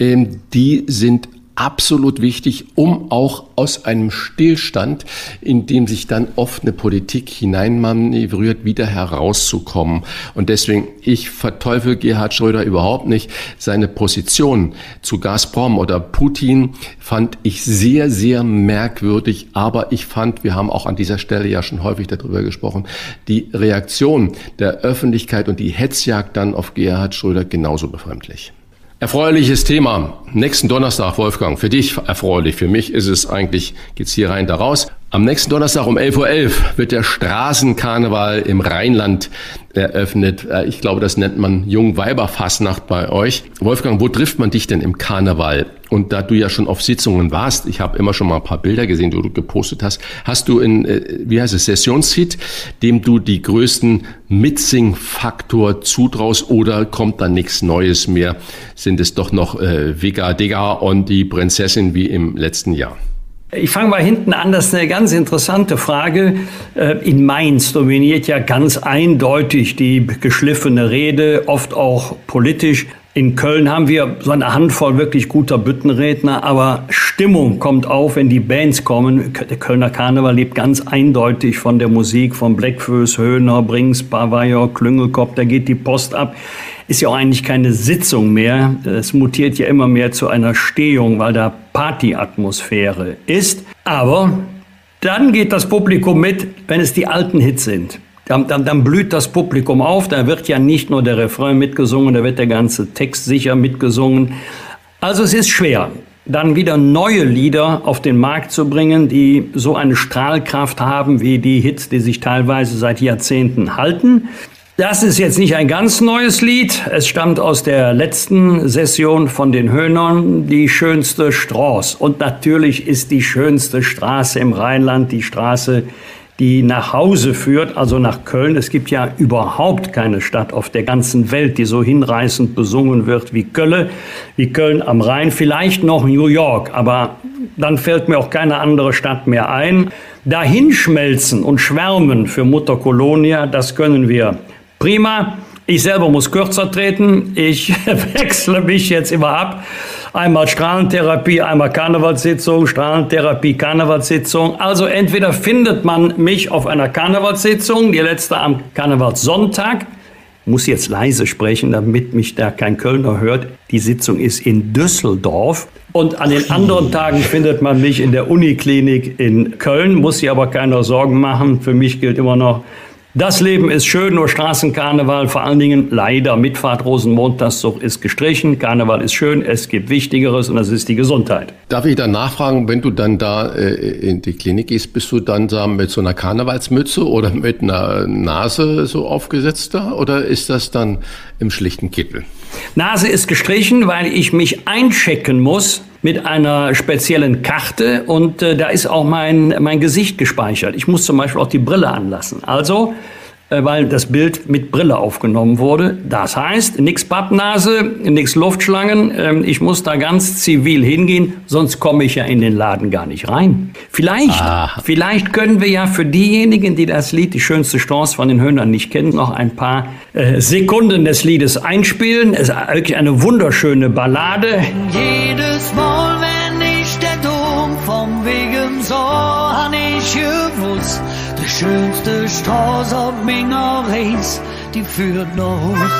Ähm, die sind absolut wichtig, um auch aus einem Stillstand, in dem sich dann oft eine Politik hineinmanövriert, wieder herauszukommen. Und deswegen, ich verteufel Gerhard Schröder überhaupt nicht. Seine Position zu Gazprom oder Putin fand ich sehr, sehr merkwürdig. Aber ich fand, wir haben auch an dieser Stelle ja schon häufig darüber gesprochen, die Reaktion der Öffentlichkeit und die Hetzjagd dann auf Gerhard Schröder genauso befremdlich. Erfreuliches Thema. Nächsten Donnerstag, Wolfgang. Für dich erfreulich. Für mich ist es eigentlich, geht's hier rein, da raus. Am nächsten Donnerstag um 11.11 Uhr .11 wird der Straßenkarneval im Rheinland eröffnet. Äh, ich glaube, das nennt man Jungweiberfassnacht bei euch. Wolfgang, wo trifft man dich denn im Karneval? Und da du ja schon auf Sitzungen warst, ich habe immer schon mal ein paar Bilder gesehen, die du gepostet hast, hast du in, äh, wie heißt es, Sessionshit, dem du die größten Mitsing-Faktor zutraust oder kommt da nichts Neues mehr? Sind es doch noch äh, Vega Digga und die Prinzessin wie im letzten Jahr? Ich fange mal hinten an, das ist eine ganz interessante Frage. Äh, in Mainz dominiert ja ganz eindeutig die geschliffene Rede, oft auch politisch. In Köln haben wir so eine Handvoll wirklich guter Büttenredner, aber Stimmung kommt auf, wenn die Bands kommen. Der Kölner Karneval lebt ganz eindeutig von der Musik von Blackfuss, Höhner, Brings, Bavayer, Klüngelkopf, da geht die Post ab ist ja auch eigentlich keine Sitzung mehr. Es mutiert ja immer mehr zu einer Stehung, weil da Partyatmosphäre ist. Aber dann geht das Publikum mit, wenn es die alten Hits sind. Dann, dann, dann, blüht das Publikum auf, da wird ja nicht nur der Refrain mitgesungen, da wird der ganze Text sicher mitgesungen. Also es ist schwer, dann wieder neue Lieder auf den Markt zu bringen, die so eine Strahlkraft haben wie die Hits, die sich teilweise seit Jahrzehnten halten. Das ist jetzt nicht ein ganz neues Lied. Es stammt aus der letzten Session von den Höhnern, die schönste Straße. Und natürlich ist die schönste Straße im Rheinland die Straße, die nach Hause führt, also nach Köln. Es gibt ja überhaupt keine Stadt auf der ganzen Welt, die so hinreißend besungen wird wie Köln, wie Köln am Rhein. Vielleicht noch New York, aber dann fällt mir auch keine andere Stadt mehr ein. Dahinschmelzen und schwärmen für Mutter Kolonia, das können wir Prima. Ich selber muss kürzer treten. Ich wechsle mich jetzt immer ab. Einmal Strahlentherapie, einmal Karnevalssitzung, Strahlentherapie, Karnevalssitzung. Also entweder findet man mich auf einer Karnevalssitzung, die letzte am Karnevalssonntag. Ich muss jetzt leise sprechen, damit mich da kein Kölner hört. Die Sitzung ist in Düsseldorf. Und an den anderen Tagen findet man mich in der Uniklinik in Köln. Muss sich aber keiner Sorgen machen. Für mich gilt immer noch, Das Leben ist schön, nur Straßenkarneval, vor allen Dingen leider Mitfahrt Rosenmontagszug ist gestrichen. Karneval ist schön, es gibt Wichtigeres und das ist die Gesundheit. Darf ich dann nachfragen, wenn du dann da äh, in die Klinik gehst, bist du dann da mit so einer Karnevalsmütze oder mit einer Nase so aufgesetzt da oder ist das dann im schlichten Kittel? Nase ist gestrichen, weil ich mich einchecken muss mit einer speziellen Karte und äh, da ist auch mein, mein Gesicht gespeichert. Ich muss zum Beispiel auch die Brille anlassen. Also weil das Bild mit Brille aufgenommen wurde. Das heißt, nix Pappnase, nix Luftschlangen. Ähm, ich muss da ganz zivil hingehen, sonst komme ich ja in den Laden gar nicht rein. Vielleicht, ah. vielleicht können wir ja für diejenigen, die das Lied Die schönste Chance von den Höhnern nicht kennen, noch ein paar äh, Sekunden des Liedes einspielen. Es ist wirklich eine wunderschöne Ballade. Jedes Mal, wenn ich der Dom vom Wegen so, han ich gewusst, schönste Straße auf meiner Reis, die führt nach Hus.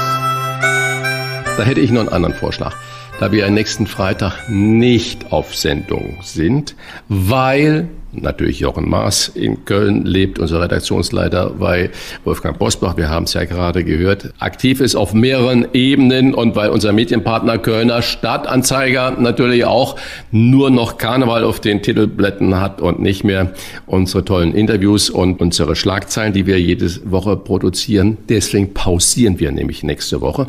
Da hätte ich noch einen anderen Vorschlag. Da wir nächsten Freitag nicht auf Sendung sind, weil natürlich Jochen Maas in Köln lebt, unser Redaktionsleiter bei Wolfgang Bosbach, wir haben es ja gerade gehört, aktiv ist auf mehreren Ebenen und weil unser Medienpartner Kölner Stadtanzeiger natürlich auch nur noch Karneval auf den Titelblättern hat und nicht mehr unsere tollen Interviews und unsere Schlagzeilen, die wir jede Woche produzieren. Deswegen pausieren wir nämlich nächste Woche.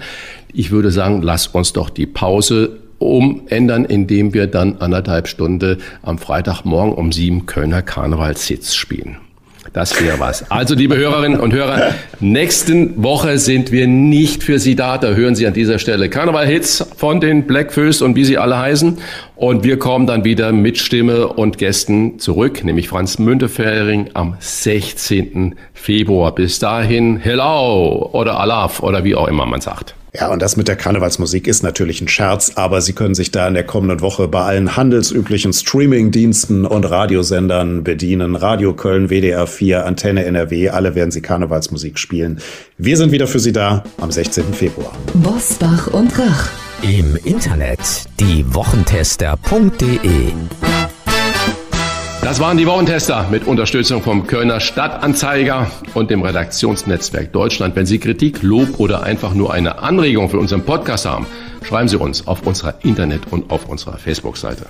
Ich würde sagen, lass uns doch die Pause umändern, indem wir dann anderthalb Stunde am Freitagmorgen um sieben Kölner Karnevalshits spielen. Das wäre was. Also, liebe Hörerinnen und Hörer, nächsten Woche sind wir nicht für Sie da. Da hören Sie an dieser Stelle Karneval-Hits von den Blackfist und wie sie alle heißen. Und wir kommen dann wieder mit Stimme und Gästen zurück, nämlich Franz Müntefering am 16. Februar. Bis dahin, hello oder alaf oder wie auch immer man sagt. Ja, und das mit der Karnevalsmusik ist natürlich ein Scherz, aber Sie können sich da in der kommenden Woche bei allen handelsüblichen Streamingdiensten und Radiosendern bedienen. Radio Köln, WDR 4, Antenne NRW, alle werden Sie Karnevalsmusik spielen. Wir sind wieder für Sie da am 16. Februar. Bosbach und Rach. Im Internet diewochentester.de das waren die Wochentester mit Unterstützung vom Kölner Stadtanzeiger und dem Redaktionsnetzwerk Deutschland. Wenn Sie Kritik, Lob oder einfach nur eine Anregung für unseren Podcast haben, schreiben Sie uns auf unserer Internet- und auf unserer Facebook-Seite.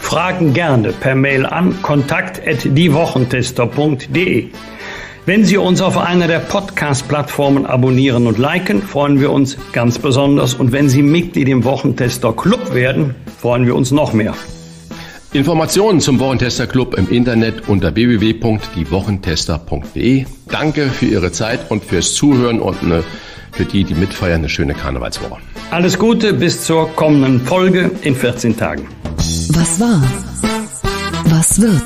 Fragen gerne per Mail an kontakt@diewochentester.de. Wenn Sie uns auf einer der Podcast-Plattformen abonnieren und liken, freuen wir uns ganz besonders. Und wenn Sie Mitglied im Wochentester Club werden, freuen wir uns noch mehr. Informationen zum Wochentester Club im Internet unter www.diewochentester.de. Danke für Ihre Zeit und fürs Zuhören und eine, für die, die mitfeiern, eine schöne Karnevalswoche. Alles Gute bis zur kommenden Folge in 14 Tagen. Was war? Was wird?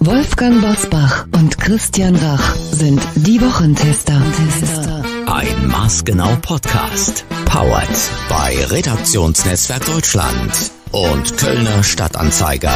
Wolfgang Bosbach und Christian Rach sind die Wochentester. Ein Maßgenau Podcast. Powered bei Redaktionsnetzwerk Deutschland und Kölner Stadtanzeiger.